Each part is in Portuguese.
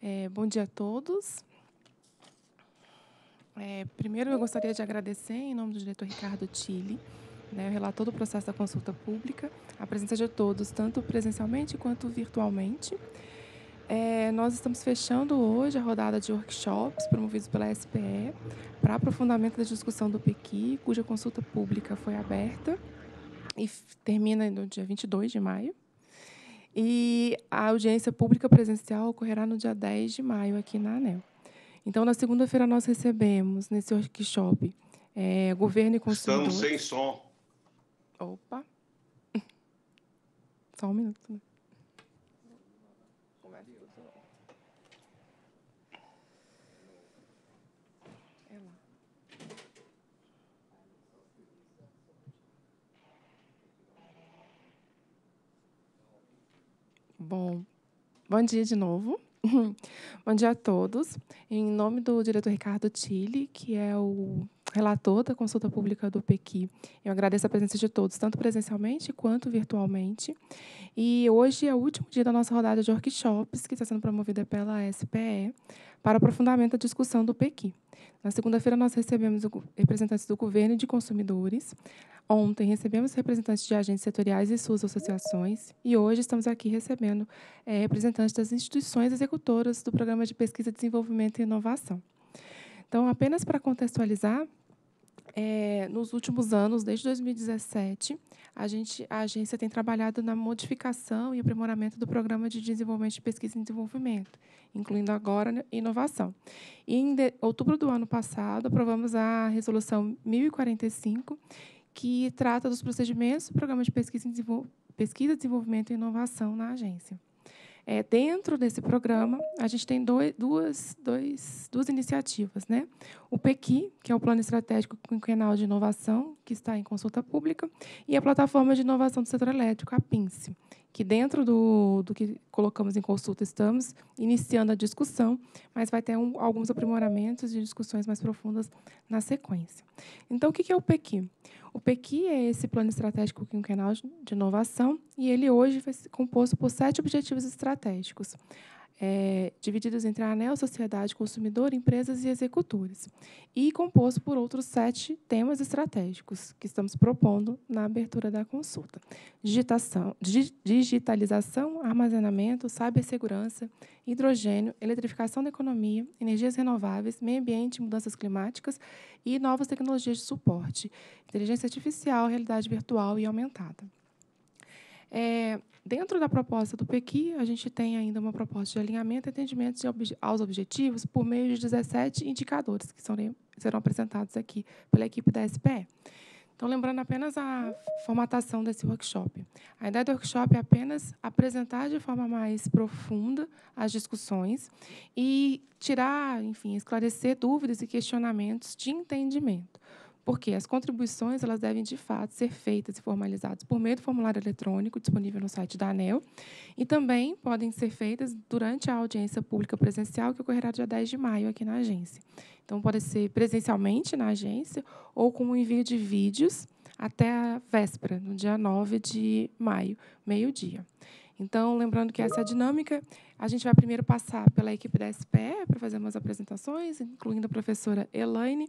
É, bom dia a todos. É, primeiro, eu gostaria de agradecer, em nome do diretor Ricardo Tille, né, o relator do processo da consulta pública, a presença de todos, tanto presencialmente quanto virtualmente. É, nós estamos fechando hoje a rodada de workshops promovidos pela SPE para aprofundamento da discussão do PEQI, cuja consulta pública foi aberta e termina no dia 22 de maio. E a audiência pública presencial ocorrerá no dia 10 de maio aqui na ANEL. Então, na segunda-feira, nós recebemos, nesse workshop, é, governo e consumidores... Estamos sem som. Opa! Só um minuto. Bom, bom dia de novo. Bom dia a todos. Em nome do diretor Ricardo Tille, que é o relator da consulta pública do PEQI, eu agradeço a presença de todos, tanto presencialmente quanto virtualmente. E hoje é o último dia da nossa rodada de workshops, que está sendo promovida pela SPE, para aprofundamento da discussão do PEQI. Na segunda-feira, nós recebemos representantes do governo e de consumidores. Ontem, recebemos representantes de agentes setoriais e suas associações. E hoje, estamos aqui recebendo é, representantes das instituições executoras do Programa de Pesquisa, Desenvolvimento e Inovação. Então, apenas para contextualizar, é, nos últimos anos, desde 2017, a, gente, a agência tem trabalhado na modificação e aprimoramento do Programa de Desenvolvimento de Pesquisa e Desenvolvimento, incluindo agora inovação. E em de, outubro do ano passado, aprovamos a Resolução 1045, que trata dos procedimentos do Programa de Pesquisa, Pesquisa Desenvolvimento e Inovação na agência. É, dentro desse programa, a gente tem dois, duas, dois, duas iniciativas. Né? O PEQI, que é o Plano Estratégico Quinquenal de Inovação, que está em consulta pública, e a Plataforma de Inovação do Setor Elétrico, a PINSE, que dentro do, do que colocamos em consulta estamos iniciando a discussão, mas vai ter um, alguns aprimoramentos e discussões mais profundas na sequência. Então, o que é o PEQI? O PEQI é esse Plano Estratégico Quinquenal de Inovação e ele hoje ser composto por sete objetivos estratégicos é, divididos entre a ANEL, sociedade, consumidor, empresas e executores, e composto por outros sete temas estratégicos que estamos propondo na abertura da consulta. Digitação, digitalização, armazenamento, cibersegurança, hidrogênio, eletrificação da economia, energias renováveis, meio ambiente, mudanças climáticas e novas tecnologias de suporte, inteligência artificial, realidade virtual e aumentada. É, dentro da proposta do PEQI, a gente tem ainda uma proposta de alinhamento e atendimento aos objetivos por meio de 17 indicadores que serão, apresentados aqui pela equipe da SPE. Então, lembrando apenas a formatação desse workshop. A ideia do workshop é apenas apresentar de forma mais profunda as discussões e tirar, enfim, esclarecer dúvidas e questionamentos de entendimento porque as contribuições elas devem, de fato, ser feitas e formalizadas por meio do formulário eletrônico disponível no site da ANEL e também podem ser feitas durante a audiência pública presencial, que ocorrerá dia 10 de maio aqui na agência. Então, pode ser presencialmente na agência ou com o envio de vídeos até a véspera, no dia 9 de maio, meio-dia. Então, lembrando que essa é a dinâmica, a gente vai primeiro passar pela equipe da SPE para fazer umas apresentações, incluindo a professora Elaine,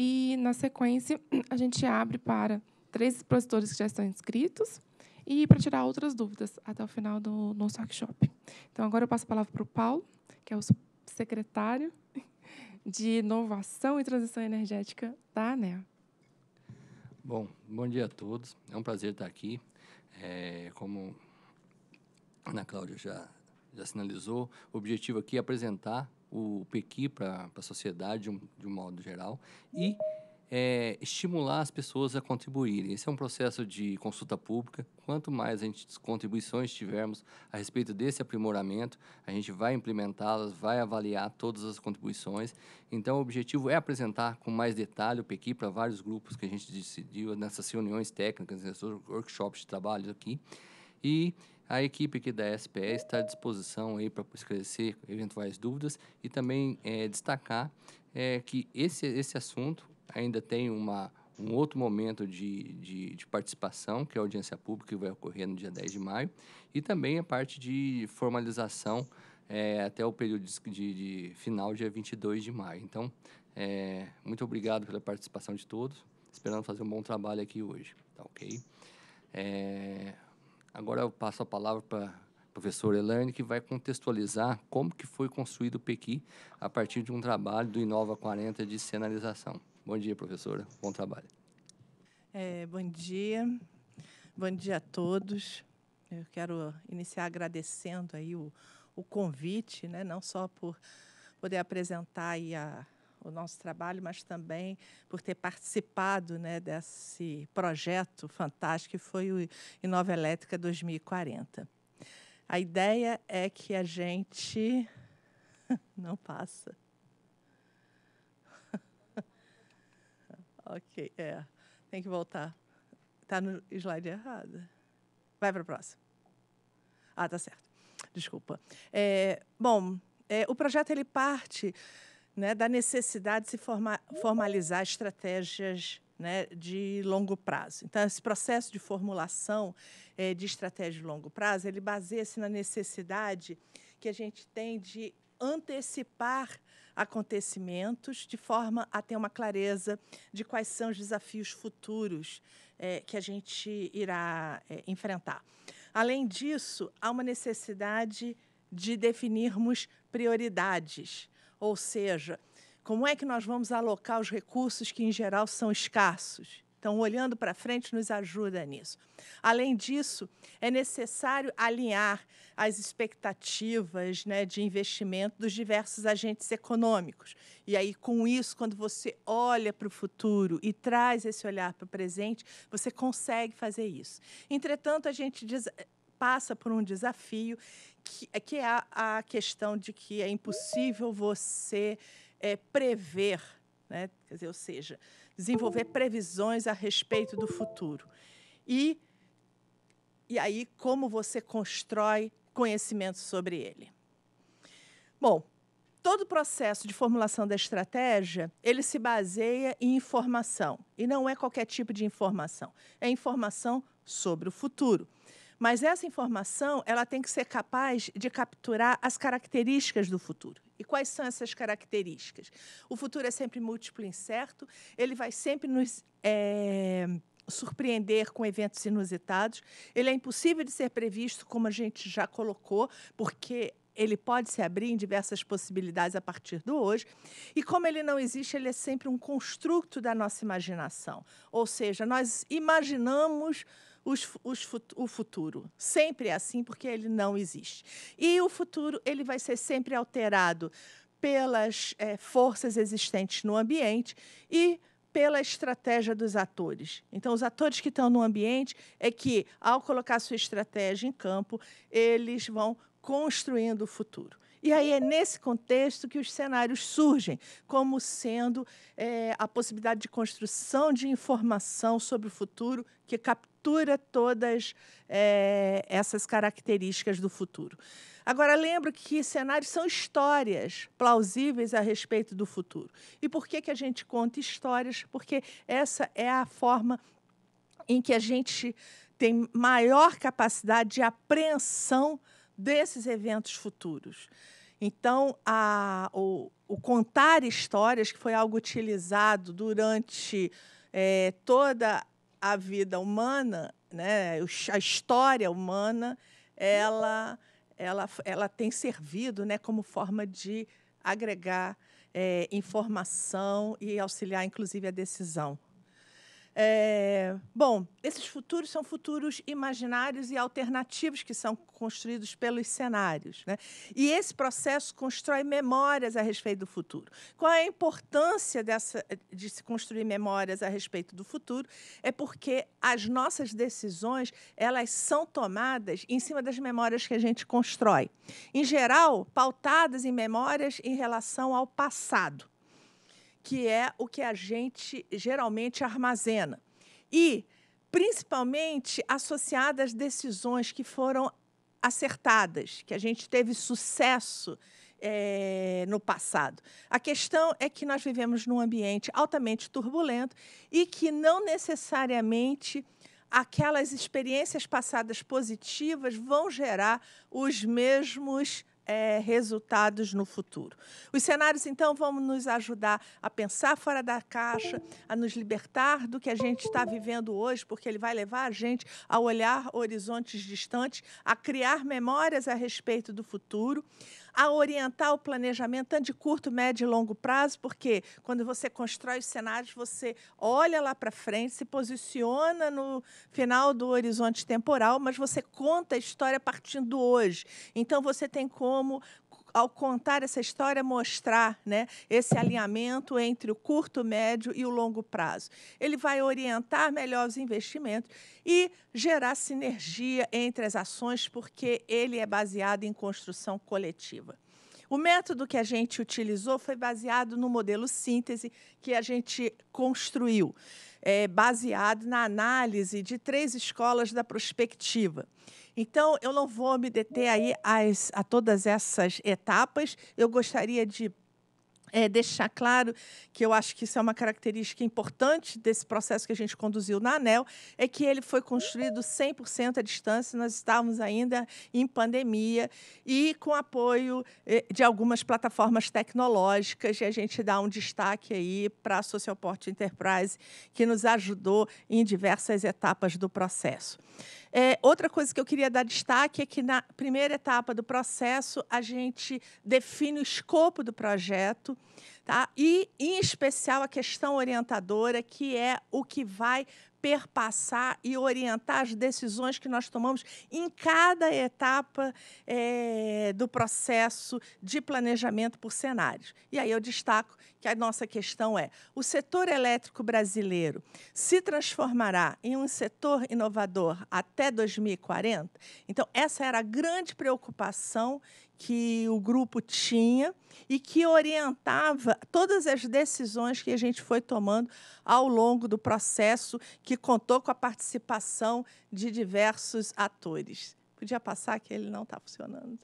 e, na sequência, a gente abre para três expositores que já estão inscritos e para tirar outras dúvidas até o final do nosso workshop. Então, agora eu passo a palavra para o Paulo, que é o secretário de Inovação e Transição Energética da ANEL. Bom, bom dia a todos. É um prazer estar aqui. É, como a Ana Cláudia já, já sinalizou, o objetivo aqui é apresentar o PEQI para a sociedade de um, de um modo geral e é, estimular as pessoas a contribuírem. Esse é um processo de consulta pública. Quanto mais a gente, contribuições tivermos a respeito desse aprimoramento, a gente vai implementá-las, vai avaliar todas as contribuições. Então, o objetivo é apresentar com mais detalhe o PEQI para vários grupos que a gente decidiu nessas reuniões técnicas, nesses workshops de trabalho aqui. E a equipe aqui da SPE está à disposição aí para esclarecer eventuais dúvidas e também é, destacar é, que esse, esse assunto ainda tem uma, um outro momento de, de, de, participação, que é a audiência pública, que vai ocorrer no dia 10 de maio, e também a parte de formalização é, até o período de, de, final, dia 22 de maio. Então, é, muito obrigado pela participação de todos, esperando fazer um bom trabalho aqui hoje, tá ok? É, agora eu passo a palavra para a professora Elaine, que vai contextualizar como que foi construído o PEQI a partir de um trabalho do Inova 40 de cenarização. Bom dia, professora. Bom trabalho. É, bom dia. Bom dia a todos. Eu quero iniciar agradecendo aí o, o convite, né, não só por poder apresentar aí a, o nosso trabalho, mas também por ter participado né, desse projeto fantástico que foi o Inova Elétrica 2040. A ideia é que a gente não passa. Ok, é. Tem que voltar. Está no slide errado. Vai para o próximo. Ah, tá certo. Desculpa. É, bom, é, o projeto ele parte né, da necessidade de se forma, formalizar estratégias né, de longo prazo. Então, esse processo de formulação é, de estratégia de longo prazo, ele baseia-se na necessidade que a gente tem de antecipar acontecimentos de forma a ter uma clareza de quais são os desafios futuros é, que a gente irá é, enfrentar. Além disso, há uma necessidade de definirmos prioridades, ou seja, como é que nós vamos alocar os recursos que, em geral, são escassos. Então, olhando para frente nos ajuda nisso. Além disso, é necessário alinhar as expectativas né, de investimento dos diversos agentes econômicos. E aí, com isso, quando você olha para o futuro e traz esse olhar para o presente, você consegue fazer isso. Entretanto, a gente diz, passa por um desafio que, que é a, a, questão de que é impossível você é, prever, né? Quer dizer, ou seja, desenvolver previsões a respeito do futuro. E, e aí, como você constrói conhecimento sobre ele. Bom, todo o processo de formulação da estratégia, ele se baseia em informação. E não é qualquer tipo de informação. É informação sobre o futuro. Mas essa informação ela tem que ser capaz de capturar as características do futuro. E quais são essas características? O futuro é sempre múltiplo e incerto, ele vai sempre nos é, surpreender com eventos inusitados, ele é impossível de ser previsto, como a gente já colocou, porque ele pode se abrir em diversas possibilidades a partir do hoje. E como ele não existe, ele é sempre um construto da nossa imaginação. Ou seja, nós imaginamos os, os, o futuro. Sempre é assim, porque ele não existe. E o futuro ele vai ser sempre alterado pelas é, forças existentes no ambiente e pela estratégia dos atores. Então, os atores que estão no ambiente é que, ao colocar sua estratégia em campo, eles vão construindo o futuro. E aí é nesse contexto que os cenários surgem, como sendo é, a possibilidade de construção de informação sobre o futuro que captura todas é, essas características do futuro. Agora, lembro que cenários são histórias plausíveis a respeito do futuro. E por que, que a gente conta histórias? Porque essa é a forma em que a gente tem maior capacidade de apreensão desses eventos futuros. Então, a, o, o, contar histórias, que foi algo utilizado durante é, toda a vida humana, né, a história humana, ela, ela, ela tem servido né, como forma de agregar é, informação e auxiliar, inclusive, a decisão. É, bom, esses futuros são futuros imaginários e alternativos que são construídos pelos cenários. Né? E esse processo constrói memórias a respeito do futuro. Qual é a importância dessa, de se construir memórias a respeito do futuro? É porque as nossas decisões elas são tomadas em cima das memórias que a gente constrói. Em geral, pautadas em memórias em relação ao passado que é o que a gente geralmente armazena. E, principalmente, associada às decisões que foram acertadas, que a gente teve sucesso é, no passado. A questão é que nós vivemos num ambiente altamente turbulento e que não necessariamente aquelas experiências passadas positivas vão gerar os mesmos é, resultados no futuro. Os cenários, então, vão nos ajudar a pensar fora da caixa, a nos libertar do que a gente está vivendo hoje, porque ele vai levar a gente a olhar horizontes distantes, a criar memórias a respeito do futuro, a orientar o planejamento tanto de curto, médio e longo prazo, porque quando você constrói os cenários, você olha lá para frente, se posiciona no final do horizonte temporal, mas você conta a história partindo do hoje. Então, você tem como ao contar essa história, mostrar né, esse alinhamento entre o curto, médio e o longo prazo. Ele vai orientar melhor os investimentos e gerar sinergia entre as ações, porque ele é baseado em construção coletiva. O método que a gente utilizou foi baseado no modelo síntese que a gente construiu, é, baseado na análise de três escolas da prospectiva. Então, eu não vou me deter aí as, a todas essas etapas. Eu gostaria de é, deixar claro que eu acho que isso é uma característica importante desse processo que a gente conduziu na ANEL, é que ele foi construído 100% à distância, nós estávamos ainda em pandemia e com apoio é, de algumas plataformas tecnológicas, e a gente dá um destaque aí para a Socialport Enterprise, que nos ajudou em diversas etapas do processo. É, outra coisa que eu queria dar destaque é que, na primeira etapa do processo, a gente define o escopo do projeto, tá? e, em especial, a questão orientadora, que é o que vai perpassar e orientar as decisões que nós tomamos em cada etapa é, do processo de planejamento por cenários. E aí eu destaco que a nossa questão é: o setor elétrico brasileiro se transformará em um setor inovador até 2040? Então, essa era a grande preocupação que o grupo tinha e que orientava todas as decisões que a gente foi tomando ao longo do processo, que contou com a participação de diversos atores. Podia passar que ele não está funcionando.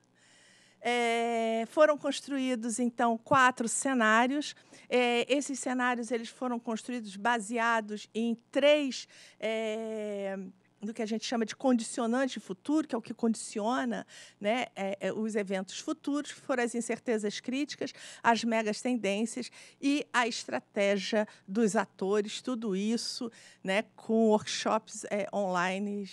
É, foram construídos então quatro cenários. É, esses cenários eles foram construídos baseados em três é, do que a gente chama de condicionante futuro, que é o que condiciona né, é, é, os eventos futuros, foram as incertezas críticas, as megas tendências e a estratégia dos atores, tudo isso né, com workshops é, online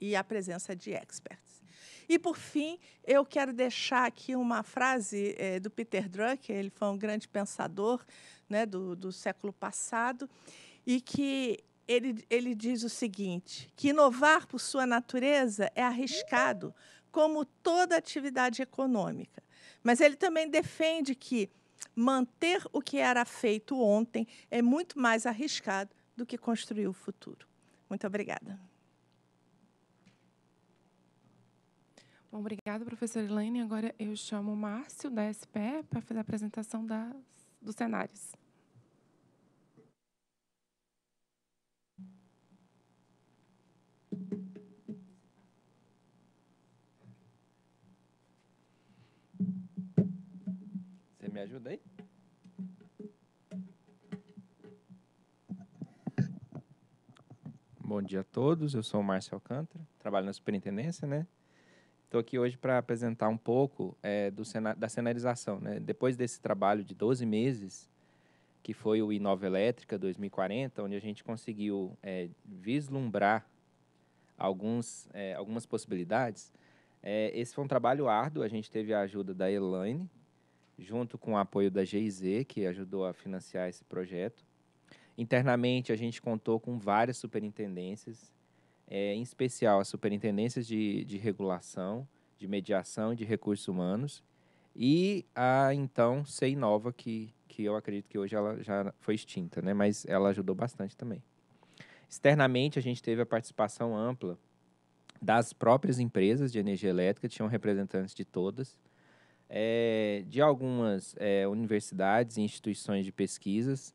e a presença de experts. E, por fim, eu quero deixar aqui uma frase é, do Peter Drucker, ele foi um grande pensador né, do, do século passado, e que ele, ele diz o seguinte: que inovar por sua natureza é arriscado, como toda atividade econômica. Mas ele também defende que manter o que era feito ontem é muito mais arriscado do que construir o futuro. Muito obrigada. Bom, obrigada, professora Elaine. Agora eu chamo o Márcio, da SPE, para fazer a apresentação das, dos cenários. Você me ajuda aí? Bom dia a todos, eu sou o Márcio Alcântara, trabalho na superintendência, né? Estou aqui hoje para apresentar um pouco é, do da cenarização, né? Depois desse trabalho de 12 meses, que foi o Inova Elétrica 2040, onde a gente conseguiu é, vislumbrar alguns, é, algumas possibilidades. É, esse foi um trabalho árduo, a gente teve a ajuda da Elaine, junto com o apoio da GIZ, que ajudou a financiar esse projeto. Internamente, a gente contou com várias superintendências, é, em especial as superintendências de, de regulação, de mediação de recursos humanos, e a, então, CEI Nova, que, que eu acredito que hoje ela já foi extinta, né? mas ela ajudou bastante também. Externamente, a gente teve a participação ampla das próprias empresas de energia elétrica, tinham representantes de todas, é, de algumas é, universidades e instituições de pesquisas,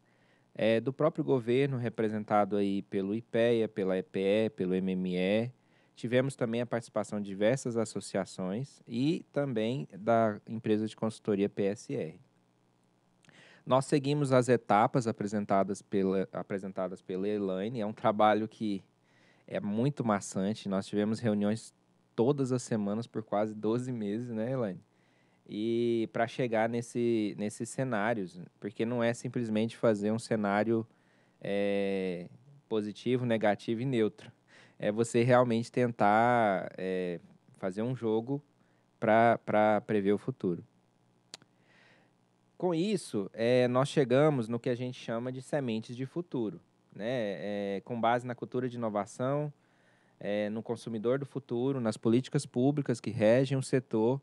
é, do próprio governo, representado aí pelo IPEA, pela EPE, pelo MME, Tivemos também a participação de diversas associações e também da empresa de consultoria PSR. Nós seguimos as etapas apresentadas pela, apresentadas pela Elaine. É um trabalho que é muito maçante. Nós tivemos reuniões todas as semanas por quase 12 meses, né, Elaine? E para chegar nesse, nesses cenários, porque não é simplesmente fazer um cenário é, positivo, negativo e neutro é você realmente tentar é, fazer um jogo para prever o futuro. Com isso, é, nós chegamos no que a gente chama de sementes de futuro, né? É, com base na cultura de inovação, é, no consumidor do futuro, nas políticas públicas que regem o setor,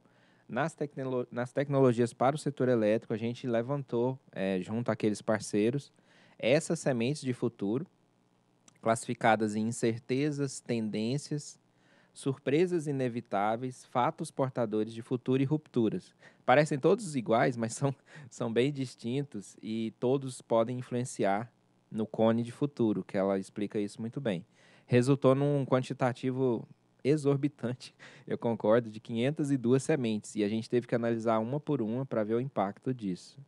nas, tecnolo nas tecnologias para o setor elétrico, a gente levantou, junto àqueles parceiros, essas sementes de futuro, classificadas em incertezas, tendências, surpresas inevitáveis, fatos portadores de futuro e rupturas. Parecem todos iguais, mas são, são bem distintos e todos podem influenciar no cone de futuro, que ela explica isso muito bem. Resultou num quantitativo exorbitante, eu concordo, de 502 sementes, e a gente teve que analisar uma por uma para ver o impacto disso.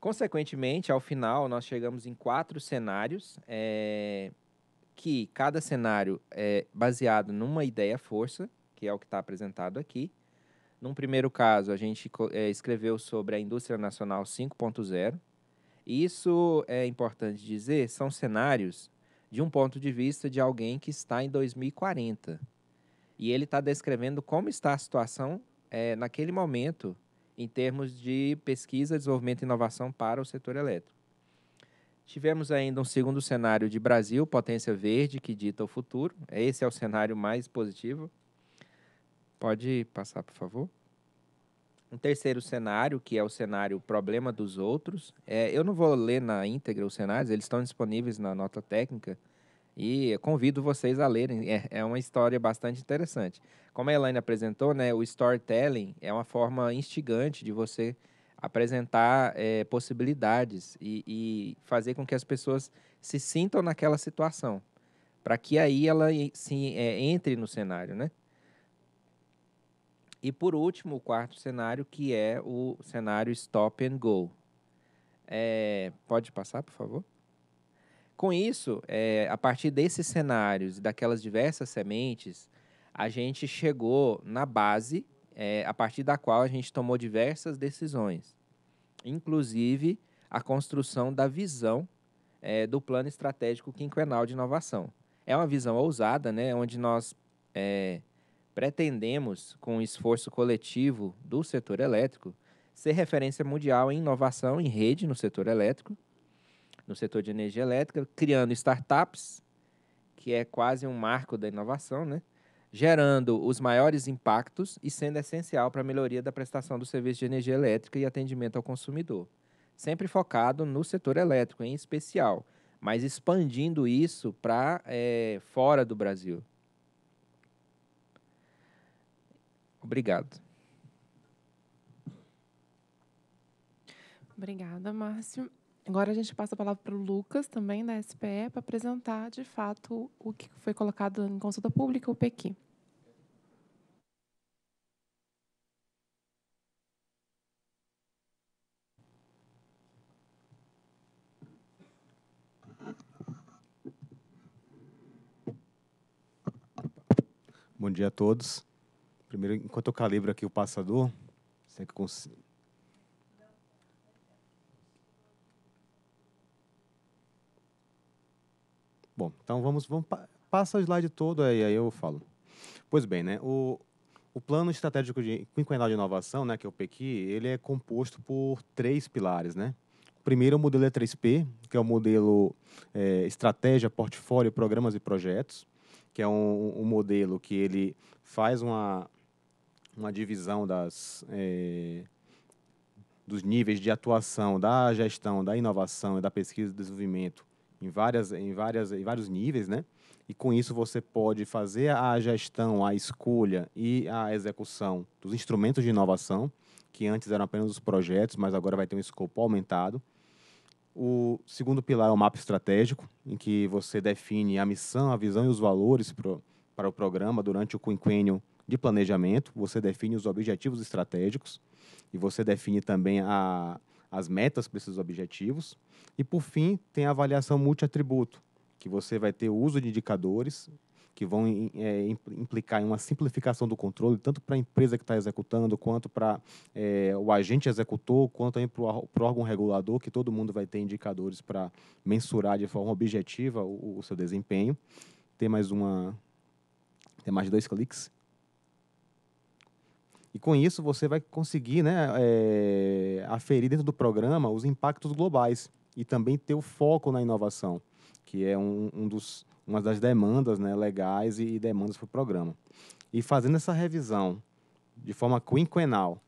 Consequentemente, ao final, nós chegamos em quatro cenários, é, que cada cenário é baseado numa ideia-força, que é o que está apresentado aqui. Num primeiro caso, a gente é, escreveu sobre a indústria nacional 5.0. Isso é importante dizer, são cenários de um ponto de vista de alguém que está em 2040. E ele está descrevendo como está a situação é, naquele momento em termos de pesquisa, desenvolvimento e inovação para o setor elétrico. Tivemos ainda um segundo cenário de Brasil, potência verde, que dita o futuro. Esse é o cenário mais positivo. Pode passar, por favor. Um terceiro cenário, que é o cenário problema dos outros. É, eu não vou ler na íntegra os cenários, eles estão disponíveis na nota técnica. E convido vocês a lerem, é, é uma história bastante interessante. Como a Elaine apresentou, né, o storytelling é uma forma instigante de você apresentar é, possibilidades e, e, fazer com que as pessoas se sintam naquela situação, para que aí ela se, é, entre no cenário, né? E por último, o quarto cenário, que é o cenário stop and go. É, pode passar, por favor? Com isso, é, a partir desses cenários e daquelas diversas sementes, a gente chegou na base é, a partir da qual a gente tomou diversas decisões, inclusive a construção da visão é, do plano estratégico quinquenal de inovação. É uma visão ousada, né, onde nós é, pretendemos, com o esforço coletivo do setor elétrico, ser referência mundial em inovação em rede no setor elétrico no setor de energia elétrica, criando startups, que é quase um marco da inovação, né? Gerando os maiores impactos e sendo essencial para a melhoria da prestação do serviço de energia elétrica e atendimento ao consumidor. Sempre focado no setor elétrico, em especial, mas expandindo isso para é, fora do Brasil. Obrigado. Obrigada, Márcio. Agora a gente passa a palavra para o Lucas, também da SPE, para apresentar, de fato, o que foi colocado em consulta pública, o PEQI. Dia a todos. Primeiro, enquanto eu calibro aqui o passador, sei que consigo Bom, então vamos, vamos passa o slide todo aí, aí eu falo. Pois bem, né, o, o plano estratégico de quinquenal de inovação, né, que é o PEQI, ele é composto por três pilares, né? O primeiro é o modelo E3P, que é o modelo é, estratégia, portfólio, programas e projetos, que é um, um modelo que ele faz uma, uma divisão das é, dos níveis de atuação da gestão, da inovação e da pesquisa e desenvolvimento em, várias, em, várias, em vários níveis, né? E com isso você pode fazer a gestão, a escolha e a execução dos instrumentos de inovação, que antes eram apenas os projetos, mas agora vai ter um escopo aumentado. O segundo pilar é o mapa estratégico, em que você define a missão, a visão e os valores pro, para o programa durante o quinquênio de planejamento. Você define os objetivos estratégicos e você define também a, as metas para esses objetivos. E, por fim, tem a avaliação multiatributo, que você vai ter o uso de indicadores que vão é, implicar em uma simplificação do controle, tanto para a empresa que está executando, quanto para é, o agente executor, quanto para o órgão regulador, que todo mundo vai ter indicadores para mensurar de forma objetiva o, o, seu desempenho. Tem mais uma. Tem mais dois cliques. E com isso você vai conseguir né, é, aferir dentro do programa os impactos globais e também ter o foco na inovação, que é um, um dos uma das demandas né, legais e demandas para o programa. E fazendo essa revisão de forma quinquenal,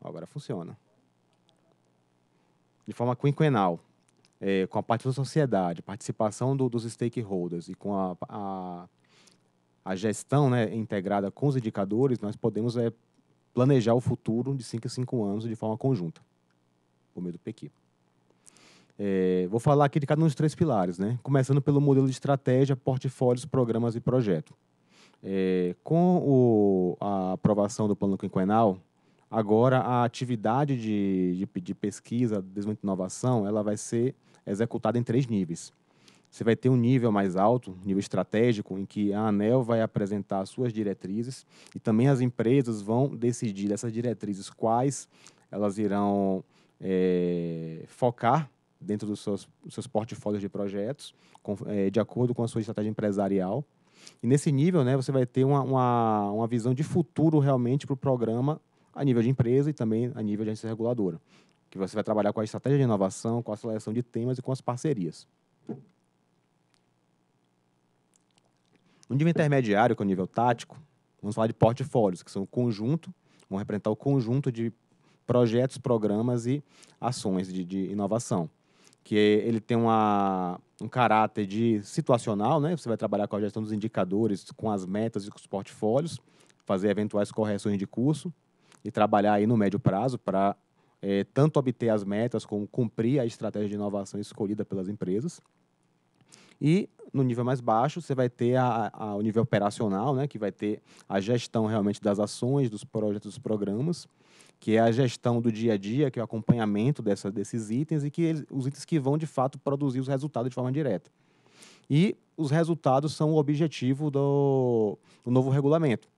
agora funciona, de forma quinquenal, é, com a parte da sociedade, participação do, dos stakeholders e com a, a, a gestão né, integrada com os indicadores, nós podemos é, planejar o futuro de 5 em 5 anos de forma conjunta, por meio do PQ. É, vou falar aqui de cada um dos três pilares, né? começando pelo modelo de estratégia, portfólios, programas e projeto. É, com o, a aprovação do plano quinquenal, agora a atividade de, de, de pesquisa, desenvolvimento e inovação, ela vai ser executada em três níveis. Você vai ter um nível mais alto, nível estratégico, em que a ANEL vai apresentar suas diretrizes e também as empresas vão decidir essas diretrizes quais elas irão é, focar dentro dos seus, seus portfólios de projetos, com, é, de acordo com a sua estratégia empresarial. E nesse nível, né, você vai ter uma, uma, uma visão de futuro realmente para o programa a nível de empresa e também a nível de agência reguladora. Que você vai trabalhar com a estratégia de inovação, com a seleção de temas e com as parcerias. No nível intermediário, que é o nível tático, vamos falar de portfólios, que são o conjunto, vão representar o conjunto de projetos, programas e ações de, de inovação que ele tem uma, um caráter de situacional, né? Você vai trabalhar com a gestão dos indicadores, com as metas e com os portfólios, fazer eventuais correções de curso e trabalhar aí no médio prazo para é, tanto obter as metas como cumprir a estratégia de inovação escolhida pelas empresas. E no nível mais baixo, você vai ter a, a, o nível operacional, né, que vai ter a gestão realmente das ações, dos projetos, dos programas, que é a gestão do dia a dia, que é o acompanhamento dessa, desses itens e que eles, os itens que vão, de fato, produzir os resultados de forma direta. E os resultados são o objetivo do, do novo regulamento.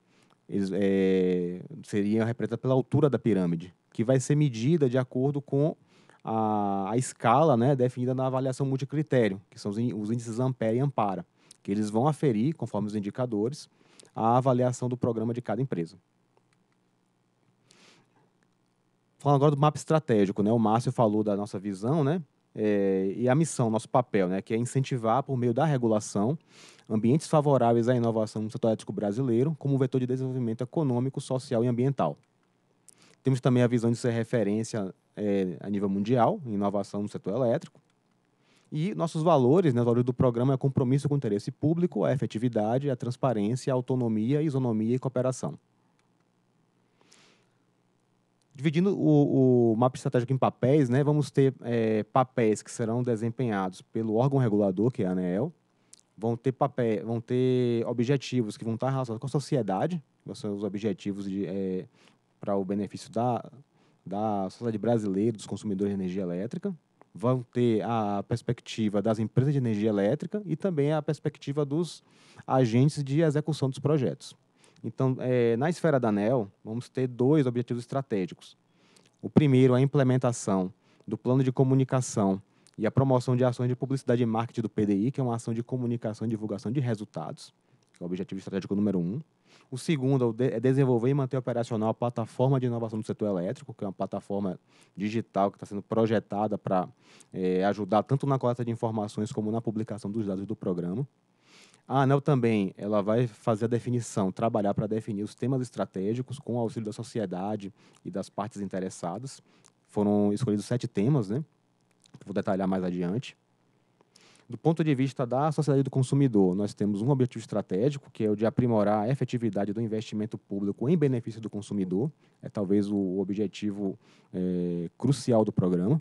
Eles é, seriam representados pela altura da pirâmide, que vai ser medida de acordo com a, a escala né, definida na avaliação multicritério, que são os, os índices Ampere e Ampara, que eles vão aferir, conforme os indicadores, a avaliação do programa de cada empresa. Falando agora do mapa estratégico, né? O Márcio falou da nossa visão, né? É, e a missão, nosso papel, né? Que é incentivar, por meio da regulação, ambientes favoráveis à inovação no setor elétrico brasileiro como vetor de desenvolvimento econômico, social e ambiental. Temos também a visão de ser referência é, a nível mundial em inovação no setor elétrico. E nossos valores, né, os valores do programa é compromisso com o interesse público, a efetividade, a transparência, a autonomia, a isonomia e cooperação. Dividindo o, o, mapa estratégico em papéis, né, vamos ter é, papéis que serão desempenhados pelo órgão regulador, que é a ANEEL, vão ter, papel, vão ter objetivos que vão estar relacionados com a sociedade, que são os objetivos é, para o benefício da, da sociedade brasileira, dos consumidores de energia elétrica, vão ter a perspectiva das empresas de energia elétrica e também a perspectiva dos agentes de execução dos projetos. Então, é, na esfera da ANEL, vamos ter dois objetivos estratégicos. O primeiro, a implementação do plano de comunicação e a promoção de ações de publicidade e marketing do PDI, que é uma ação de comunicação e divulgação de resultados, que é o objetivo estratégico número um. O segundo é desenvolver e manter operacional a plataforma de inovação do setor elétrico, que é uma plataforma digital que está sendo projetada para é, ajudar tanto na coleta de informações como na publicação dos dados do programa. A ANEL também ela vai fazer a definição, trabalhar para definir os temas estratégicos com o auxílio da sociedade e das partes interessadas. Foram escolhidos sete temas, né? Vou detalhar mais adiante. Do ponto de vista da sociedade do consumidor, nós temos um objetivo estratégico, que é o de aprimorar a efetividade do investimento público em benefício do consumidor. É talvez o objetivo é, crucial do programa.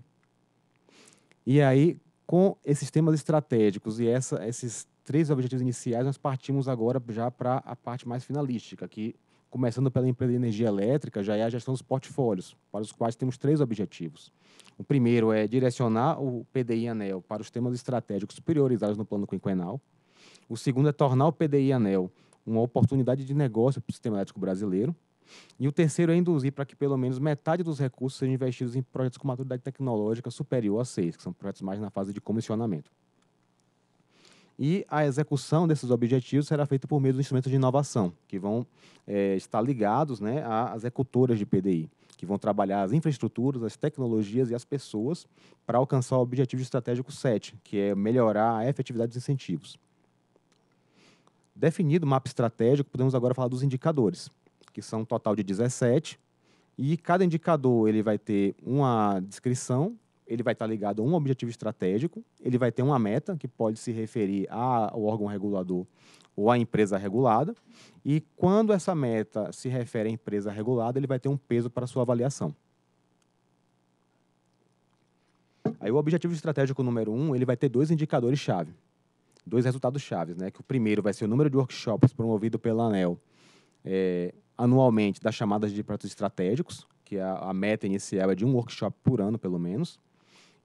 E aí, com esses temas estratégicos e essa, esses três objetivos iniciais, nós partimos agora já para a parte mais finalística, que, começando pela empresa de energia elétrica, já é a gestão dos portfólios, para os quais temos três objetivos. O primeiro é direcionar o PDI ANEL para os temas estratégicos priorizados no plano quinquenal. O segundo é tornar o PDI ANEL uma oportunidade de negócio para o sistema elétrico brasileiro. E o terceiro é induzir para que pelo menos metade dos recursos sejam investidos em projetos com maturidade tecnológica superior a seis, que são projetos mais na fase de comissionamento. E a execução desses objetivos será feita por meio dos instrumentos de inovação, que vão é, estar ligados né, às executoras de PDI, que vão trabalhar as infraestruturas, as tecnologias e as pessoas para alcançar o objetivo estratégico 7, que é melhorar a efetividade dos incentivos. Definido o mapa estratégico, podemos agora falar dos indicadores, que são um total de 17, e cada indicador ele vai ter uma descrição, ele vai estar ligado a um objetivo estratégico, ele vai ter uma meta que pode se referir ao órgão regulador ou à empresa regulada, e quando essa meta se refere à empresa regulada, ele vai ter um peso para sua avaliação. Aí o objetivo estratégico número um, ele vai ter dois indicadores-chave dois resultados chaves, né? Que o primeiro vai ser o número de workshops promovido pela ANEL é, anualmente das chamadas de projetos estratégicos, que a, a meta inicial é de um workshop por ano, pelo menos,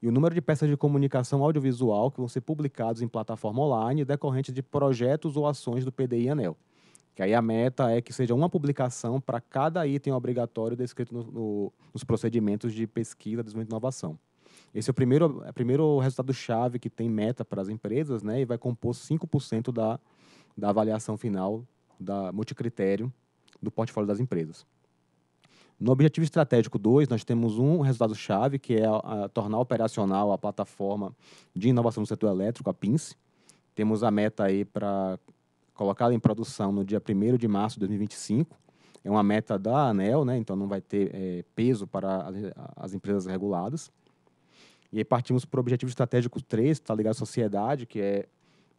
e o número de peças de comunicação audiovisual que vão ser publicados em plataforma online decorrentes de projetos ou ações do PDI ANEL. Que aí a meta é que seja uma publicação para cada item obrigatório descrito no, no, nos procedimentos de pesquisa, desenvolvimento e inovação. Esse é o primeiro, é o primeiro resultado-chave que tem meta para as empresas, né? E vai compor 5% da, da avaliação final da multicritério do portfólio das empresas. No objetivo estratégico 2, nós temos um resultado-chave, que é a, a, tornar operacional a plataforma de inovação no setor elétrico, a PINSE. Temos a meta aí para colocá-la em produção no dia 1 de março de 2025. É uma meta da ANEL, né? então não vai ter é, peso para as, as empresas reguladas. E aí partimos para o objetivo estratégico 3, está ligado à sociedade, que é,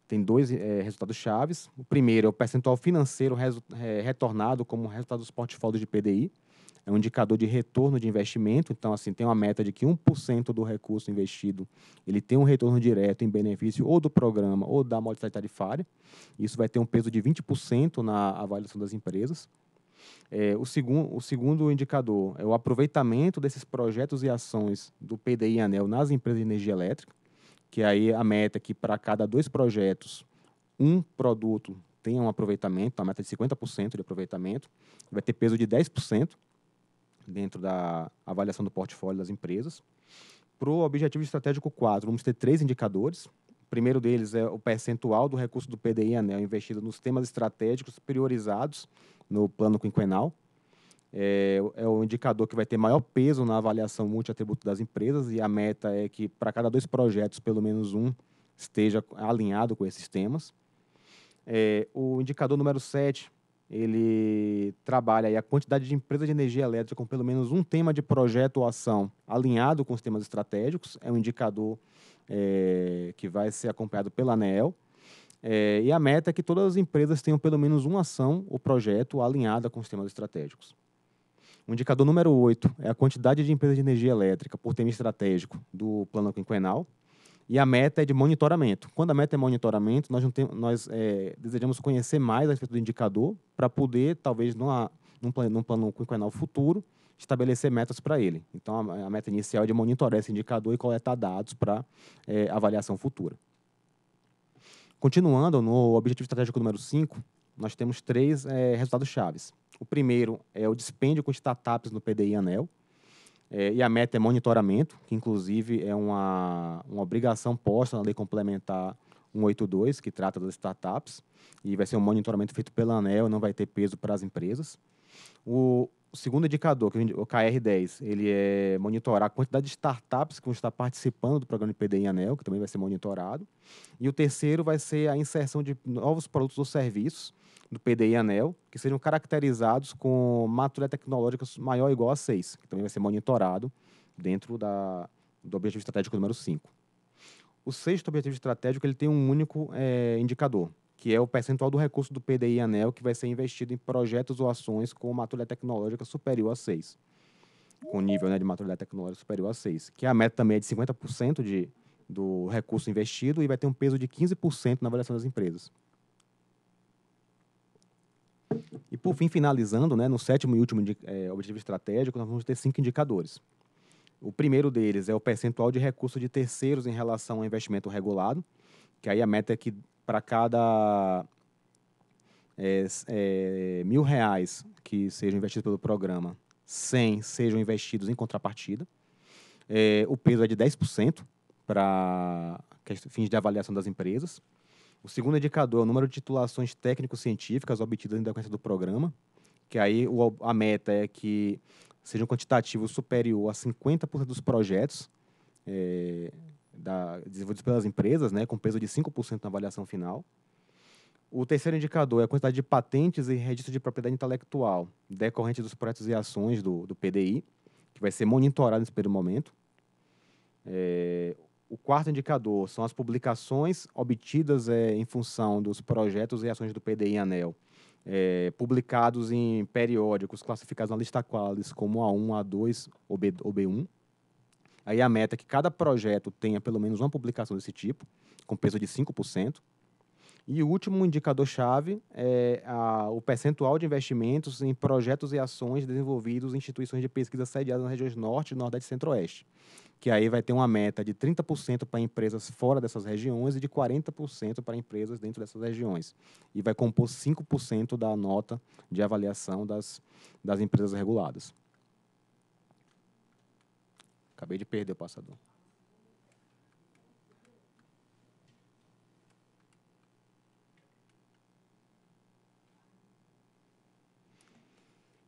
tem dois é, resultados chaves. O primeiro é o percentual financeiro é, retornado como resultado dos portfólios de PDI. É um indicador de retorno de investimento. Então, assim, tem uma meta de que 1% do recurso investido ele tem um retorno direto em benefício ou do programa ou da modalidade tarifária. Isso vai ter um peso de 20% na avaliação das empresas. É, o, segun, o segundo indicador é o aproveitamento desses projetos e ações do PDI ANEL nas empresas de energia elétrica, que aí a meta é que para cada dois projetos, um produto tenha um aproveitamento, uma meta de 50% de aproveitamento, vai ter peso de 10% dentro da avaliação do portfólio das empresas. Para o objetivo estratégico 4, vamos ter três indicadores. O primeiro deles é o percentual do recurso do PDI ANEL investido nos temas estratégicos priorizados no plano quinquenal. É, é, o indicador que vai ter maior peso na avaliação multiatributo das empresas e a meta é que para cada dois projetos, pelo menos um esteja alinhado com esses temas. É, o indicador número 7, ele trabalha a quantidade de empresas de energia elétrica com pelo menos um tema de projeto ou ação alinhado com os temas estratégicos. É um indicador é, que vai ser acompanhado pela ANEEL. É, e a meta é que todas as empresas tenham pelo menos uma ação ou projeto alinhada com os temas estratégicos. O indicador número 8 é a quantidade de empresas de energia elétrica por tema estratégico do plano quinquenal. E a meta é de monitoramento. Quando a meta é monitoramento, nós, tem, nós é, desejamos conhecer mais a respeito do indicador para poder, talvez, numa, num, plano, num plano quinquenal futuro, estabelecer metas para ele. Então, a, a, meta inicial é de monitorar esse indicador e coletar dados para é, avaliação futura. Continuando no objetivo estratégico número 5, nós temos três é, resultados chaves. O primeiro é o dispêndio com startups no PDI ANEL, é, e a meta é monitoramento, que inclusive é uma, uma obrigação posta na lei complementar 182, que trata das startups, e vai ser um monitoramento feito pela ANEL, não vai ter peso para as empresas. O, segundo indicador, que o KR10, ele é monitorar a quantidade de startups que vão estar participando do programa de PDI ANEL, que também vai ser monitorado. E o terceiro vai ser a inserção de novos produtos ou serviços do PDI ANEL, que sejam caracterizados com maturidade tecnológica maior ou igual a 6, que também vai ser monitorado dentro da, do objetivo estratégico número 5. O sexto objetivo estratégico ele tem um único é, indicador, que é o percentual do recurso do PDI ANEL que vai ser investido em projetos ou ações com maturidade tecnológica superior a 6. Com nível né, de maturidade tecnológica superior a 6. Que a meta também é de 50% de, do recurso investido e vai ter um peso de 15% na avaliação das empresas. E, por fim, finalizando, né, no sétimo e último é, objetivo estratégico, nós vamos ter cinco indicadores. O primeiro deles é o percentual de recurso de terceiros em relação ao investimento regulado, que aí a meta é que para cada é, é, mil reais que sejam investidos pelo programa, 100 sejam investidos em contrapartida. É, o peso é de 10% para fins de avaliação das empresas. O segundo indicador é o número de titulações técnico-científicas obtidas em decorrência do programa, que aí o, a meta é que seja um quantitativo superior a 50% dos projetos é, da, desenvolvidos pelas empresas, né, com peso de 5% na avaliação final. O terceiro indicador é a quantidade de patentes e registros de propriedade intelectual decorrente dos projetos e ações do, do PDI, que vai ser monitorado nesse primeiro momento. É, o quarto indicador são as publicações obtidas é, em função dos projetos e ações do PDI ANEL, é, publicados em periódicos classificados na lista Qualis como A1, A2 ou, B, ou B1. Aí a meta é que cada projeto tenha pelo menos uma publicação desse tipo, com peso de 5%. E o último indicador-chave é a, o percentual de investimentos em projetos e ações desenvolvidos em instituições de pesquisa sediadas nas regiões Norte, Nordeste e Centro-Oeste. Que aí vai ter uma meta de 30% para empresas fora dessas regiões e de 40% para empresas dentro dessas regiões. E vai compor 5% da nota de avaliação das, das empresas reguladas. Acabei de perder o passador.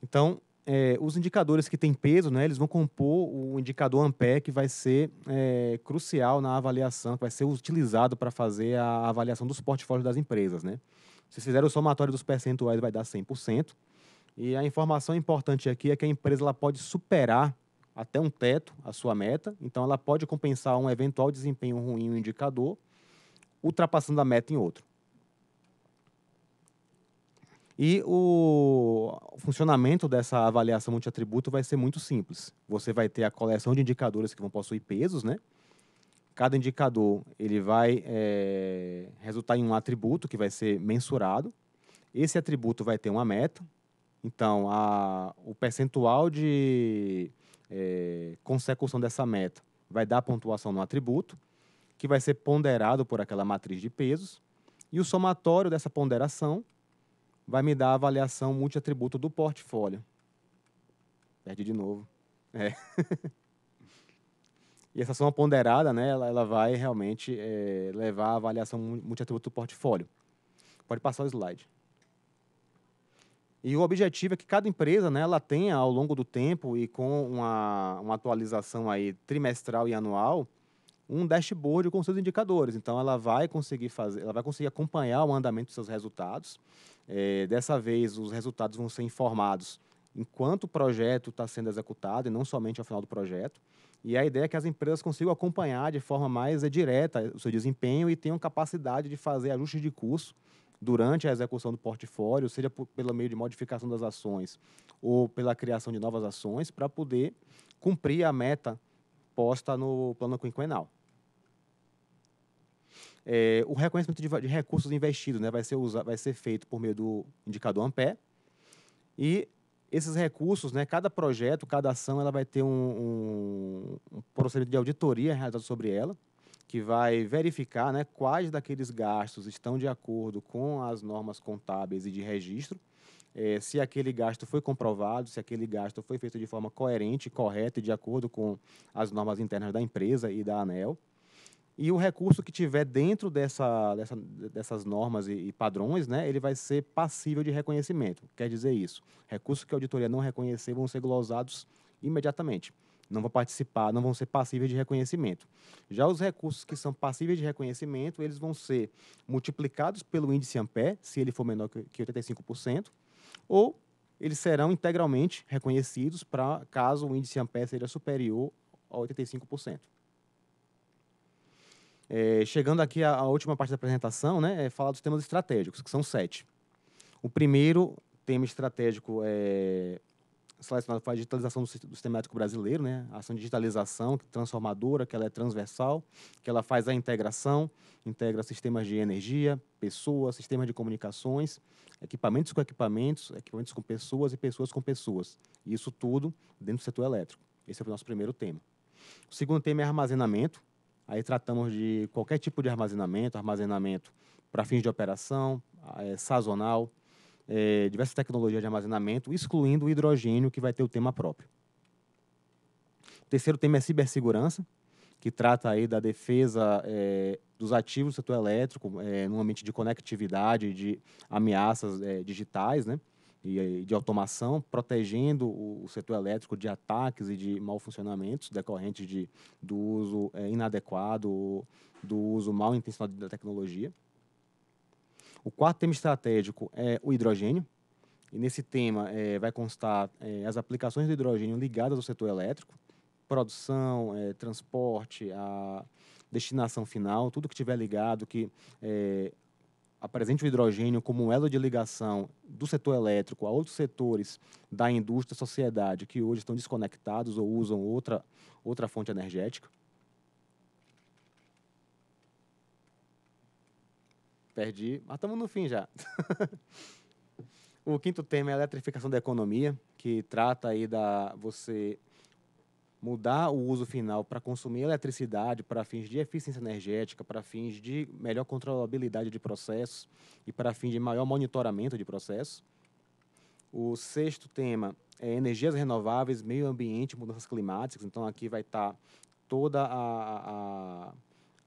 Então, é, os indicadores que têm peso, né, eles vão compor o indicador Ampere, que vai ser é, crucial na avaliação, que vai ser utilizado para fazer a avaliação dos portfólios das empresas. Né? Se fizer o somatório dos percentuais, vai dar 100%. E a informação importante aqui é que a empresa ela pode superar até um teto a sua meta, então ela pode compensar um eventual desempenho ruim em um indicador, ultrapassando a meta em outro. E o funcionamento dessa avaliação multiatributo vai ser muito simples. Você vai ter a coleção de indicadores que vão possuir pesos, né? Cada indicador ele vai é, resultar em um atributo que vai ser mensurado. Esse atributo vai ter uma meta. Então, a, o percentual de é, consecução dessa meta vai dar pontuação no atributo, que vai ser ponderado por aquela matriz de pesos. E o somatório dessa ponderação vai me dar a avaliação multiatributo do portfólio. Perdi de novo. É. e essa soma ponderada, né, ela, ela vai realmente é, levar a avaliação multiatributo do portfólio. Pode passar o slide. E o objetivo é que cada empresa, né, ela tenha ao longo do tempo e com uma, uma atualização aí trimestral e anual, um dashboard com seus indicadores. Então, ela vai conseguir fazer, ela vai conseguir acompanhar o andamento dos seus resultados. É, dessa vez, os resultados vão ser informados enquanto o projeto está sendo executado e não somente ao final do projeto. E a ideia é que as empresas consigam acompanhar de forma mais é, direta o seu desempenho e tenham capacidade de fazer ajustes de curso durante a execução do portfólio, seja por, pelo meio de modificação das ações ou pela criação de novas ações, para poder cumprir a meta posta no plano quinquenal. É, o reconhecimento de, de, recursos investidos né, vai, ser usa, vai ser feito por meio do indicador Ampere. E esses recursos, né, cada projeto, cada ação, ela vai ter um, um, um procedimento de auditoria realizado sobre ela, que vai verificar né, quais daqueles gastos estão de acordo com as normas contábeis e de registro, é, se aquele gasto foi comprovado, se aquele gasto foi feito de forma coerente, correta e de acordo com as normas internas da empresa e da ANEL. E o recurso que tiver dentro dessa, dessa dessas normas e, e, padrões, né, ele vai ser passível de reconhecimento. Quer dizer isso, recursos que a auditoria não reconhecer vão ser glosados imediatamente. Não vão participar, não vão ser passíveis de reconhecimento. Já os recursos que são passíveis de reconhecimento, eles vão ser multiplicados pelo índice Ampere, se ele for menor que 85%, ou eles serão integralmente reconhecidos para caso o índice Ampere seja superior a 85%. É, chegando aqui à, à, última parte da apresentação, né, é falar dos temas estratégicos, que são sete. O primeiro tema estratégico é selecionado foi a digitalização do, do sistema elétrico brasileiro, né? A ação de digitalização transformadora, que ela é transversal, que ela faz a integração, integra sistemas de energia, pessoas, sistemas de comunicações, equipamentos com equipamentos, equipamentos com pessoas e pessoas com pessoas. Isso tudo dentro do setor elétrico. Esse é o nosso primeiro tema. O segundo tema é armazenamento. Aí tratamos de qualquer tipo de armazenamento, armazenamento para fins de operação, é, sazonal, é, diversas tecnologias de armazenamento, excluindo o hidrogênio, que vai ter o tema próprio. O terceiro tema é cibersegurança, que trata aí da defesa é, dos ativos do setor elétrico é, ambiente de conectividade, de ameaças é, digitais, né? E de automação, protegendo o, setor elétrico de ataques e de mal funcionamentos decorrentes de, do uso é, inadequado, do uso mal intencionado da tecnologia. O quarto tema estratégico é o hidrogênio. E nesse tema é, vai constar é, as aplicações do hidrogênio ligadas ao setor elétrico, produção, transporte, a destinação final, tudo que estiver ligado, que apresente o hidrogênio como um elo de ligação do setor elétrico a outros setores da indústria e sociedade que hoje estão desconectados ou usam outra, outra fonte energética. Perdi, mas estamos no fim já. o quinto tema é a eletrificação da economia, que trata aí da você mudar o uso final para consumir eletricidade para fins de eficiência energética, para fins de melhor controlabilidade de processos e para fins de maior monitoramento de processos. O sexto tema é energias renováveis, meio ambiente, mudanças climáticas. Então aqui vai estar tá toda a, a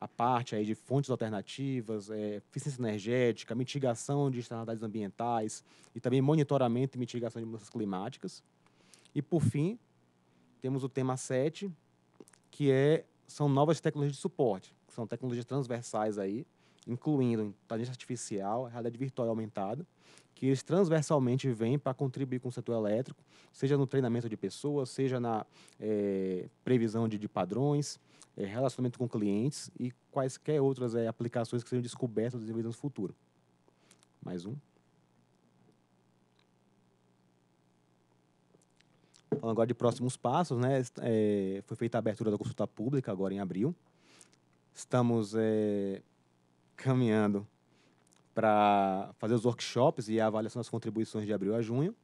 a parte aí de fontes alternativas, é, eficiência energética, mitigação de externalidades ambientais e também monitoramento e mitigação de mudanças climáticas. E, por fim, temos o tema 7, que é, são novas tecnologias de suporte, que são tecnologias transversais aí, incluindo inteligência artificial, realidade virtual aumentada, que eles transversalmente vêm para contribuir com o setor elétrico, seja no treinamento de pessoas, seja na é, previsão de, de padrões, é, relacionamento com clientes e quaisquer outras é, aplicações que sejam descobertas ou desenvolvidas no futuro. Mais um. Falando agora de próximos passos, né? É, foi feita a abertura da consulta pública agora em abril. Estamos é, caminhando para fazer os workshops e a avaliação das contribuições de abril a junho.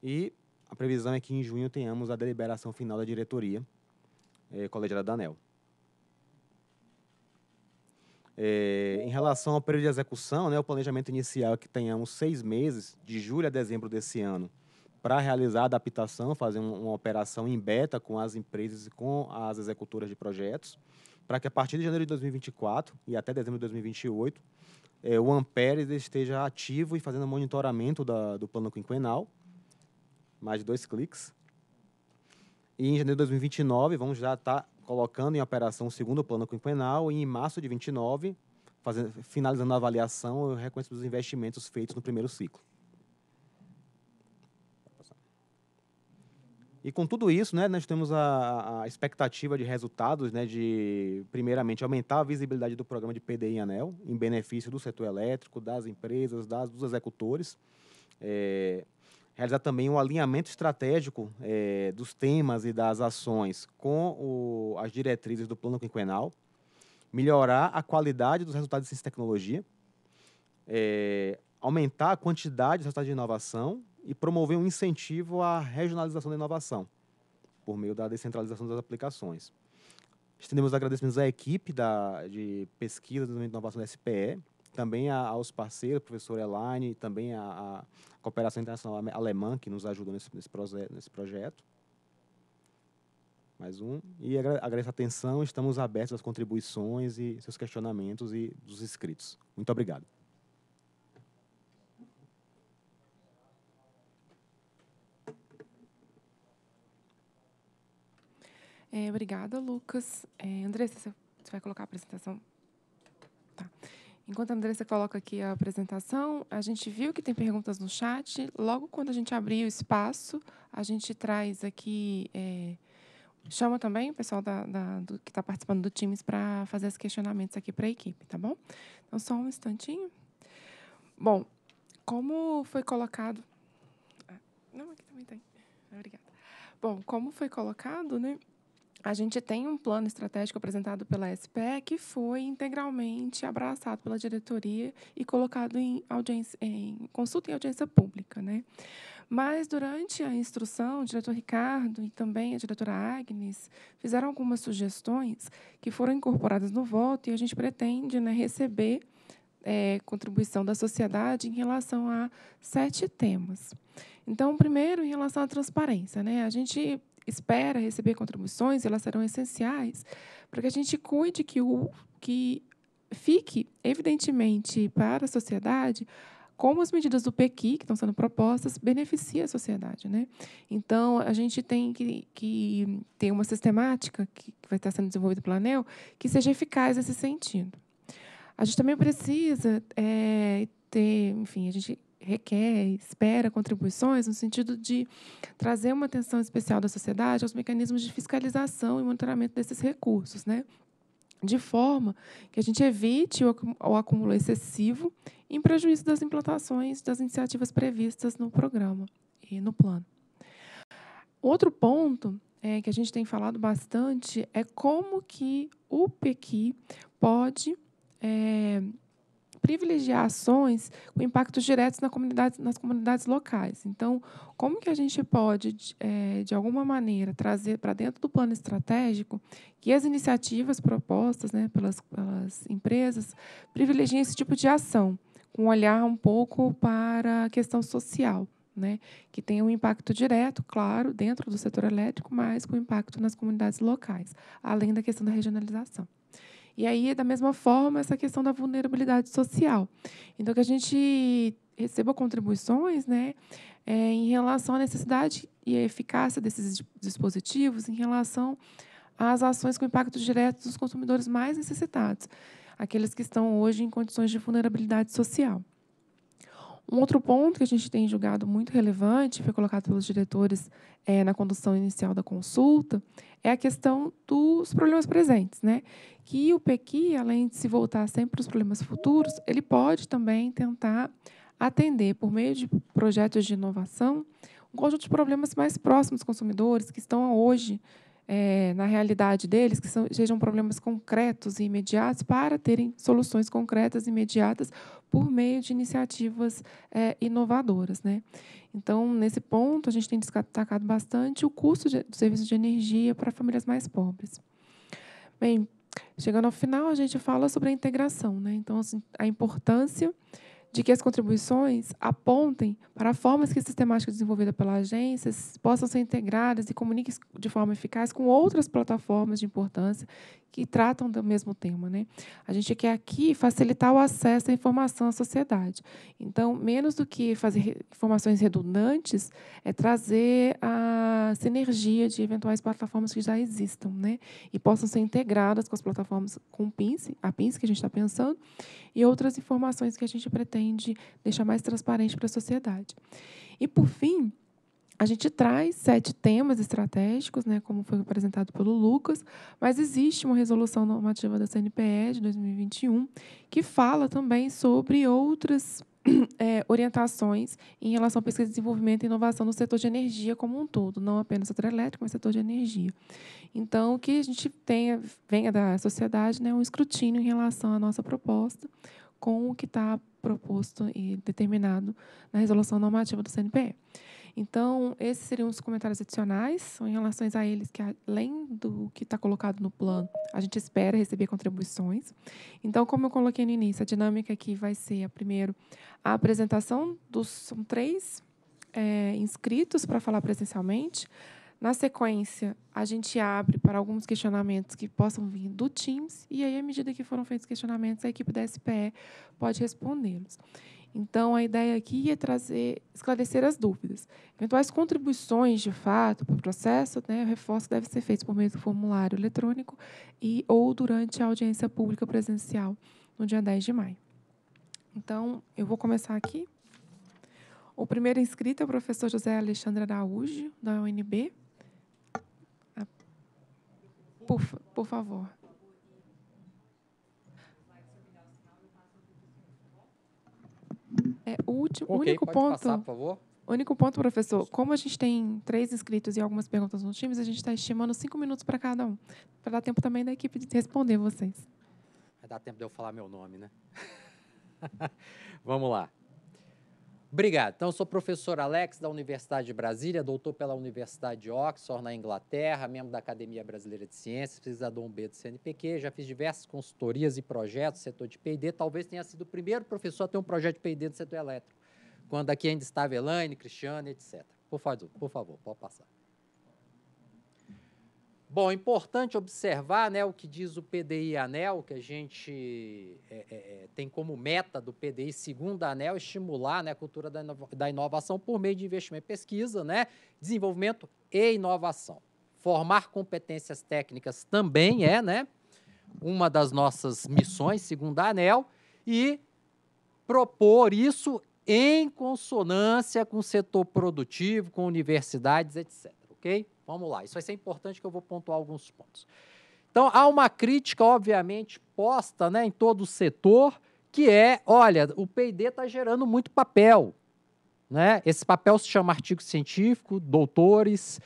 E a previsão é que em junho tenhamos a deliberação final da diretoria é, colegiada da ANEL. É, em relação ao período de execução, né, o planejamento inicial é que tenhamos seis meses, de julho a dezembro desse ano, para realizar a adaptação, fazer um, uma operação em beta com as empresas e com as executoras de projetos, para que a partir de janeiro de 2024 e até dezembro de 2028, é, o Ampere esteja ativo e fazendo monitoramento da, do plano quinquenal, mais de dois cliques. E em janeiro de 2029, vamos já estar tá colocando em operação o segundo plano quinquenal e em março de 29, fazendo, finalizando a avaliação e o reconhecimento dos investimentos feitos no primeiro ciclo. E com tudo isso, né, nós temos a, a, expectativa de resultados, né, de primeiramente aumentar a visibilidade do programa de PDI Anel em benefício do setor elétrico, das empresas, das, dos executores. É, realizar também um alinhamento estratégico é, dos temas e das ações com o, as diretrizes do plano quinquenal, melhorar a qualidade dos resultados de ciência e tecnologia, é, aumentar a quantidade de resultados de inovação e promover um incentivo à regionalização da inovação, por meio da descentralização das aplicações. Estendemos agradecimentos à equipe da, de pesquisa e inovação da SPE, também a, aos parceiros, professor Elaine, também a, a, Cooperação Internacional Alemã, que nos ajudou nesse, nesse, nesse projeto. Mais um. E agradeço a atenção, estamos abertos às contribuições e seus questionamentos e dos inscritos. Muito obrigado. É, obrigada, Lucas. É, Andressa, você vai colocar a apresentação? Tá. Enquanto a Andressa coloca aqui a apresentação, a gente viu que tem perguntas no chat. Logo quando a gente abrir o espaço, a gente traz aqui. É, chama também o pessoal da, da do, que está participando do Teams para fazer os questionamentos aqui para a equipe, tá bom? Então, só um instantinho. Bom, como foi colocado. Ah, não, aqui também tem. Obrigada. Bom, como foi colocado, né? A gente tem um plano estratégico apresentado pela SPE que foi integralmente abraçado pela diretoria e colocado em audiência, em consulta em audiência pública, né? Mas durante a instrução, o diretor Ricardo e também a diretora Agnes fizeram algumas sugestões que foram incorporadas no voto e a gente pretende né, receber é, contribuição da sociedade em relação a sete temas. Então, primeiro, em relação à transparência, né? A gente espera receber contribuições, elas serão essenciais para que a gente cuide que o que fique evidentemente para a sociedade como as medidas do PEQI, que estão sendo propostas, beneficiam a sociedade. Né? Então, a gente tem que, que ter uma sistemática que, que vai estar sendo desenvolvida pelo ANEL que seja eficaz nesse sentido. A gente também precisa é, ter, enfim, a gente requer, espera contribuições no sentido de trazer uma atenção especial da sociedade aos mecanismos de fiscalização e monitoramento desses recursos, né? de forma que a gente evite o acúmulo excessivo em prejuízo das implantações das iniciativas previstas no programa e no plano. Outro ponto é, que a gente tem falado bastante é como que o PEQI pode é, privilegiar ações com impactos diretos na comunidade, nas comunidades locais. Então, como que a gente pode, é, de alguma maneira, trazer para dentro do plano estratégico que as iniciativas propostas né, pelas, pelas empresas privilegiem esse tipo de ação, com olhar um pouco para a questão social, né, que tem um impacto direto, claro, dentro do setor elétrico, mas com impacto nas comunidades locais, além da questão da regionalização. E aí, da mesma forma, essa questão da vulnerabilidade social. Então, que a gente receba contribuições né, é, em relação à necessidade e à eficácia desses dispositivos em relação às ações com impacto direto dos consumidores mais necessitados, aqueles que estão hoje em condições de vulnerabilidade social. Um outro ponto que a gente tem julgado muito relevante, foi colocado pelos diretores é, na condução inicial da consulta, é a questão dos problemas presentes, né? Que o PEQI, além de se voltar sempre para os problemas futuros, ele pode também tentar atender, por meio de projetos de inovação, um conjunto de problemas mais próximos dos consumidores, que estão hoje é, na realidade deles, que são, sejam problemas concretos e imediatos, para terem soluções concretas e imediatas por meio de iniciativas é, inovadoras. Né? Então, nesse ponto, a gente tem destacado bastante o custo do serviço de energia para famílias mais pobres. Bem, chegando ao final, a gente fala sobre a integração. Né? Então, assim, a importância de que as contribuições apontem para formas que a sistemática desenvolvida pela agência possam ser integradas e comuniquem de forma eficaz com outras plataformas de importância que tratam do mesmo tema. Né? A gente quer aqui facilitar o acesso à informação à sociedade. Então, menos do que fazer informações redundantes, é trazer a sinergia de eventuais plataformas que já existam né? e possam ser integradas com as plataformas com o PINCE, a PINCE que a gente está pensando, e outras informações que a gente pretende deixar mais transparente para a sociedade. E, por fim, a gente traz sete temas estratégicos, né, como foi apresentado pelo Lucas, mas existe uma resolução normativa da CNPE de 2021 que fala também sobre outras é, orientações em relação à pesquisa, desenvolvimento e inovação no setor de energia como um todo, não apenas setor elétrico, mas setor de energia. Então, que a gente tenha, venha da sociedade né, um escrutínio em relação à nossa proposta com o que está proposto e determinado na resolução normativa do CNPE. Então, esses seriam os comentários adicionais, em relação a eles que, além do que está colocado no plano, a gente espera receber contribuições. Então, como eu coloquei no início, a dinâmica aqui vai ser, a primeiro, a apresentação dos... São três é, inscritos para falar presencialmente. Na sequência, a gente abre para alguns questionamentos que possam vir do Teams, e aí, à medida que foram feitos questionamentos, a equipe da SPE pode respondê-los. Então, a ideia aqui é trazer, esclarecer as dúvidas. Eventuais contribuições, de fato, para o processo, né, o reforço deve ser feito por meio do formulário eletrônico e ou durante a audiência pública presencial, no dia 10 de maio. Então, eu vou começar aqui. O primeiro inscrito é o professor José Alexandre Araújo, da UNB. Por, por favor. É, o último, okay, único ponto. Passar, por favor. O único ponto, professor, como a gente tem três inscritos e algumas perguntas nos times, a gente está estimando cinco minutos para cada um, para dar tempo também da equipe de responder vocês. Vai dar tempo de eu falar meu nome, né? Vamos lá. Obrigado. Então, eu sou professor Alex, da Universidade de Brasília, doutor pela Universidade de Oxford, na Inglaterra, membro da Academia Brasileira de Ciências, pesquisador 1B do CNPq, já fiz diversas consultorias e projetos no setor de P&D, talvez tenha sido o primeiro professor a ter um projeto de P&D no setor elétrico, quando aqui ainda estava Elaine, Cristiane, etc. Por favor, por favor, pode passar. Bom, importante observar né, o que diz o PDI ANEL, que a gente é, é, é tem como meta do PDI segundo ANEL estimular né, a cultura da, da inovação por meio de investimento em pesquisa, né, desenvolvimento e inovação. Formar competências técnicas também é né, uma das nossas missões, segundo a ANEL, e propor isso em consonância com o setor produtivo, com universidades, etc. Ok? Vamos lá, isso vai ser importante que eu vou pontuar alguns pontos. Então, há uma crítica, obviamente, posta né, em todo o setor, que é, olha, o P&D está gerando muito papel. Né? Esse papel se chama artigo científico, doutores,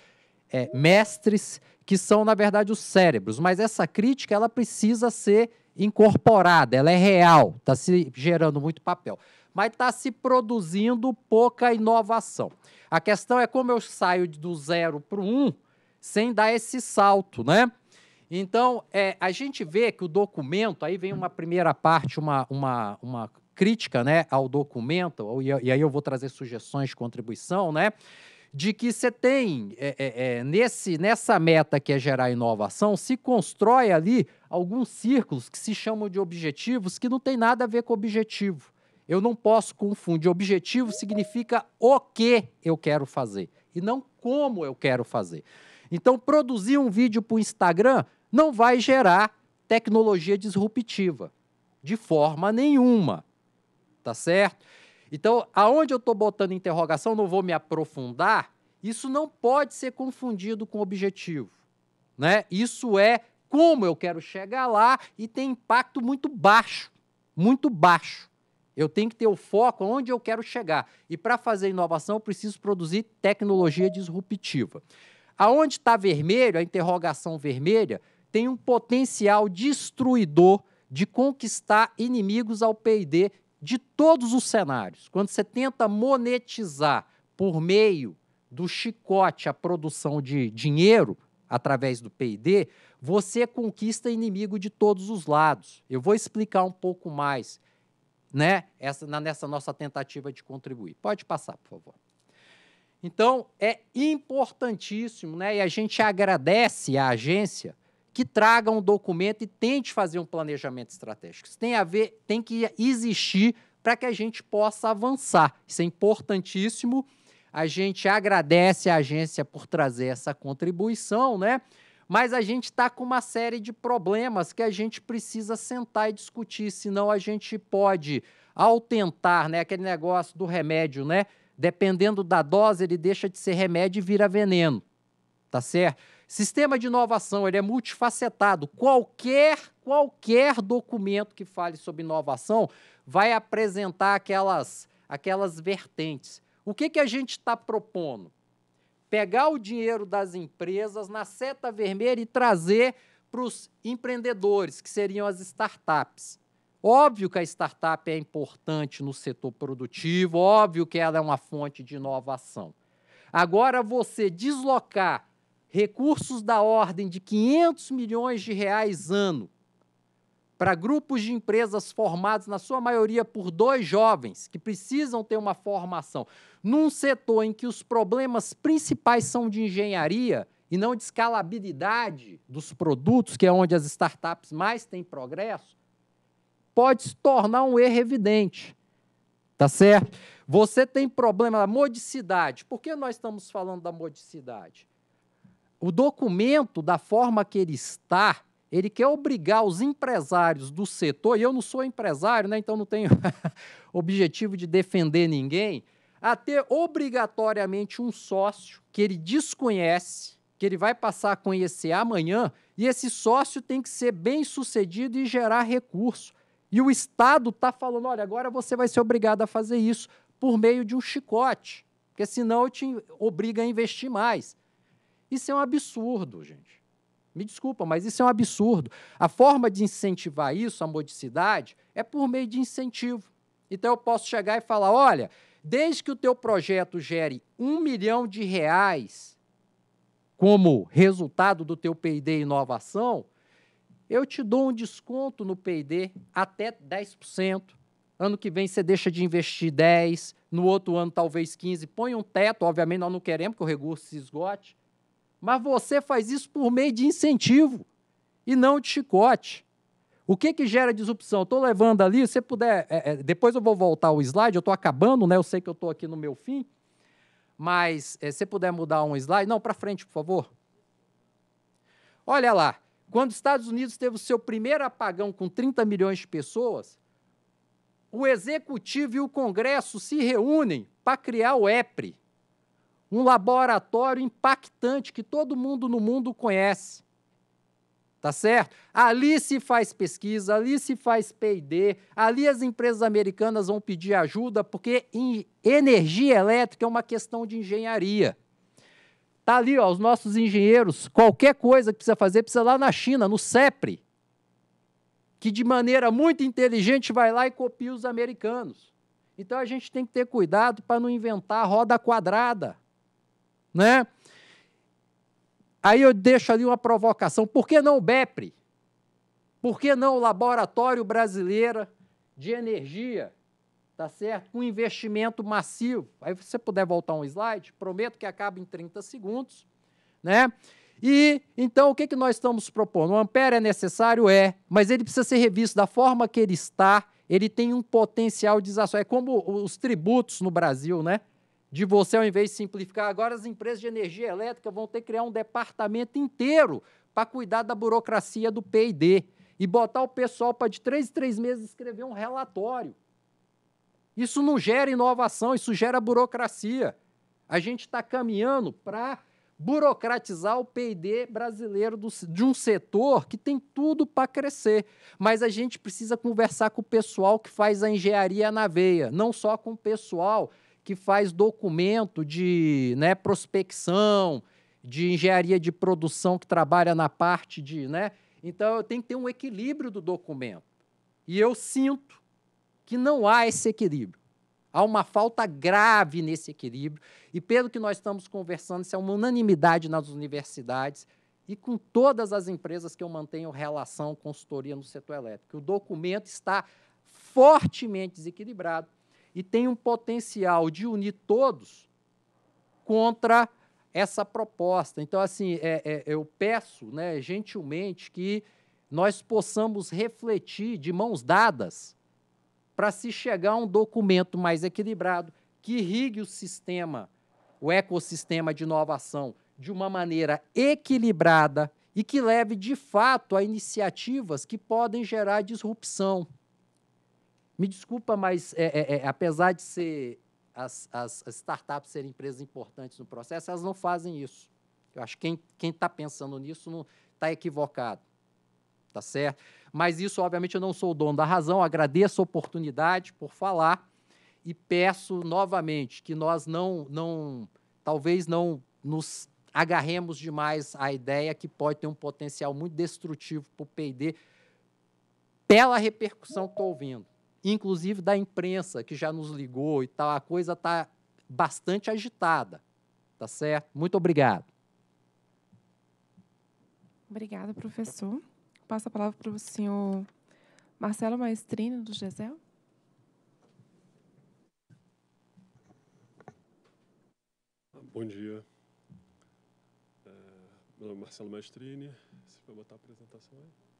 é, mestres, que são, na verdade, os cérebros. Mas essa crítica ela precisa ser incorporada, ela é real, está se gerando muito papel. Mas está se produzindo pouca inovação. A questão é como eu saio do zero para o um sem dar esse salto, né? Então, é, a gente vê que o documento, aí vem uma primeira parte, uma, uma, uma crítica né, ao documento, e, aí eu vou trazer sugestões de contribuição, né? de que você tem, é, é, é, nesse, nessa meta que é gerar inovação, se constrói ali alguns círculos que se chamam de objetivos que não tem nada a ver com objetivo. Eu não posso confundir. Objetivo significa o que eu quero fazer e não como eu quero fazer. Então, produzir um vídeo para o Instagram não vai gerar tecnologia disruptiva, de forma nenhuma. Tá certo? Então, aonde eu estou botando interrogação, não vou me aprofundar, isso não pode ser confundido com objetivo. Né? Isso é como eu quero chegar lá e tem impacto muito baixo, muito baixo. Eu tenho que ter o foco onde eu quero chegar. E para fazer inovação, eu preciso produzir tecnologia disruptiva. Aonde está vermelho, a interrogação vermelha, tem um potencial destruidor de conquistar inimigos ao PD de todos os cenários. Quando você tenta monetizar por meio do chicote a produção de dinheiro através do PD, você conquista inimigo de todos os lados. Eu vou explicar um pouco mais né, essa, nessa nossa tentativa de contribuir. Pode passar, por favor. Então, é importantíssimo, né, e a gente agradece à agência que traga um documento e tente fazer um planejamento estratégico. Isso tem a ver, tem que existir para que a gente possa avançar. Isso é importantíssimo. A gente agradece à agência por trazer essa contribuição, né? Mas a gente está com uma série de problemas que a gente precisa sentar e discutir, senão a gente pode, ao tentar, né, aquele negócio do remédio, né, dependendo da dose, ele deixa de ser remédio e vira veneno, tá certo? Sistema de inovação, ele é multifacetado. Qualquer, qualquer documento que fale sobre inovação vai apresentar aquelas, aquelas vertentes. O que, que a gente está propondo? Pegar o dinheiro das empresas na seta vermelha e trazer para os empreendedores, que seriam as startups. Óbvio que a startup é importante no setor produtivo, óbvio que ela é uma fonte de inovação. Agora, você deslocar recursos da ordem de 500 milhões de reais ano para grupos de empresas formados, na sua maioria, por dois jovens que precisam ter uma formação, num setor em que os problemas principais são de engenharia e não de escalabilidade dos produtos, que é onde as startups mais têm progresso, pode se tornar um erro evidente. Tá certo? Você tem problema da modicidade. Por que nós estamos falando da modicidade? O documento, da forma que ele está, ele quer obrigar os empresários do setor, e eu não sou empresário, né, então não tenho objetivo de defender ninguém, a ter obrigatoriamente um sócio que ele desconhece, que ele vai passar a conhecer amanhã, e esse sócio tem que ser bem sucedido e gerar recurso. E o Estado está falando: olha, agora você vai ser obrigado a fazer isso por meio de um chicote. Porque senão eu te obriga a investir mais. Isso é um absurdo, gente. Me desculpa, mas isso é um absurdo. A forma de incentivar isso, a modicidade, é por meio de incentivo. Então eu posso chegar e falar: olha, desde que o teu projeto gere um milhão de reais como resultado do teu P&D inovação, eu te dou um desconto no P&D até 10%. Ano que vem você deixa de investir 10, no outro ano talvez 15. Põe um teto, obviamente nós não queremos que o recurso se esgote, mas você faz isso por meio de incentivo e não de chicote. O que, que gera disrupção? Estou levando ali, se puder, é, é, depois eu vou voltar ao slide, eu estou acabando, né? Eu sei que eu estou aqui no meu fim. Mas eh, se puder mudar um slide. Não, para frente, por favor. Olha lá. Quando os Estados Unidos teve o seu primeiro apagão com 30 milhões de pessoas, o executivo e o Congresso se reúnem para criar o EPRI, um laboratório impactante que todo mundo no mundo conhece. Tá certo? Ali se faz pesquisa, ali se faz PD, ali as empresas americanas vão pedir ajuda, porque energia elétrica é uma questão de engenharia. Tá ali, ó, os nossos engenheiros, qualquer coisa que precisa fazer, precisa lá na China, no CEPRE, que de maneira muito inteligente vai lá e copia os americanos. Então a gente tem que ter cuidado para não inventar roda quadrada, né? Aí eu deixo ali uma provocação. Por que não o BEPRE? Por que não o Laboratório Brasileiro de Energia? Tá certo? Com investimento massivo. Aí você puder voltar um slide, prometo que acaba em 30 segundos. Né? E então o que, que nós estamos propondo? O Ampere é necessário? É, mas ele precisa ser revisto da forma que ele está. Ele tem um potencial de desação. É como os tributos no Brasil, né? De você, ao invés de simplificar, agora as empresas de energia elétrica vão ter que criar um departamento inteiro para cuidar da burocracia do P&D e botar o pessoal para de três em três meses escrever um relatório. Isso não gera inovação, isso gera burocracia. A gente está caminhando para burocratizar o P&D brasileiro do, de um setor que tem tudo para crescer. Mas a gente precisa conversar com o pessoal que faz a engenharia na veia, não só com o pessoal que faz documento de né, prospecção, de engenharia de produção, que trabalha na parte de. Né? Então, eu tenho que ter um equilíbrio do documento. E eu sinto que não há esse equilíbrio. Há uma falta grave nesse equilíbrio. E pelo que nós estamos conversando, isso é uma unanimidade nas universidades e com todas as empresas que eu mantenho relação, consultoria no setor elétrico. O documento está fortemente desequilibrado e tem um potencial de unir todos contra essa proposta. Então, assim, é, é, eu peço né, gentilmente que nós possamos refletir de mãos dadas para se chegar a um documento mais equilibrado, que irrigue o sistema, o ecossistema de inovação de uma maneira equilibrada e que leve de fato a iniciativas que podem gerar disrupção. Me desculpa, mas é, é, é, apesar de ser as, as, as, startups serem empresas importantes no processo, elas não fazem isso. Eu acho que quem está pensando nisso está equivocado. Tá certo? Mas isso, obviamente, eu não sou o dono da razão. Agradeço a oportunidade por falar e peço novamente que nós não, não talvez não nos agarremos demais à ideia que pode ter um potencial muito destrutivo para o P&D pela repercussão que estou ouvindo inclusive da imprensa que já nos ligou e tal. A coisa está bastante agitada, tá certo? Muito obrigado. Obrigada, professor. Passo a palavra para o senhor Marcelo Maestrino, do GESEL. Bom dia. É, meu nome é Marcelo Maestrini. Você vai botar a apresentação aí?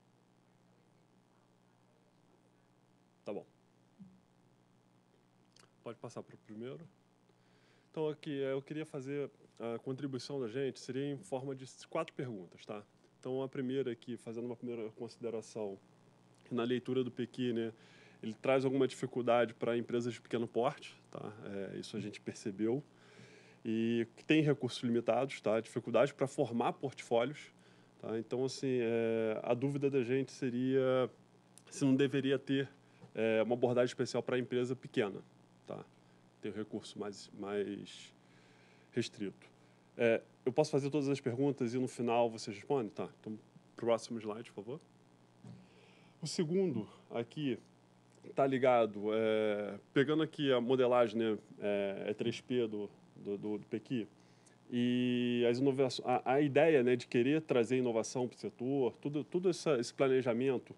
Tá bom. Pode passar para o primeiro. Então, aqui, eu queria fazer a contribuição da gente, seria em forma de quatro perguntas, tá? Então, a primeira aqui, fazendo uma primeira consideração, na leitura do Pequi, né, ele traz alguma dificuldade para empresas de pequeno porte, tá? É, isso a gente percebeu. E tem recursos limitados, tá? Dificuldade para formar portfólios, tá? Então, assim, é, a dúvida da gente seria se não deveria ter é, uma abordagem especial para a empresa pequena, tá? Ter um recurso mais, mais restrito. É, eu posso fazer todas as perguntas e no final você responde? Tá. Então, próximo slide, por favor. O segundo aqui está ligado, é, pegando aqui a modelagem né, é, 3P do, do, do, do e as inovações, a, a, ideia né, de querer trazer inovação para o setor, tudo, tudo essa, esse planejamento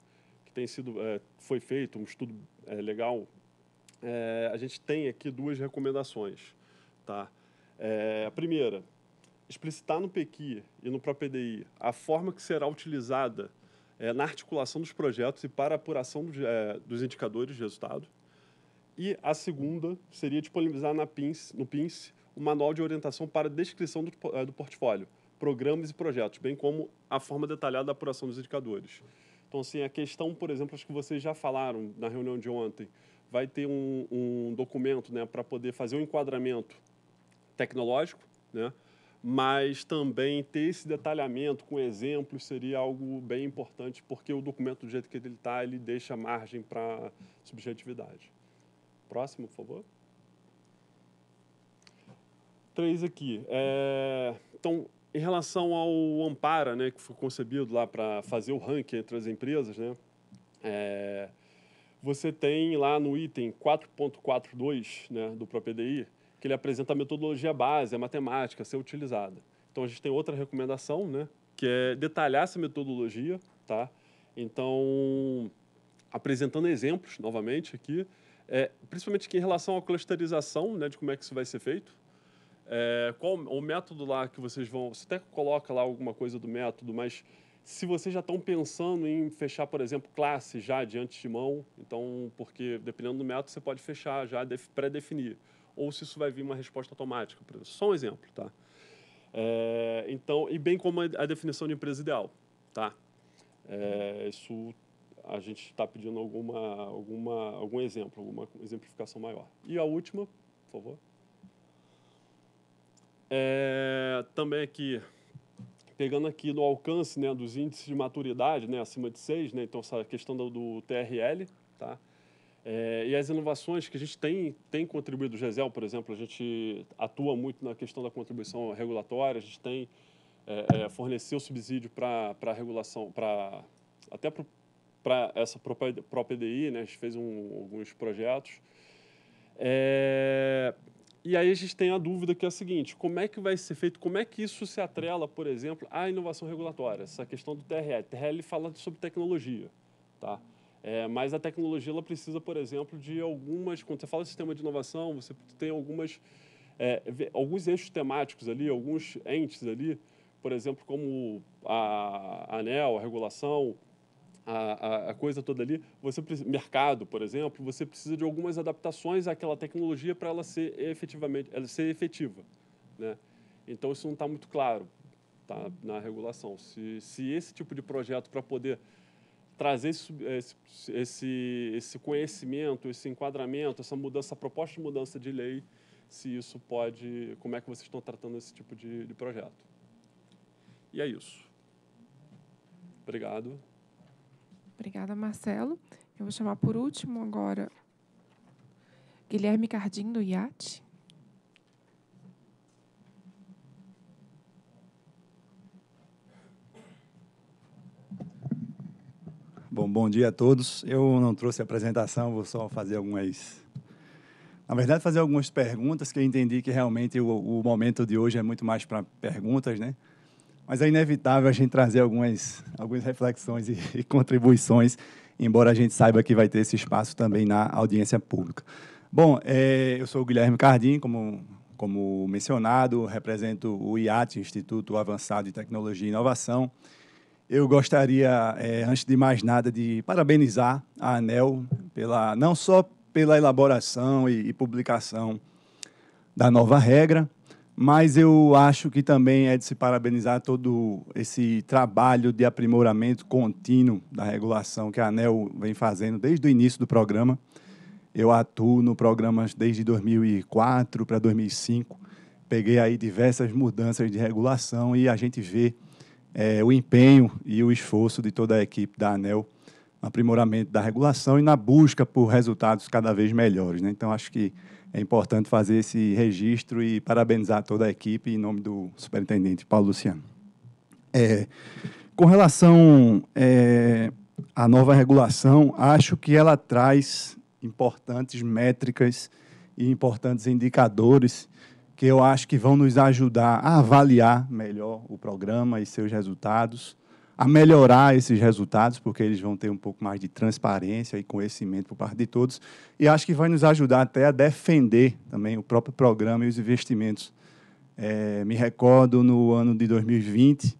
tem sido, é, foi feito, um estudo é, legal, é, a gente tem aqui duas recomendações. Tá? É, a primeira, explicitar no PEQI e no próprio PDI a forma que será utilizada é, na articulação dos projetos e para apuração do, dos indicadores de resultado. E a segunda seria disponibilizar na PINS, no PINS o manual de orientação para descrição do, do portfólio, programas e projetos, bem como a forma detalhada da apuração dos indicadores. Então, assim, a questão, por exemplo, acho que vocês já falaram na reunião de ontem, vai ter um, um documento né, para poder fazer um enquadramento tecnológico, né, mas também ter esse detalhamento com exemplos seria algo bem importante, porque o documento, do jeito que ele está, ele deixa margem para subjetividade. Próximo, por favor. Três aqui. É, então, em relação ao Ampara, né, que foi concebido lá para fazer o ranking entre as empresas, né, é, você tem lá no item 4.42 né, do ProPDI, que ele apresenta a metodologia base, a matemática a ser utilizada. Então, a gente tem outra recomendação, né, que é detalhar essa metodologia, tá? Então, apresentando exemplos, novamente, aqui, é, principalmente em relação à clusterização, né, de como é que isso vai ser feito. É, qual o método lá que vocês vão... Você até coloca lá alguma coisa do método, mas se vocês já estão pensando em fechar, por exemplo, classe já de antemão, então, porque dependendo do método, você pode fechar já, pré-definir ou se isso vai vir uma resposta automática. Só um exemplo, tá? É, então, e bem como a definição de empresa ideal, tá? É, isso a gente está pedindo alguma, alguma, algum exemplo, alguma exemplificação maior. E a última, por favor. É, também aqui, pegando aqui no alcance né, dos índices de maturidade, né, acima de 6, né, então essa questão do, do TRL, tá? É, e as inovações que a gente tem, tem contribuído, o GESEL, por exemplo, a gente atua muito na questão da contribuição regulatória, a gente tem é, é, subsídio para a regulação, para até para essa própria PDI, né? a gente fez um, alguns projetos. É, e aí a gente tem a dúvida que é a seguinte, como é que vai ser feito, como é que isso se atrela, por exemplo, à inovação regulatória, essa questão do TRL. TRL fala sobre tecnologia, tá? É, mas a tecnologia ela precisa, por exemplo, de algumas. Quando você fala de sistema de inovação, você tem algumas, é, alguns eixos temáticos ali, alguns entes ali, por exemplo, como a ANEL, a regulação, a, a, coisa toda ali. Você mercado, por exemplo, você precisa de algumas adaptações àquela tecnologia para ela ser efetivamente, ela ser efetiva, né? Então isso não está muito claro, tá, na regulação. Se, se esse tipo de projeto para poder trazer esse, esse, esse conhecimento, esse enquadramento, essa mudança, proposta de mudança de lei, se isso pode, como é que vocês estão tratando esse tipo de, de projeto. E é isso. Obrigado. Obrigada, Marcelo. Eu vou chamar por último agora Guilherme Cardim, do IAT. Bom, bom dia a todos. Eu não trouxe apresentação, vou só fazer algumas. Na verdade, fazer algumas perguntas, que eu entendi que realmente o, o momento de hoje é muito mais para perguntas, né? Mas é inevitável a gente trazer algumas, algumas reflexões e, e contribuições, embora a gente saiba que vai ter esse espaço também na audiência pública. Bom, é, eu sou o Guilherme Cardim, como, como mencionado, represento o IAT, Instituto Avançado de Tecnologia e Inovação. Eu gostaria, é, antes de mais nada, de parabenizar a ANEL pela, não só pela elaboração e, e publicação da nova regra, mas eu acho que também é de se parabenizar todo esse trabalho de aprimoramento contínuo da regulação que a ANEL vem fazendo desde o início do programa. Eu atuo no programa desde 2004 para 2005. Peguei aí diversas mudanças de regulação e a gente vê é, o empenho e o esforço de toda a equipe da ANEL no aprimoramento da regulação e na busca por resultados cada vez melhores. Né? Então, acho que é importante fazer esse registro e parabenizar toda a equipe em nome do superintendente Paulo Luciano. É, com relação é, à nova regulação, acho que ela traz importantes métricas e importantes indicadores que eu acho que vão nos ajudar a avaliar melhor o programa e seus resultados, a melhorar esses resultados, porque eles vão ter um pouco mais de transparência e conhecimento por parte de todos, e acho que vai nos ajudar até a defender também o próprio programa e os investimentos. É, me recordo no ano de 2020,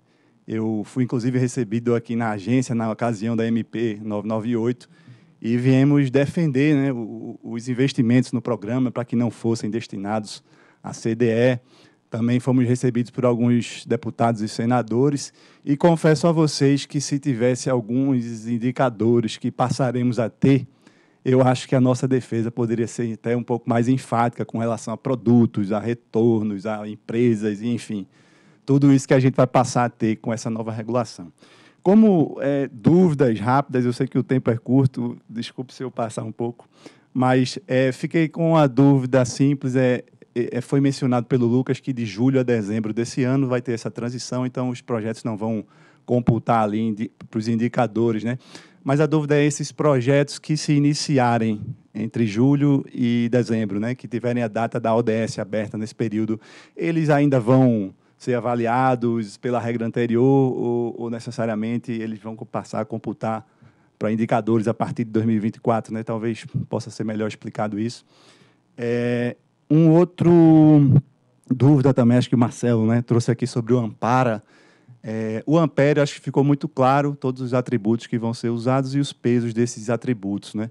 eu fui inclusive recebido aqui na agência na ocasião da MP 998 e viemos defender né, os investimentos no programa para que não fossem destinados à CDE. Também fomos recebidos por alguns deputados e senadores. E confesso a vocês que, se tivesse alguns indicadores que passaremos a ter, eu acho que a nossa defesa poderia ser até um pouco mais enfática com relação a produtos, a retornos, a empresas, enfim. Tudo isso que a gente vai passar a ter com essa nova regulação. Como é, dúvidas rápidas, eu sei que o tempo é curto, desculpe se eu passar um pouco, mas é, fiquei com a dúvida simples, é, foi mencionado pelo Lucas que de julho a dezembro desse ano vai ter essa transição, então os projetos não vão computar ali para os indicadores, né? Mas a dúvida é esses projetos que se iniciarem entre julho e dezembro, né, que tiverem a data da ODS aberta nesse período, eles ainda vão ser avaliados pela regra anterior ou, ou necessariamente eles vão passar a computar para indicadores a partir de 2024, né? Talvez possa ser melhor explicado isso. É, um outro dúvida também, acho que o Marcelo né, trouxe aqui sobre o Ampara. É, o Ampere, acho que ficou muito claro todos os atributos que vão ser usados e os pesos desses atributos. Né?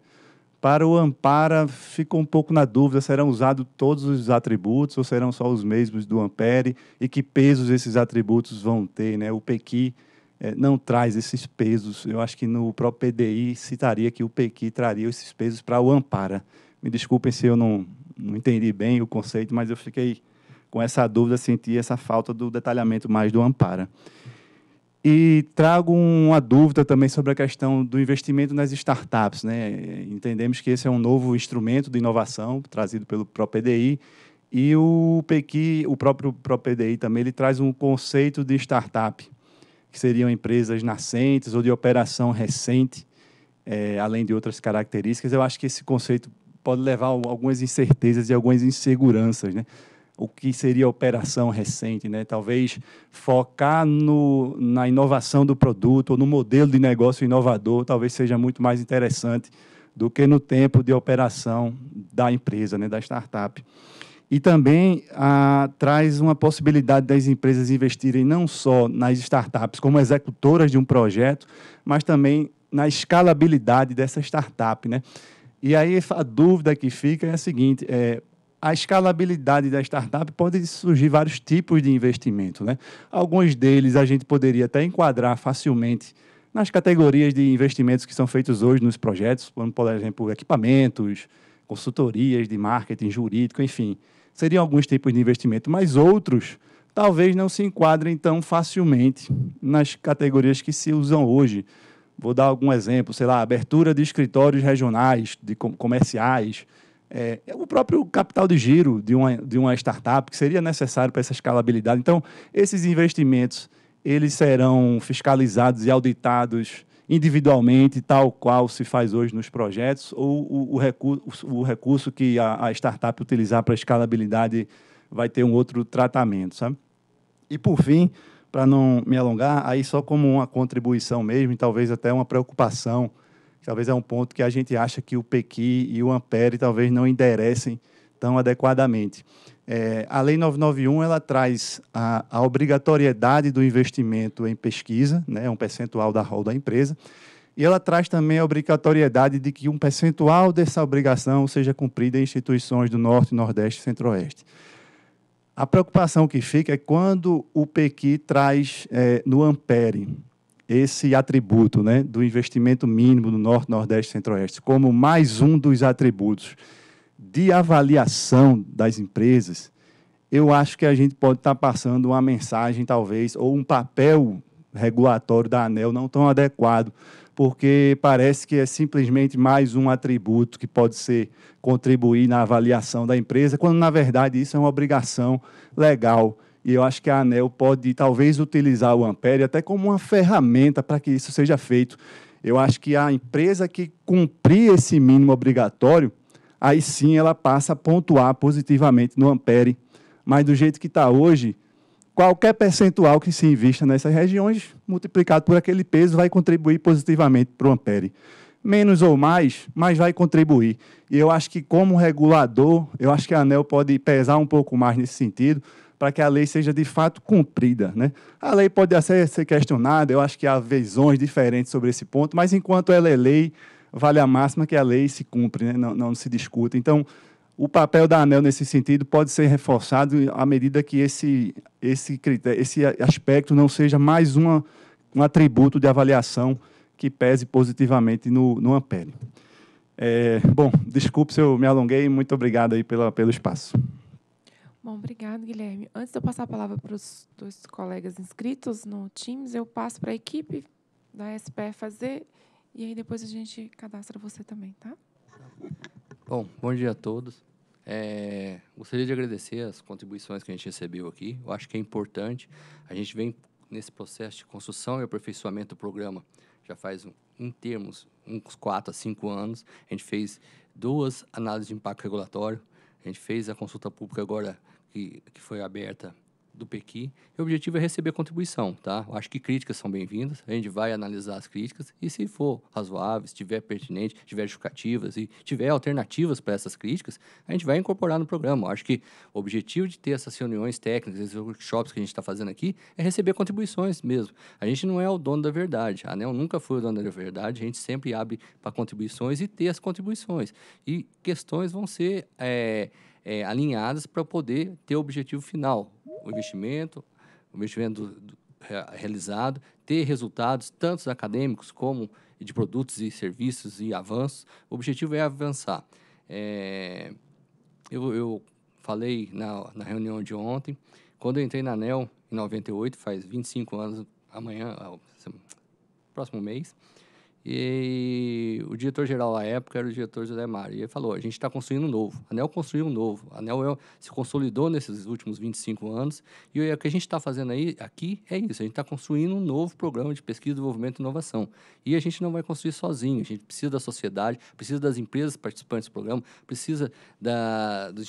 Para o Ampara, ficou um pouco na dúvida, serão usados todos os atributos ou serão só os mesmos do Ampere e que pesos esses atributos vão ter. Né? O PEQI é, não traz esses pesos. Eu acho que no próprio PDI citaria que o PEQI traria esses pesos para o Ampara. Me desculpem se eu não, não entendi bem o conceito, mas eu fiquei com essa dúvida, senti essa falta do detalhamento mais do Ampara. E trago uma dúvida também sobre a questão do investimento nas startups. Né? Entendemos que esse é um novo instrumento de inovação trazido pelo ProPDI e o PEQI, o próprio ProPDI também, ele traz um conceito de startup, que seriam empresas nascentes ou de operação recente, é, além de outras características. Eu acho que esse conceito pode levar algumas incertezas e algumas inseguranças, né? O que seria a operação recente, né? Talvez focar no, na inovação do produto ou no modelo de negócio inovador, talvez seja muito mais interessante do que no tempo de operação da empresa, né? Da startup. E também ah, traz uma possibilidade das empresas investirem não só nas startups como executoras de um projeto, mas também na escalabilidade dessa startup, né? E aí a dúvida que fica é a seguinte: é, a escalabilidade da startup pode surgir vários tipos de investimento. Né? Alguns deles a gente poderia até enquadrar facilmente nas categorias de investimentos que são feitos hoje nos projetos, como, por exemplo, equipamentos, consultorias de marketing jurídico, enfim. Seriam alguns tipos de investimento, mas outros talvez não se enquadrem tão facilmente nas categorias que se usam hoje Vou dar algum exemplo, sei lá, abertura de escritórios regionais, de comerciais, é, é, o próprio capital de giro de uma, de uma startup que seria necessário para essa escalabilidade. Então, esses investimentos eles serão fiscalizados e auditados individualmente, tal qual se faz hoje nos projetos, ou o, o, recurso, o recurso que a, a startup utilizar para escalabilidade vai ter um outro tratamento, sabe? E, por fim, para não me alongar, aí só como uma contribuição mesmo, e talvez até uma preocupação, talvez é um ponto que a gente acha que o PEQI e o Ampere talvez não enderecem tão adequadamente. É, a Lei 991 ela traz a, a, obrigatoriedade do investimento em pesquisa, né, um percentual da rol da empresa, e ela traz também a obrigatoriedade de que um percentual dessa obrigação seja cumprida em instituições do Norte, Nordeste e Centro-Oeste. A preocupação que fica é quando o PEQI traz é, no Ampere esse atributo né, do investimento mínimo no Norte, Nordeste e Centro-Oeste como mais um dos atributos de avaliação das empresas, eu acho que a gente pode estar passando uma mensagem, talvez, ou um papel regulatório da ANEL não tão adequado, porque parece que é simplesmente mais um atributo que pode ser contribuir na avaliação da empresa, quando na verdade isso é uma obrigação legal. E eu acho que a ANEL pode talvez utilizar o Ampere até como uma ferramenta para que isso seja feito. Eu acho que a empresa que cumprir esse mínimo obrigatório, aí sim ela passa a pontuar positivamente no Ampere. Mas do jeito que está hoje, qualquer percentual que se invista nessas regiões, multiplicado por aquele peso, vai contribuir positivamente para o Ampere. Menos ou mais, mas vai contribuir. E eu acho que, como regulador, eu acho que a ANEL pode pesar um pouco mais nesse sentido, para que a lei seja de fato cumprida. Né? A lei pode ser, ser questionada, eu acho que há visões diferentes sobre esse ponto, mas enquanto ela é lei, vale a máxima que a lei se cumpre, né? não, não se discuta. Então, o papel da ANEL nesse sentido pode ser reforçado à medida que esse, esse, critério, esse aspecto não seja mais uma, um atributo de avaliação que pese positivamente no, no Ampere. É, bom, desculpe se eu me alonguei, muito obrigado aí pela, pelo espaço. Bom, obrigado, Guilherme. Antes de eu passar a palavra para os dois colegas inscritos no Teams, eu passo para a equipe da SPE fazer e aí depois a gente cadastra você também, tá? Bom, bom dia a todos. É, gostaria de agradecer as contribuições que a gente recebeu aqui. Eu acho que é importante. A gente vem nesse processo de construção e aperfeiçoamento do programa já faz, em termos, uns quatro a cinco anos. A gente fez duas análises de impacto regulatório. A gente fez a consulta pública agora, que, que foi aberta do Pequi. O objetivo é receber contribuição, tá? Eu acho que críticas são bem-vindas. A gente vai analisar as críticas e, se for razoável, se tiver pertinente, tiver justificativas e tiver alternativas para essas críticas, a gente vai incorporar no programa. Eu acho que o objetivo de ter essas reuniões técnicas, esses workshops que a gente está fazendo aqui, é receber contribuições mesmo. A gente não é o dono da verdade. A ANEL nunca foi o dono da verdade. A gente sempre abre para contribuições e ter as contribuições. E questões vão ser é, é, alinhadas para poder ter o objetivo final o investimento, o investimento do, do, realizado, ter resultados, tanto acadêmicos como de produtos e serviços e avanços. O objetivo é avançar. É, eu, eu, falei na, na reunião de ontem, quando eu entrei na ANEL, em 98, faz 25 anos, amanhã, próximo mês, e o diretor-geral à época era o diretor José Mário. E ele falou: a gente está construindo um novo. A ANEL construiu um novo. A ANEL é, se consolidou nesses últimos 25 anos. E o que a gente está fazendo aí, aqui é isso: a gente está construindo um novo programa de pesquisa, desenvolvimento e inovação. E a gente não vai construir sozinho. A gente precisa da sociedade, precisa das empresas participantes do programa, precisa da, das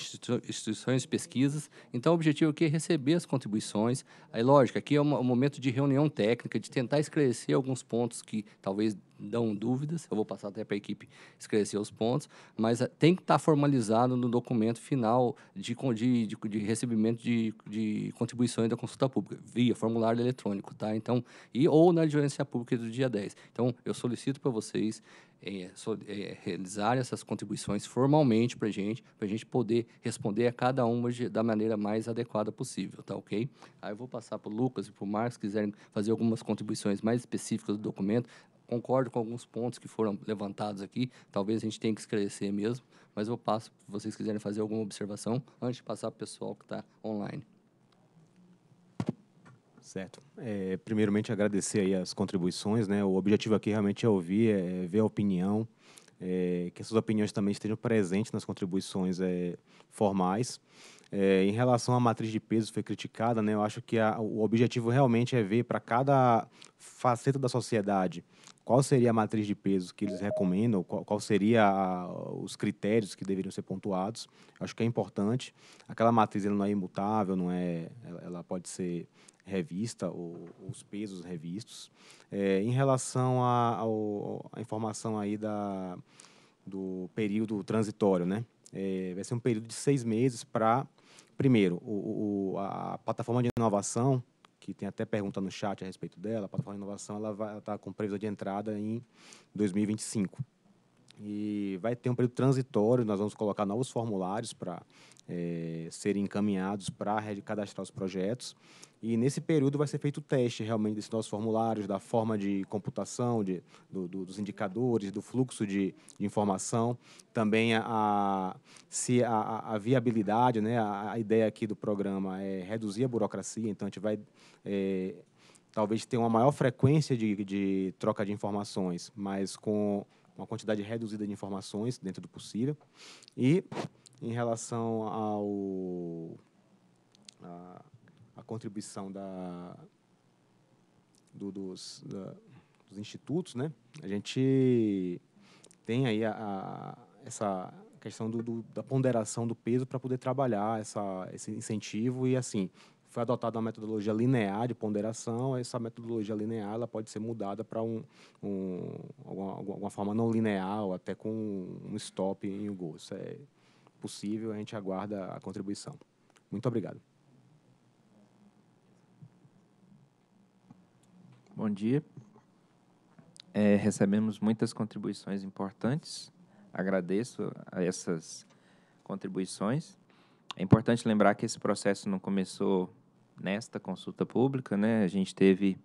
instituições de pesquisas. Então, o objetivo aqui é receber as contribuições. Aí, lógico, aqui é um, um momento de reunião técnica, de tentar esclarecer alguns pontos que talvez dão dúvidas, eu vou passar até para a equipe esclarecer os pontos, mas eh, tem que estar tá formalizado no documento final de, de, de, de recebimento de, de contribuições da consulta pública, via formulário eletrônico, tá? Então, e, ou na audiência pública do dia 10. Então, eu solicito para vocês é, so, é, realizar essas contribuições formalmente para gente, para a gente poder responder a cada uma de, da maneira mais adequada possível, tá ok? Aí eu vou passar para o Lucas e para o Marcos, se quiserem fazer algumas contribuições mais específicas do documento, concordo com alguns pontos que foram levantados aqui. Talvez a gente tenha que esclarecer mesmo, mas eu passo, se vocês quiserem fazer alguma observação, antes de passar para o pessoal que está online. Certo. É, primeiramente, agradecer aí as contribuições. Né? O objetivo aqui realmente é ouvir, é ver a opinião, é, que essas opiniões também estejam presentes nas contribuições é, formais. É, em relação à matriz de peso, foi criticada, né? eu acho que a, o objetivo realmente é ver para cada faceta da sociedade qual seria a matriz de peso que eles recomendam, qual, qual seria a, os critérios que deveriam ser pontuados. Acho que é importante. Aquela matriz ela não é imutável, não é, ela, ela pode ser revista ou, os pesos revistos. É, em relação à informação aí da, do período transitório, né? É, vai ser um período de seis meses para, primeiro, o, o, a plataforma de inovação que tem até pergunta no chat a respeito dela, a plataforma de inovação ela vai estar tá com previsão de entrada em 2025. E vai ter um período transitório, nós vamos colocar novos formulários para é, serem encaminhados para cadastrar os projetos. E nesse período vai ser feito o teste realmente desses nossos formulários, da forma de computação, de, do, do, dos indicadores, do fluxo de, de informação, também a, a se a, a, viabilidade, né, a, a, ideia aqui do programa é reduzir a burocracia, então a gente vai é, talvez ter uma maior frequência de, de troca de informações, mas com uma quantidade reduzida de informações dentro do possível. E em relação ao a, a contribuição da, do, dos, da, dos institutos, né? A gente tem aí a, a essa questão do, do, da ponderação do peso para poder trabalhar essa, esse incentivo e assim foi adotada uma metodologia linear de ponderação. Essa metodologia linear ela pode ser mudada para um, um, alguma, alguma forma não linear, ou até com um stop em um gol. Isso é possível, a gente aguarda a contribuição. Muito obrigado. Bom dia. É, recebemos muitas contribuições importantes. Agradeço a essas contribuições. É importante lembrar que esse processo não começou nesta consulta pública, né? A gente teve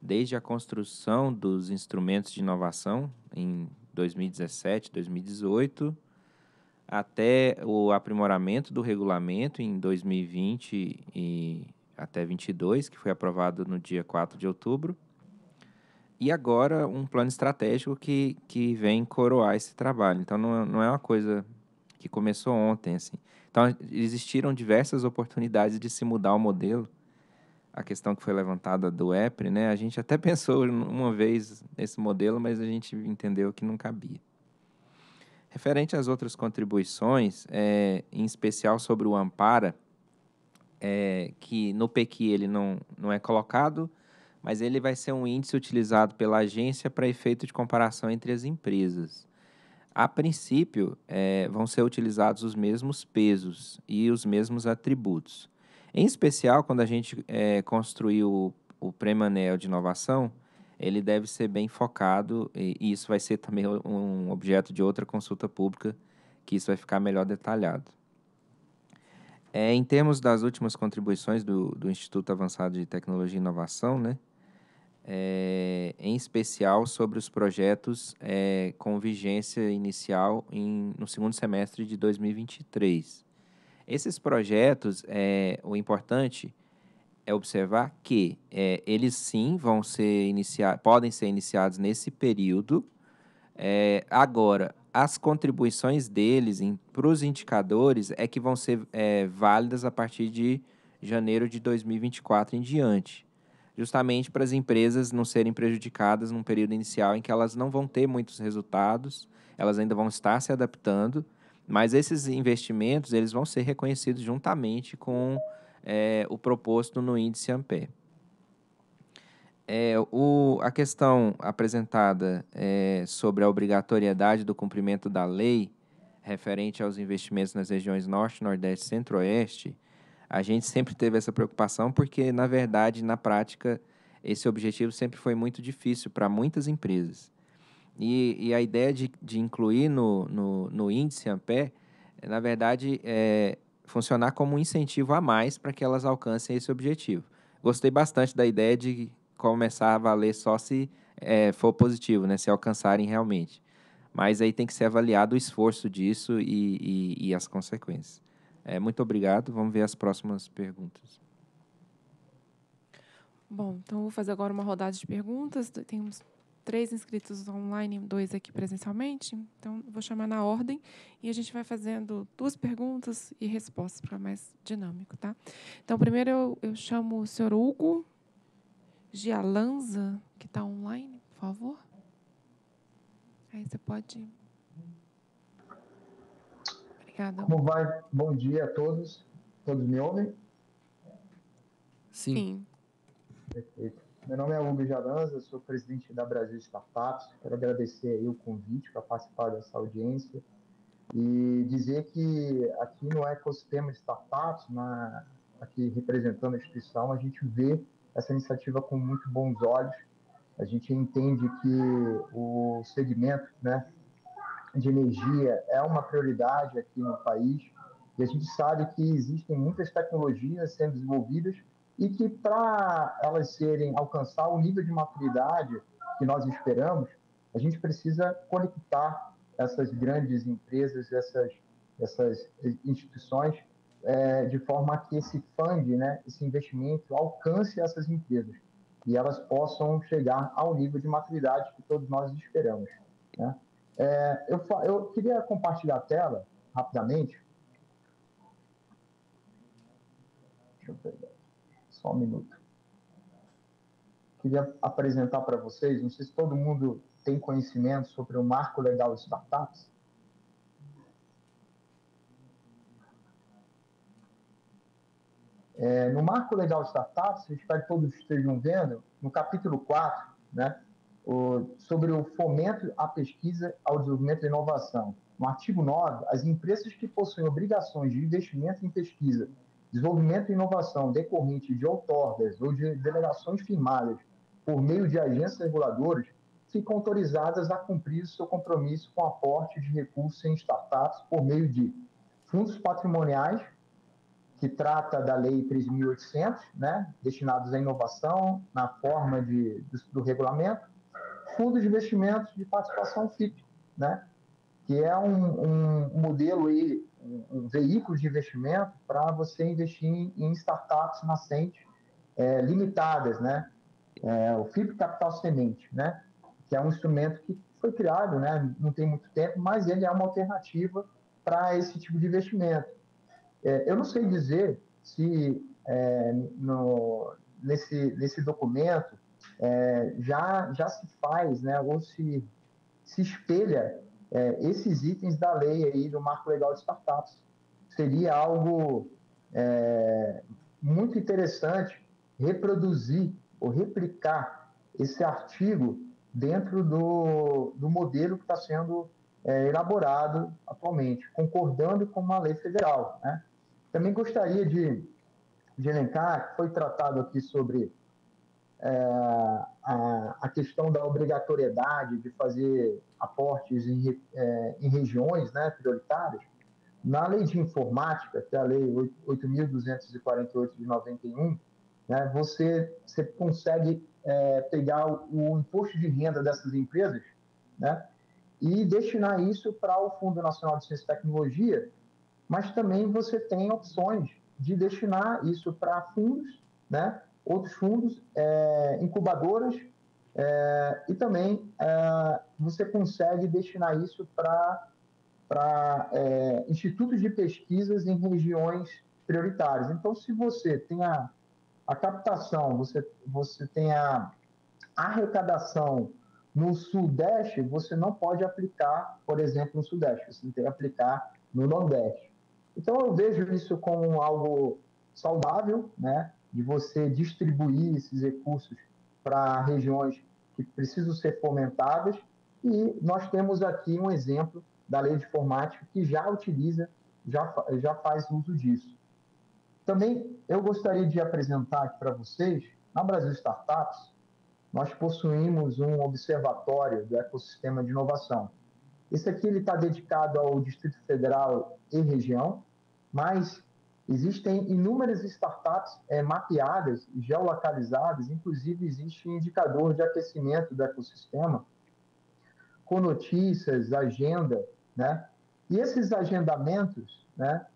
desde a construção dos instrumentos de inovação em 2017, 2018, até o aprimoramento do regulamento em 2020 e até 22, que foi aprovado no dia 4 de outubro. E agora um plano estratégico que, que vem coroar esse trabalho. Então não, não é uma coisa que começou ontem, assim. Então, existiram diversas oportunidades de se mudar o modelo. A questão que foi levantada do EPRE, né? A gente até pensou uma vez nesse modelo, mas a gente entendeu que não cabia. Referente às outras contribuições, é, em especial sobre o Ampara, é, que no PEQI ele não, não é colocado, mas ele vai ser um índice utilizado pela agência para efeito de comparação entre as empresas. A princípio, é, vão ser utilizados os mesmos pesos e os mesmos atributos. Em especial, quando a gente é, construir o, o Prêmio Anel de Inovação, ele deve ser bem focado, e, e isso vai ser também um objeto de outra consulta pública, que isso vai ficar melhor detalhado. É, em termos das últimas contribuições do, do Instituto Avançado de Tecnologia e Inovação, né, é, em especial sobre os projetos é, com vigência inicial em, no segundo semestre de 2023. Esses projetos, é, o importante é observar que é, eles sim vão ser iniciados, podem ser iniciados nesse período. É, agora, as contribuições deles para os indicadores é que vão ser é, válidas a partir de janeiro de 2024 em diante justamente para as empresas não serem prejudicadas num período inicial em que elas não vão ter muitos resultados, elas ainda vão estar se adaptando, mas esses investimentos eles vão ser reconhecidos juntamente com é, o proposto no índice Ampere. É, o, a questão apresentada é, sobre a obrigatoriedade do cumprimento da lei referente aos investimentos nas regiões Norte, Nordeste e Centro-Oeste, a gente sempre teve essa preocupação porque, na verdade, na prática, esse objetivo sempre foi muito difícil para muitas empresas. E, e, a ideia de, de incluir no, no, no índice Ampé, na verdade, é funcionar como um incentivo a mais para que elas alcancem esse objetivo. Gostei bastante da ideia de começar a valer só se é, for positivo, né, se alcançarem realmente. Mas aí tem que ser avaliado o esforço disso e, e, e as consequências. É, muito obrigado. Vamos ver as próximas perguntas. Bom, então vou fazer agora uma rodada de perguntas. Temos três inscritos online, dois aqui presencialmente. Então, vou chamar na ordem e a gente vai fazendo duas perguntas e respostas para mais dinâmico, tá? Então, primeiro eu, eu chamo o senhor Hugo Gialanza, que está online, por favor. Aí você pode Obrigada. Como vai? Bom dia a todos. Todos me ouvem? Sim. Sim. Perfeito. Meu nome é Hugo Jaranza, sou presidente da Brasil Startups. Quero agradecer aí o convite para participar dessa audiência e dizer que aqui no ecossistema startups, na, aqui representando a instituição, a gente vê essa iniciativa com muito bons olhos. A gente entende que o segmento, né, de energia é uma prioridade aqui no país e a gente sabe que existem muitas tecnologias sendo desenvolvidas e que para elas serem alcançar o nível de maturidade que nós esperamos, a gente precisa conectar essas grandes empresas, essas essas instituições é, de forma que esse fund, né, esse investimento alcance essas empresas. e elas possam chegar ao nível de maturidade que todos nós esperamos. Né? É, eu, eu queria compartilhar a tela rapidamente. Deixa eu pegar. Só um minuto. Queria apresentar para vocês, não sei se todo mundo tem conhecimento sobre o marco legal startups. É, no marco legal startups, espero que todos estejam vendo, no capítulo 4, né, o, sobre o fomento à pesquisa, ao desenvolvimento e inovação. No artigo 9, as empresas que possuem obrigações de investimento em pesquisa, desenvolvimento e inovação decorrente de outorgas ou de delegações firmadas por meio de agências reguladoras ficam autorizadas a cumprir seu compromisso com aporte de recursos em startups por meio de fundos patrimoniais, que trata da Lei 3.800, né, destinados à inovação na forma de, do, do regulamento, fundos de investimentos de participação FIP, né, que é um, um modelo aí, um, um, veículo de investimento para você investir em, em startups nascentes é, limitadas, né, é, o FIP Capital Semente, né, que é um instrumento que foi criado, né, não tem muito tempo, mas ele é uma alternativa para esse tipo de investimento. É, eu não sei dizer se é, no, nesse, nesse documento é, já, já se faz, né, ou se, se espelha é, esses itens da lei aí do Marco Legal de Startups. Seria algo é, muito interessante reproduzir ou replicar esse artigo dentro do, do modelo que está sendo é, elaborado atualmente, concordando com uma lei federal. Né? Também gostaria de, de elencar, foi tratado aqui sobre é, a, a, questão da obrigatoriedade de fazer aportes em, é, em regiões né, prioritárias. Na lei de informática, que é a lei 8.248 de 91, né, você, você consegue é, pegar o, o, imposto de renda dessas empresas né, e destinar isso para o Fundo Nacional de Ciência e Tecnologia, mas também você tem opções de destinar isso para fundos, né, outros fundos, é, incubadoras, é, e também é, você consegue destinar isso para é, institutos de pesquisas em regiões prioritárias. Então, se você tem a a captação, você, você tem a arrecadação no Sudeste, você não pode aplicar, por exemplo, no Sudeste, você tem que aplicar no Nordeste. Então, eu vejo isso como algo saudável, né, de você distribuir esses recursos para regiões que precisam ser fomentadas, e nós temos aqui um exemplo da lei de informática que já utiliza, já, já faz uso disso. Também eu gostaria de apresentar aqui para vocês, na Brasil Startups, nós possuímos um observatório do ecossistema de inovação. Esse aqui está dedicado ao Distrito Federal e região, mas existem inúmeras startups é, mapeadas, geolocalizadas, inclusive existe um indicador de aquecimento do ecossistema, com notícias, agenda, né? E esses agendamentos, né,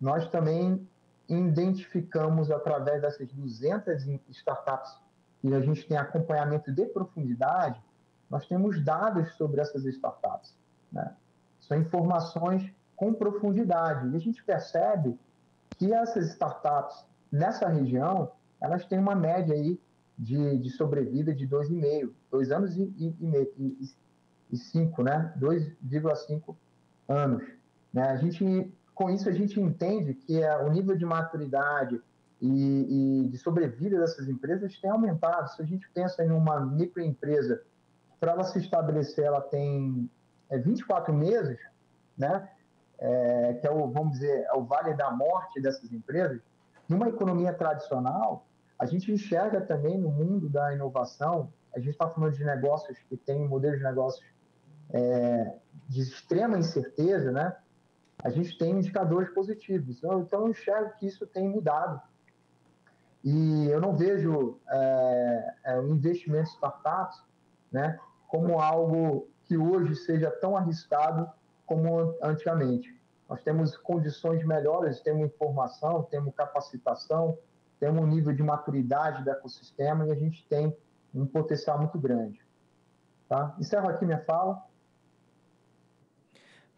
nós também identificamos através dessas 200 startups que a gente tem acompanhamento de profundidade, nós temos dados sobre essas startups. Né? São informações com profundidade. E a gente percebe que essas startups nessa região, elas têm uma média aí de, de sobrevida de 2,5, 2 anos e, e, e, e 5, né? 2,5 anos. Né? A gente com isso a gente entende que é, o nível de maturidade e, e, de sobrevida dessas empresas tem aumentado. Se a gente pensa em uma microempresa, para ela se estabelecer, ela tem é, 24 meses, né? É, que é o, vamos dizer, é o vale da morte dessas empresas. Numa economia tradicional, a gente enxerga também no mundo da inovação, a gente está falando de negócios que têm modelos de negócios é, de extrema incerteza, né? a gente tem indicadores positivos. Então, eu enxergo que isso tem mudado. E eu não vejo é, é, o investimento em startups né, como algo que hoje seja tão arriscado como antigamente. Nós temos condições melhores, temos informação, temos capacitação, temos um nível de maturidade do ecossistema e a gente tem um potencial muito grande. Tá? Encerro aqui minha fala.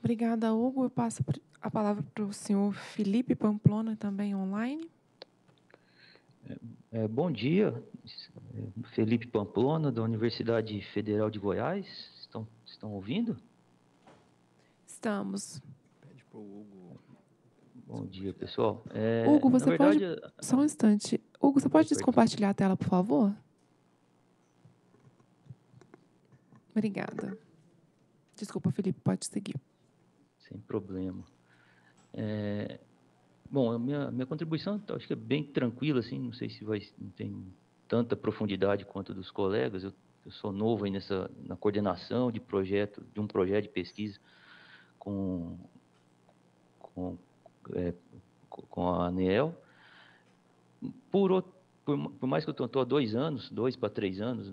Obrigada, Hugo. Eu passo a palavra para o senhor Felipe Pamplona, também online. É, bom dia, Felipe Pamplona, da Universidade Federal de Goiás. Estão, estão ouvindo? Estamos. Pede para o Hugo. Bom dia, pessoal. É, Hugo, você verdade, pode. Só um instante. Hugo, você pode descompartilhar a tela, por favor? Obrigada. Desculpa, Felipe, pode seguir. Sem problema. É, bom, a minha, minha contribuição acho que é bem tranquila, assim, não sei se vai, não tem tanta profundidade quanto dos colegas. Eu, eu sou novo aí nessa, na coordenação de projeto, de um projeto de pesquisa com, com, é, com a ANEEL. Por, por, por mais que eu estou há dois anos, dois para três anos,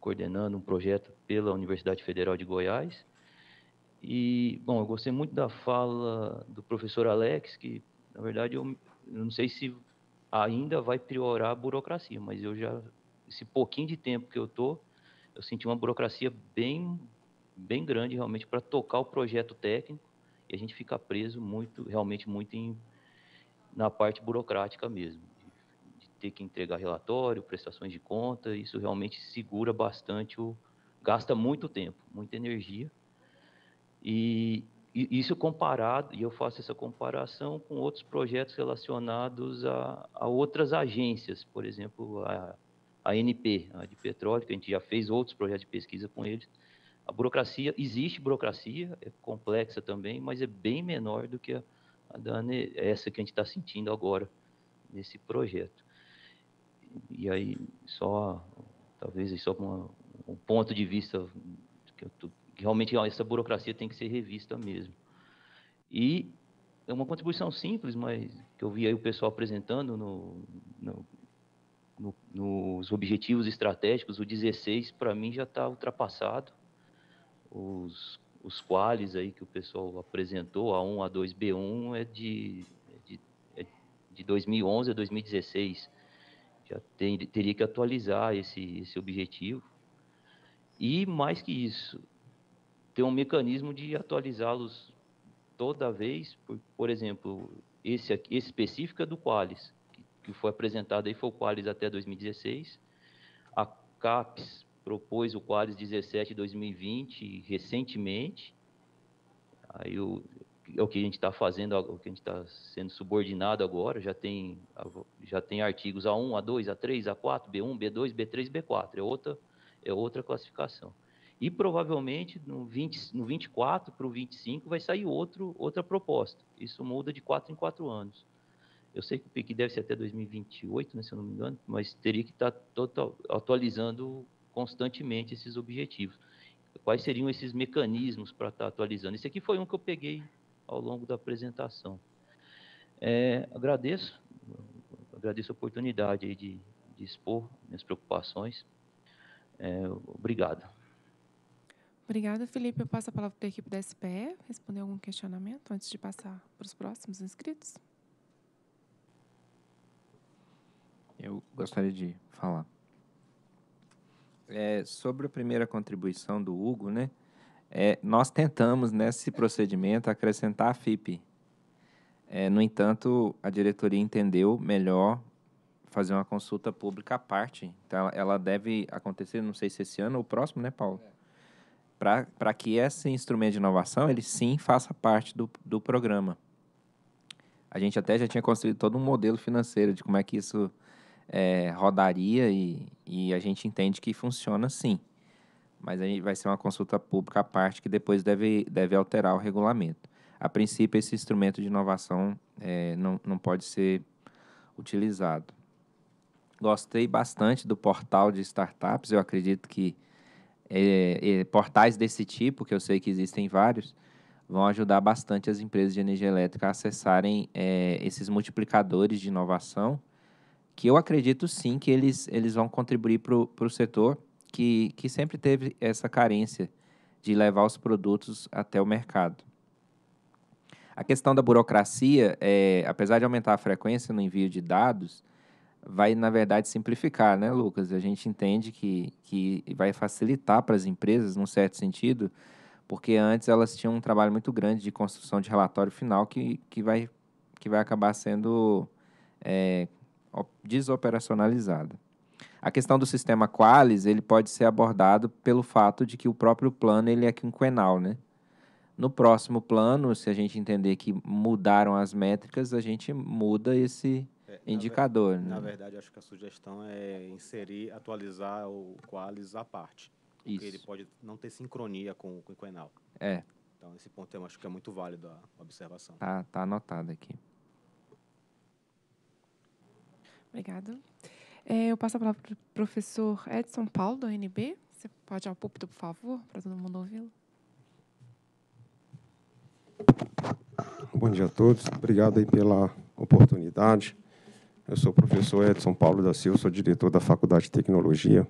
coordenando um projeto pela Universidade Federal de Goiás, e, bom, eu gostei muito da fala do professor Alex, que, na verdade, eu, eu não sei se ainda vai piorar a burocracia, mas eu já, esse pouquinho de tempo que eu tô, eu senti uma burocracia bem, bem grande, realmente, para tocar o projeto técnico, e a gente fica preso muito, realmente, muito em, na parte burocrática mesmo, de, de ter que entregar relatório, prestações de conta, isso realmente segura bastante o, gasta muito tempo, muita energia, e, e, isso comparado, e eu faço essa comparação com outros projetos relacionados a, a outras agências, por exemplo, a, a NP, a de petróleo, que a gente já fez outros projetos de pesquisa com eles. A burocracia, existe burocracia, é complexa também, mas é bem menor do que a, a da, essa que a gente está sentindo agora nesse projeto. E aí, só, talvez, só uma, um ponto de vista que tô, realmente essa burocracia tem que ser revista mesmo. E é uma contribuição simples, mas que eu vi aí o pessoal apresentando no, no, no, nos objetivos estratégicos, o 16 para mim já está ultrapassado. Os, os quales aí que o pessoal apresentou, A1, A2, B1, é de, é de, é de 2011 a 2016. Já tem, teria que atualizar esse, esse objetivo. E mais que isso, ter um mecanismo de atualizá-los toda vez. Por, por exemplo, esse, aqui, esse específico é do Qualis, que, que foi apresentado aí foi o Qualis até 2016. A CAPES propôs o Qualis 17 2020 recentemente. Aí o, é o que a gente está fazendo, o que a gente está sendo subordinado agora, já tem, já tem artigos A1, A2, A3, A4, B1, B2, B3, B4, é outra, é outra classificação. E provavelmente no, 20, no 24 para o 25 vai sair outro, outra proposta. Isso muda de 4 em 4 anos. Eu sei que o PIC deve ser até 2028, né, se eu não me engano, mas teria que estar tá atualizando constantemente esses objetivos. Quais seriam esses mecanismos para estar atualizando? Esse aqui foi um que eu peguei ao longo da apresentação. É, agradeço, agradeço a oportunidade de, de expor minhas preocupações. É, obrigado. Obrigada, Felipe. Eu passo a palavra para a equipe da SPE. Responder algum questionamento antes de passar para os próximos inscritos? Eu gostaria de falar. É, sobre a primeira contribuição do Hugo, né? É, nós tentamos, nesse procedimento, acrescentar a FIP. É, no entanto, a diretoria entendeu melhor fazer uma consulta pública à parte. Então, ela, deve acontecer, não sei se esse ano ou próximo, né, Paulo? É para que esse instrumento de inovação ele sim faça parte do, do programa. A gente até já tinha construído todo um modelo financeiro de como é que isso é, rodaria e, e a gente entende que funciona sim. Mas aí vai ser uma consulta pública à parte que depois deve, deve alterar o regulamento. A princípio, esse instrumento de inovação é, não, não pode ser utilizado. Gostei bastante do portal de startups, eu acredito que é, é, portais desse tipo, que eu sei que existem vários, vão ajudar bastante as empresas de energia elétrica a acessarem é, esses multiplicadores de inovação, que eu acredito sim que eles, eles vão contribuir para o setor que, que sempre teve essa carência de levar os produtos até o mercado. A questão da burocracia, é, apesar de aumentar a frequência no envio de dados, vai, na verdade, simplificar, né, Lucas? A gente entende que, que vai facilitar para as empresas, num certo sentido, porque antes elas tinham um trabalho muito grande de construção de relatório final que, que, vai, que vai acabar sendo é, desoperacionalizado. A questão do sistema Qualis, ele pode ser abordado pelo fato de que o próprio plano ele é quinquenal, né? No próximo plano, se a gente entender que mudaram as métricas, a gente muda esse É, indicador. Na, né? na verdade, acho que a sugestão é inserir, atualizar o Qualis à parte. Porque Isso. ele pode não ter sincronia com o quinquenal. É, Então, esse ponto eu acho que é muito válido a observação. tá, tá anotado aqui. Obrigada. É, eu passo a palavra para o professor Edson Paulo, da UNB. Você pode ir ao púlpito, por favor, para todo mundo ouvi-lo? Bom dia a todos. Obrigado aí pela oportunidade. Eu sou o professor Edson Paulo da Silva, sou diretor da Faculdade de Tecnologia.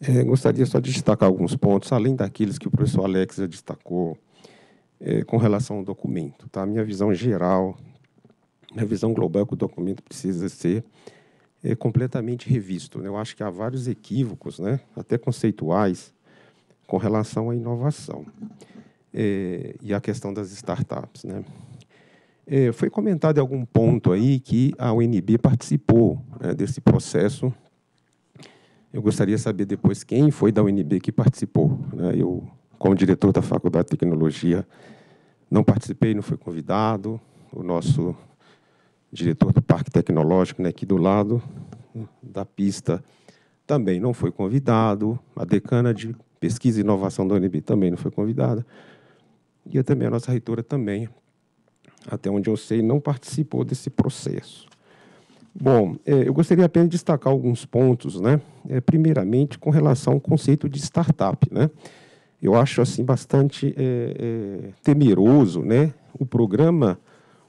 Eh, gostaria só de destacar alguns pontos, além daqueles que o professor Alex já destacou, eh, com relação ao documento. Tá? Minha visão geral, minha visão global é que o documento precisa ser eh, completamente revisto. né? Eu acho que há vários equívocos, né? até conceituais, com relação à inovação eh, e a questão das startups. Né? Eh, foi comentado em algum ponto aí que a UNB participou né, desse processo. Eu gostaria de saber depois quem foi da UNB que participou. né? Eu, como diretor da Faculdade de Tecnologia, não participei, não fui convidado. O nosso diretor do Parque Tecnológico, né, aqui do lado da pista, também não foi convidado. A decana de Pesquisa e Inovação da UNB também não foi convidada. E também, a nossa reitora também, até onde eu sei, não participou desse processo. Bom, eh, eu gostaria apenas de destacar alguns pontos, né? Eh, primeiramente, com relação ao conceito de startup, né? Eu acho assim bastante eh, eh, temeroso, né? O programa,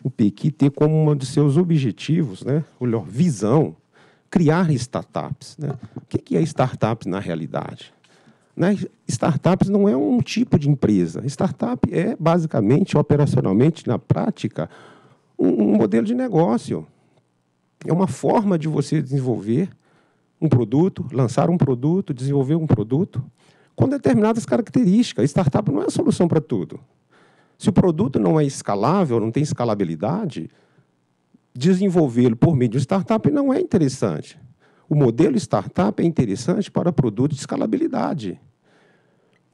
o PEQI, ter como um dos seus objetivos, né? Ou melhor, visão, criar startups. Né? O que é startups na realidade? Né? Startups não é um tipo de empresa. Startup é, basicamente, operacionalmente, na prática, um, um modelo de negócio. É uma forma de você desenvolver um produto, lançar um produto, desenvolver um produto com determinadas características. Startup não é a solução para tudo. Se o produto não é escalável, não tem escalabilidade, desenvolvê-lo por meio de startup não é interessante. O modelo startup é interessante para produtos de escalabilidade.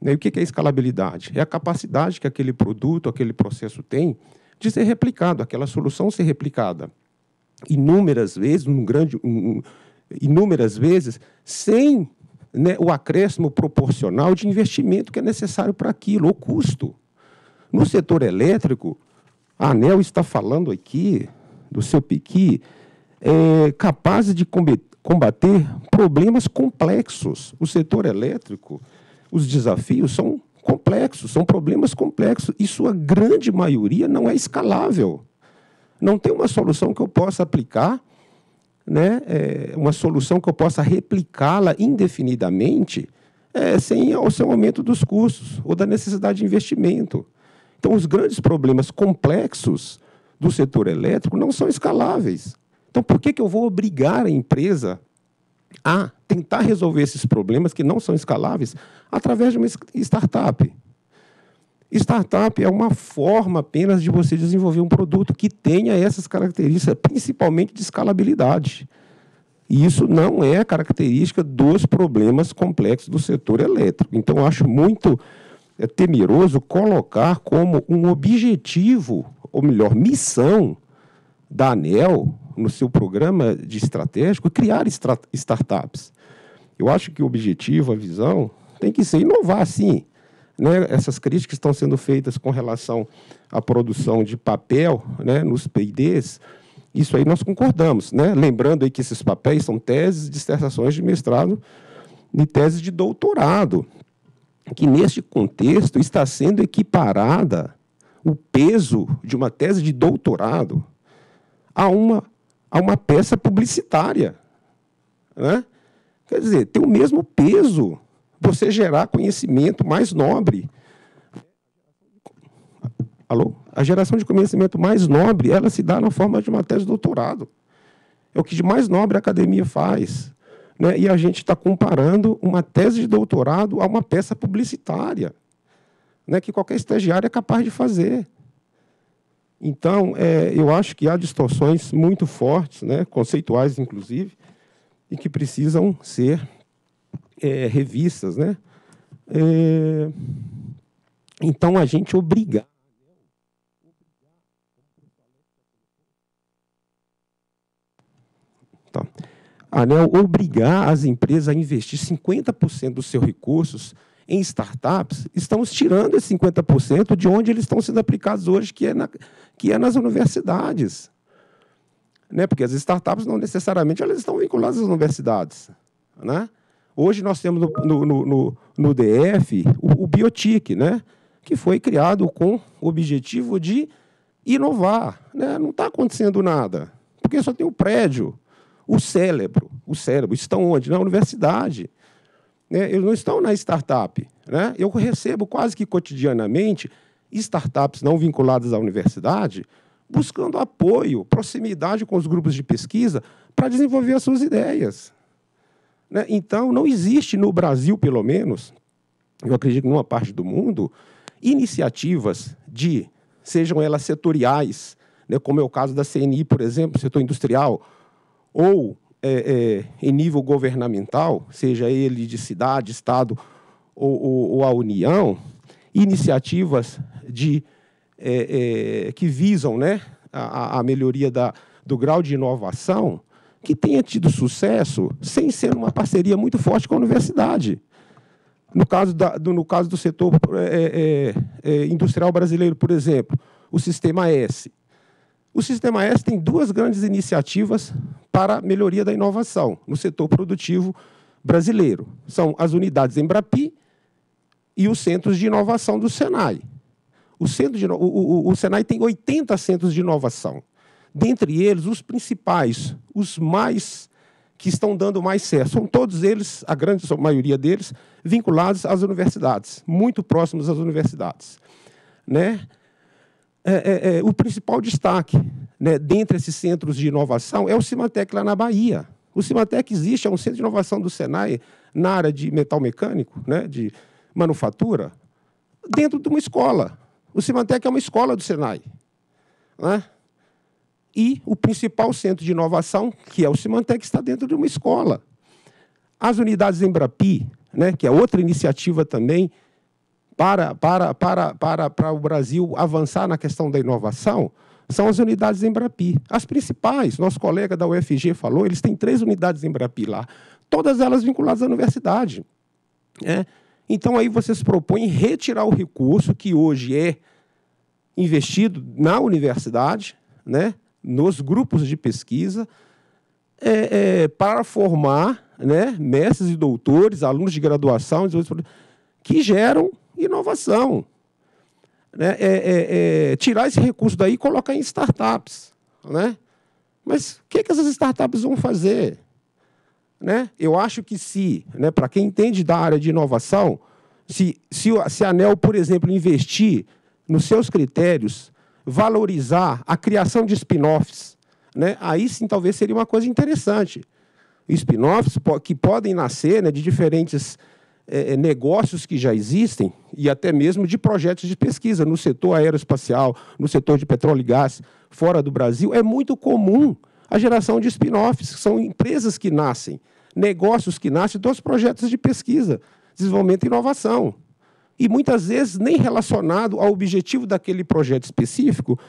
E o que é escalabilidade? É a capacidade que aquele produto, aquele processo tem de ser replicado, aquela solução ser replicada inúmeras vezes, um grande, um, inúmeras vezes, sem né, o acréscimo proporcional de investimento que é necessário para aquilo, o custo. No setor elétrico, a ANEL está falando aqui do seu piqui, é, de combater problemas complexos. O setor elétrico, os desafios são complexos, são problemas complexos, e sua grande maioria não é escalável. Não tem uma solução que eu possa aplicar, né, é, uma solução que eu possa replicá-la indefinidamente, é, sem o seu aumento dos custos ou da necessidade de investimento. Então, os grandes problemas complexos do setor elétrico não são escaláveis. Então, por que, que eu vou obrigar a empresa a tentar resolver esses problemas que não são escaláveis através de uma startup? Startup é uma forma apenas de você desenvolver um produto que tenha essas características, principalmente de escalabilidade. E isso não é característica dos problemas complexos do setor elétrico. Então, acho muito é, temeroso colocar como um objetivo, ou melhor, missão da ANEL, no seu programa de estratégico, criar startups. Eu acho que o objetivo, a visão, tem que ser inovar, sim. Né? Essas críticas estão sendo feitas com relação à produção de papel né, nos PIDs, isso aí nós concordamos. Né? Lembrando aí que esses papéis são teses, dissertações de mestrado e teses de doutorado, que neste contexto está sendo equiparada o peso de uma tese de doutorado a uma, a uma peça publicitária. Né? Quer dizer, tem o mesmo peso você gerar conhecimento mais nobre. Alô? A geração de conhecimento mais nobre, ela se dá na forma de uma tese de doutorado. É o que de mais nobre a academia faz. Né? E a gente está comparando uma tese de doutorado a uma peça publicitária, né? que qualquer estagiário é capaz de fazer. Então, é, eu acho que há distorções muito fortes, né? conceituais, inclusive, e que precisam ser é, revistas. Né? É, então, a gente obrigar Tá. A ANEL obrigar as empresas a investir 50% dos seus recursos em startups, estamos tirando esse 50% de onde eles estão sendo aplicados hoje, que é, na, que é nas universidades. Né? Porque as startups não necessariamente elas estão vinculadas às universidades. Né? Hoje nós temos no, no, no, no DF o, o Biotic, né? que foi criado com o objetivo de inovar. Né? Não está acontecendo nada, porque só tem o prédio. O cérebro, o cérebro, estão onde? Na universidade. Né? Eles não estão na startup. Né? Eu recebo quase que cotidianamente startups não vinculadas à universidade buscando apoio, proximidade com os grupos de pesquisa para desenvolver as suas ideias. Né? Então, não existe no Brasil, pelo menos, eu acredito numa parte do mundo, iniciativas de, sejam elas setoriais, né, como é o caso da CNI, por exemplo, setor industrial, ou é, é, em nível governamental, seja ele de cidade, estado ou, ou, ou a União, iniciativas de, é, é que visam né, a, a melhoria da, do grau de inovação, que tenha tido sucesso sem ser uma parceria muito forte com a universidade. No caso, da, do, no caso do setor é, é, industrial brasileiro, por exemplo, o Sistema S. O Sistema S tem duas grandes iniciativas para a melhoria da inovação no setor produtivo brasileiro. São as unidades Embrapi e os centros de inovação do Senai. O, centro de, o, o, o Senai tem 80 centros de inovação. Dentre eles, os principais, os mais que estão dando mais certo, são todos eles, a grande maioria deles, vinculados às universidades, muito próximos às universidades. Né? É, é, é, o principal destaque né, dentre esses centros de inovação é o Cimatec lá na Bahia. O Cimatec existe, é um centro de inovação do Senai na área de metal mecânico, né, de manufatura, dentro de uma escola. O Cimatec é uma escola do Senai. Né? E o principal centro de inovação, que é o Simantec, está dentro de uma escola. As unidades Embrapi, né, que é outra iniciativa também para, para, para, para, para o Brasil avançar na questão da inovação são as unidades Embrapi. As principais, nosso colega da UFG falou, eles têm três unidades Embrapi lá, todas elas vinculadas à universidade. É? Então, aí vocês propõem retirar o recurso que hoje é investido na universidade, né, nos grupos de pesquisa, é, é, para formar né, mestres e doutores, alunos de graduação, que geram inovação. Né? É, é, é, tirar esse recurso daí e colocar em startups. Né? Mas o que, que essas startups vão fazer? Né? Eu acho que se, né, para quem entende da área de inovação, se, se, se a ANEL, por exemplo, investir nos seus critérios, valorizar a criação de spin-offs, né, aí sim talvez seria uma coisa interessante. Spin-offs que podem nascer né, de diferentes é, é, negócios que já existem e até mesmo de projetos de pesquisa no setor aeroespacial, no setor de petróleo e gás fora do Brasil, é muito comum a geração de spin-offs, que são empresas que nascem, negócios que nascem dos projetos de pesquisa, desenvolvimento e inovação. E muitas vezes nem relacionado ao objetivo daquele projeto específico,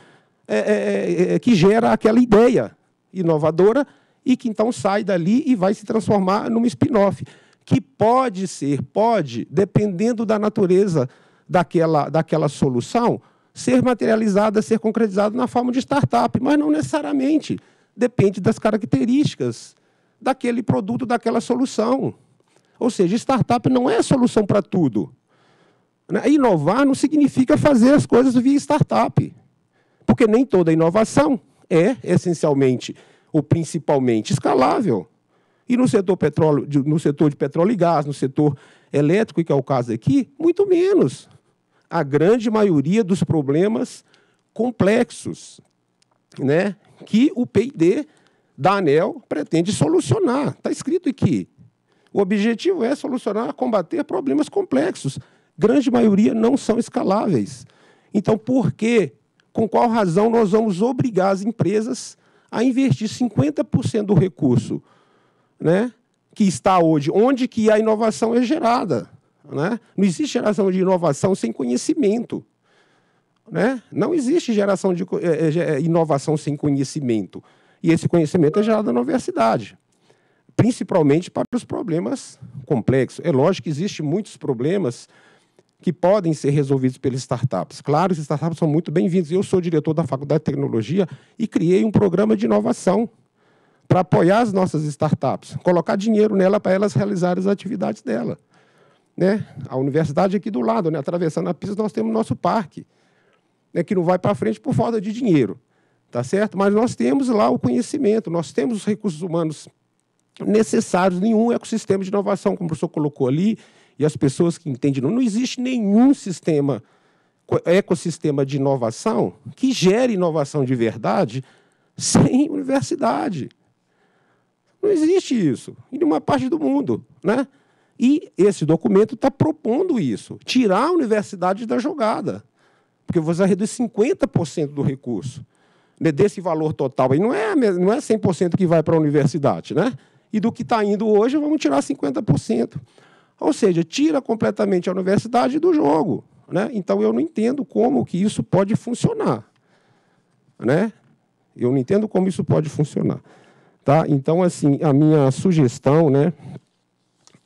é, é, é, é que gera aquela ideia inovadora e que então sai dali e vai se transformar num spin-off que pode ser, pode, dependendo da natureza daquela, daquela solução, ser materializada, ser concretizada na forma de startup, mas não necessariamente. Depende das características daquele produto, daquela solução. Ou seja, startup não é a solução para tudo. Né? Inovar não significa fazer as coisas via startup. Porque nem toda inovação é, essencialmente ou principalmente, escalável. E no setor, petróleo, no setor de petróleo e gás, no setor elétrico, que é o caso aqui, muito menos. A grande maioria dos problemas complexos, né, que o P&D da ANEL pretende solucionar. Está escrito aqui. O objetivo é solucionar, combater problemas complexos. Grande maioria não são escaláveis. Então, por que, com qual razão nós vamos obrigar as empresas a investir 50% do recurso né, que está hoje, onde que a inovação é gerada? Né? Não existe geração de inovação sem conhecimento. Né? Não existe geração de é, é, inovação sem conhecimento. E esse conhecimento é gerado na universidade, principalmente para os problemas complexos. É lógico que existem muitos problemas que podem ser resolvidos pelas startups. Claro, as startups são muito bem-vindas. Eu sou diretor da Faculdade de Tecnologia e criei um programa de inovação para apoiar as nossas startups, colocar dinheiro nela para elas realizarem as atividades dela. Né? A universidade aqui do lado, né? atravessando a pista, nós temos nosso parque, né? que não vai para frente por falta de dinheiro. Tá certo? Mas nós temos lá o conhecimento, nós temos os recursos humanos necessários, nenhum ecossistema de inovação, como o professor colocou ali, e as pessoas que entendem, não existe nenhum sistema, ecossistema de inovação que gere inovação de verdade sem universidade. Não existe isso em nenhuma parte do mundo. Né? E esse documento está propondo isso, tirar a universidade da jogada, porque você vai reduzir 50% do recurso né, desse valor total. E não é, não é 100% que vai para a universidade. Né? E do que está indo hoje, vamos tirar 50%. Ou seja, tira completamente a universidade do jogo. Né? Então, eu não entendo como que isso pode funcionar. Né? Eu não entendo como isso pode funcionar. Tá? Então, assim, a minha sugestão, né,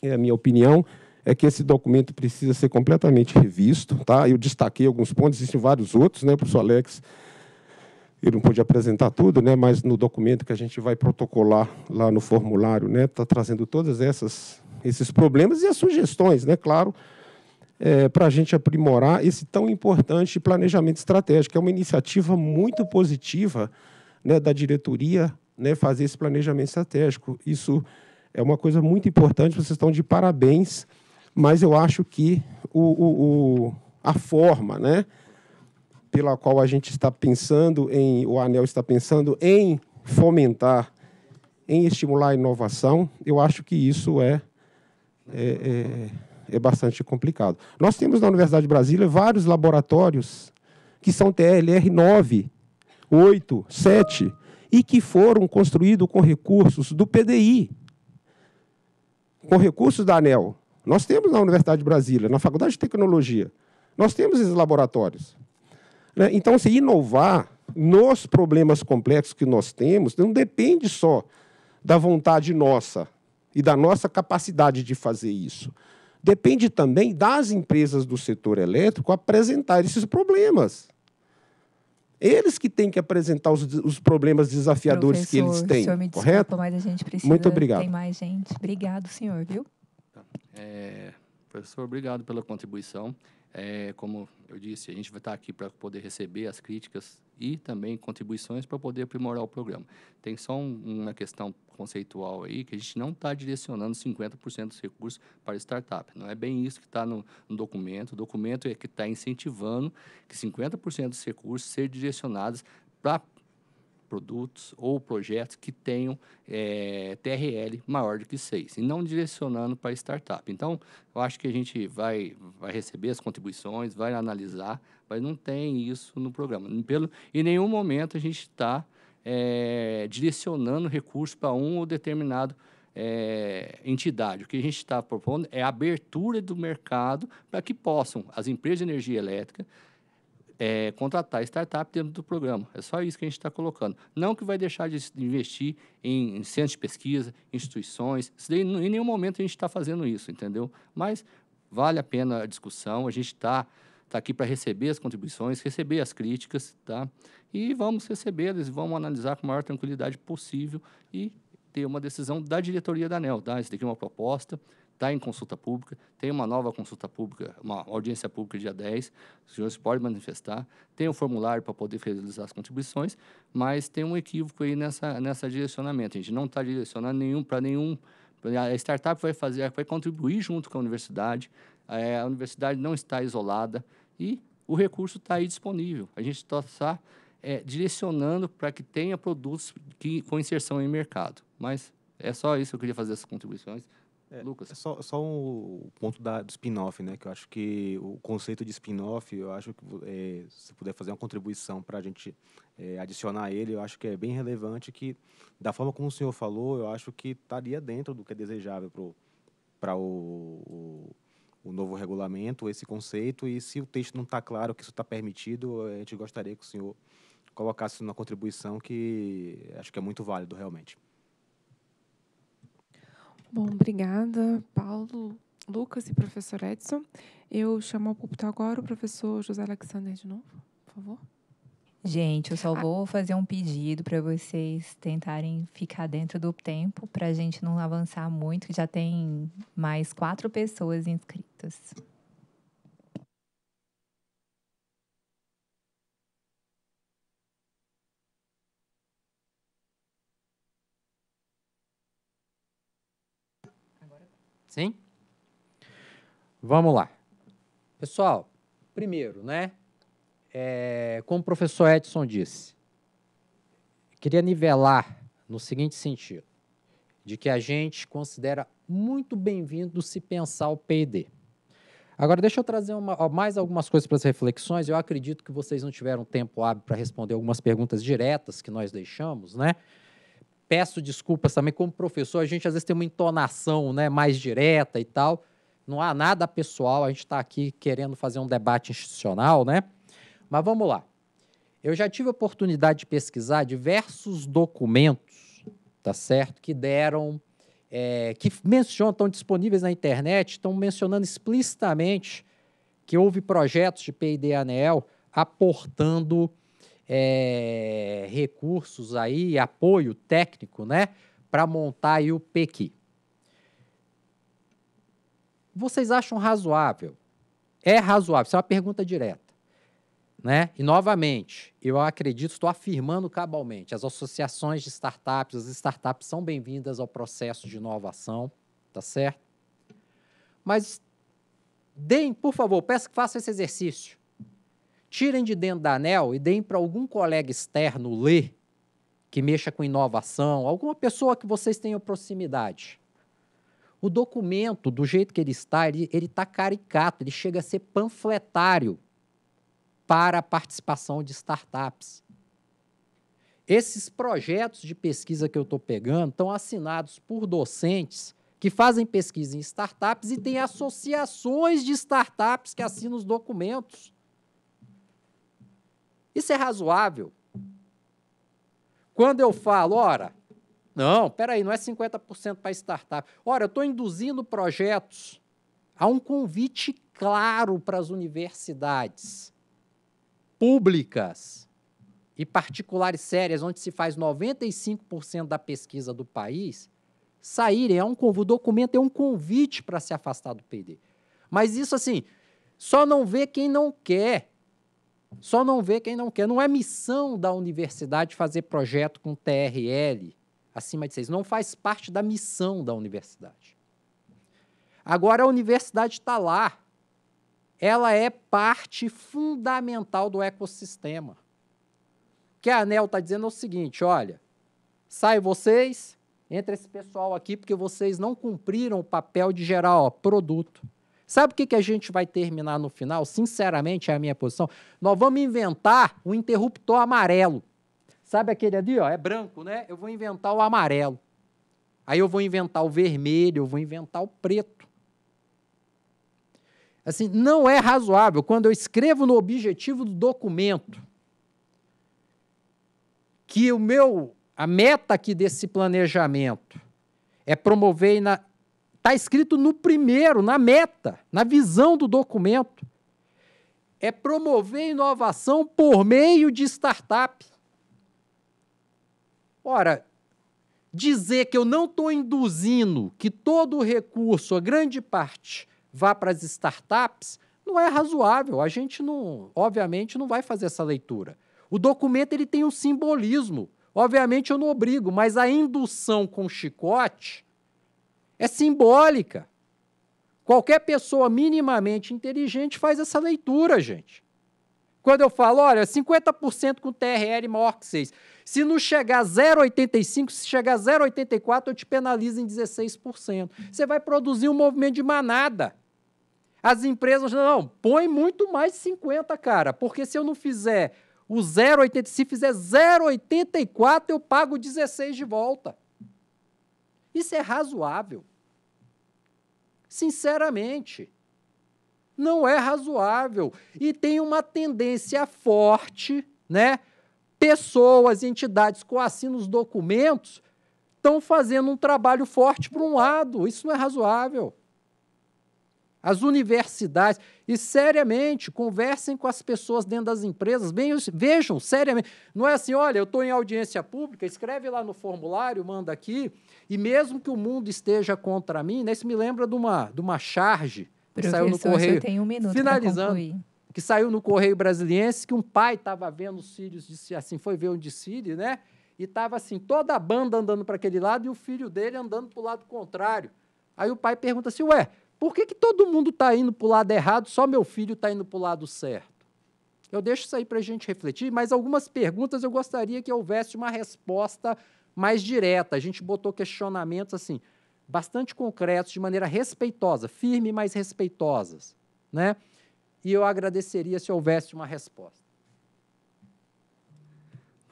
é a minha opinião, é que esse documento precisa ser completamente revisto. Tá? Eu destaquei alguns pontos, existem vários outros, né, o professor Alex ele não pôde apresentar tudo, né, mas no documento que a gente vai protocolar lá no formulário, né, está trazendo todas essas esses problemas e as sugestões, né, claro, é, para a gente aprimorar esse tão importante planejamento estratégico. É uma iniciativa muito positiva né, da diretoria né, fazer esse planejamento estratégico. Isso é uma coisa muito importante, vocês estão de parabéns, mas eu acho que o, o, o a forma né, pela qual a gente está pensando em, o ANEL está pensando em fomentar, em estimular a inovação, eu acho que isso é é, é, é bastante complicado. Nós temos na Universidade de Brasília vários laboratórios que são TLR 9, 8, 7 e que foram construídos com recursos do PDI, com recursos da ANEL. Nós temos na Universidade de Brasília, na Faculdade de Tecnologia, nós temos esses laboratórios. Né? Então, se inovar nos problemas complexos que nós temos, não depende só da vontade nossa, e da nossa capacidade de fazer isso. Depende também das empresas do setor elétrico apresentar esses problemas. Eles que têm que apresentar os, os problemas desafiadores Professor, que eles têm, o senhor me correto? Desculpa, mas a gente precisa. Muito obrigado. Tem mais gente. Obrigado, senhor, viu? É, professor, obrigado pela contribuição. É, como eu disse, a gente vai estar aqui para poder receber as críticas e também contribuições para poder aprimorar o programa. Tem só um, uma questão conceitual aí, que a gente não está direcionando 50% dos recursos para startup. Não é bem isso que está no, no, documento. O documento é que está incentivando que 50% dos recursos sejam direcionados para produtos ou projetos que tenham é, TRL maior do que 6, e não direcionando para startup. Então, eu acho que a gente vai, vai receber as contribuições, vai analisar, mas não tem isso no programa. Pelo, em nenhum momento a gente está é, direcionando recursos para um ou determinado é, entidade. O que a gente está propondo é a abertura do mercado para que possam as empresas de energia elétrica é, contratar startup dentro do programa. É só isso que a gente está colocando. Não que vai deixar de investir em, em centros de pesquisa, instituições. Daí, em nenhum momento a gente está fazendo isso, entendeu? Mas vale a pena a discussão. A gente está tá aqui para receber as contribuições, receber as críticas, tá? E vamos recebê-las, vamos analisar com a maior tranquilidade possível e ter uma decisão da diretoria da ANEL. Tá? Isso daqui é uma proposta está em consulta pública, tem uma nova consulta pública, uma audiência pública dia 10, os senhores podem manifestar, tem um formulário para poder realizar as contribuições, mas tem um equívoco aí nessa, nessa direcionamento. A gente não está direcionando nenhum para nenhum. A startup vai fazer, vai contribuir junto com a universidade, é, a universidade não está isolada e o recurso está aí disponível. A gente está é, direcionando para que tenha produtos que, com inserção em mercado. Mas é só isso que eu queria fazer essas contribuições. É, Lucas. é só, só um ponto da, do spin-off, né? Que eu acho que o conceito de spin-off, eu acho que é, se puder fazer uma contribuição para a gente é, adicionar ele, eu acho que é bem relevante que, da forma como o senhor falou, eu acho que estaria dentro do que é desejável para o, o, o novo regulamento, esse conceito, e se o texto não está claro que isso está permitido, a gente gostaria que o senhor colocasse uma contribuição que acho que é muito válido realmente. Bom, obrigada, Paulo, Lucas e professor Edson. Eu chamo ao púlpito agora o professor José Alexander de novo, por favor. Gente, eu só vou fazer um pedido para vocês tentarem ficar dentro do tempo, para a gente não avançar muito, que já tem mais quatro pessoas inscritas. Sim? Vamos lá. Pessoal, primeiro, né? É, como o professor Edson disse, queria nivelar no seguinte sentido, de que a gente considera muito bem-vindo se pensar o P&D. Agora, deixa eu trazer uma, mais algumas coisas para as reflexões. Eu acredito que vocês não tiveram tempo hábil para responder algumas perguntas diretas que nós deixamos, né? Peço desculpas também, como professor, a gente às vezes tem uma entonação né, mais direta e tal. Não há nada pessoal, a gente está aqui querendo fazer um debate institucional, né? Mas vamos lá. Eu já tive a oportunidade de pesquisar diversos documentos, tá certo? Que deram, é, que mencionam, estão disponíveis na internet, estão mencionando explicitamente que houve projetos de P&D ANEEL aportando é, recursos aí, apoio técnico, né, para montar aí o PEQI. Vocês acham razoável? É razoável? Isso é uma pergunta direta. Né? E, novamente, eu acredito, estou afirmando cabalmente, as associações de startups, as startups são bem-vindas ao processo de inovação, tá certo? Mas deem, por favor, peço que façam esse exercício tirem de dentro da ANEL e deem para algum colega externo ler, que mexa com inovação, alguma pessoa que vocês tenham proximidade. O documento, do jeito que ele está, ele está caricato, ele chega a ser panfletário para a participação de startups. Esses projetos de pesquisa que eu estou pegando estão assinados por docentes que fazem pesquisa em startups e têm associações de startups que assinam os documentos. Isso é razoável? Quando eu falo, ora, não, peraí, não é 50% para startup. Ora, eu estou induzindo projetos a um convite claro para as universidades públicas e particulares sérias, onde se faz 95% da pesquisa do país, saírem. É um, o documento é um convite para se afastar do PD. Mas isso, assim, só não vê quem não quer. Só não vê quem não quer. Não é missão da universidade fazer projeto com TRL acima de seis. Não faz parte da missão da universidade. Agora a universidade está lá. Ela é parte fundamental do ecossistema. O que a ANEL está dizendo é o seguinte: olha, sai vocês, entra esse pessoal aqui, porque vocês não cumpriram o papel de gerar ó, produto. Sabe o que, que a gente vai terminar no final? Sinceramente, é a minha posição. Nós vamos inventar um interruptor amarelo. Sabe aquele ali, ó? É branco, né? Eu vou inventar o amarelo. Aí eu vou inventar o vermelho, eu vou inventar o preto. Assim, não é razoável quando eu escrevo no objetivo do documento que o meu a meta aqui desse planejamento é promover Está escrito no primeiro, na meta, na visão do documento. É promover inovação por meio de startup. Ora, dizer que eu não estou induzindo que todo o recurso, a grande parte, vá para as startups, não é razoável. A gente não, obviamente, não vai fazer essa leitura. O documento ele tem um simbolismo. Obviamente eu não obrigo, mas a indução com chicote é simbólica. Qualquer pessoa minimamente inteligente faz essa leitura, gente. Quando eu falo, olha, 50% com TRR maior que 6. Se não chegar a 0,85, se chegar a 0,84, eu te penalizo em 16%. Você vai produzir um movimento de manada. As empresas, não, põe muito mais de 50, cara, porque se eu não fizer o 0,80, se fizer 0,84, eu pago 16 de volta. Isso é razoável. Sinceramente não é razoável e tem uma tendência forte, né? Pessoas, entidades com assinam os documentos estão fazendo um trabalho forte para um lado. Isso não é razoável. As universidades, e seriamente, conversem com as pessoas dentro das empresas, vejam seriamente. Não é assim, olha, eu estou em audiência pública, escreve lá no formulário, manda aqui, e mesmo que o mundo esteja contra mim, né, isso me lembra de uma, de uma charge que saiu no Correio. Tem um minuto finalizando. Que saiu no Correio Brasiliense, que um pai estava vendo os filhos, assim, foi ver um desfile, né? E estava assim, toda a banda andando para aquele lado e o filho dele andando para o lado contrário. Aí o pai pergunta assim, ué, por que, que todo mundo está indo para o lado errado, só meu filho está indo para o lado certo? Eu deixo isso aí para a gente refletir, mas algumas perguntas eu gostaria que houvesse uma resposta mais direta. A gente botou questionamentos assim, bastante concretos, de maneira respeitosa, firme, mas respeitosas. Né? E eu agradeceria se houvesse uma resposta.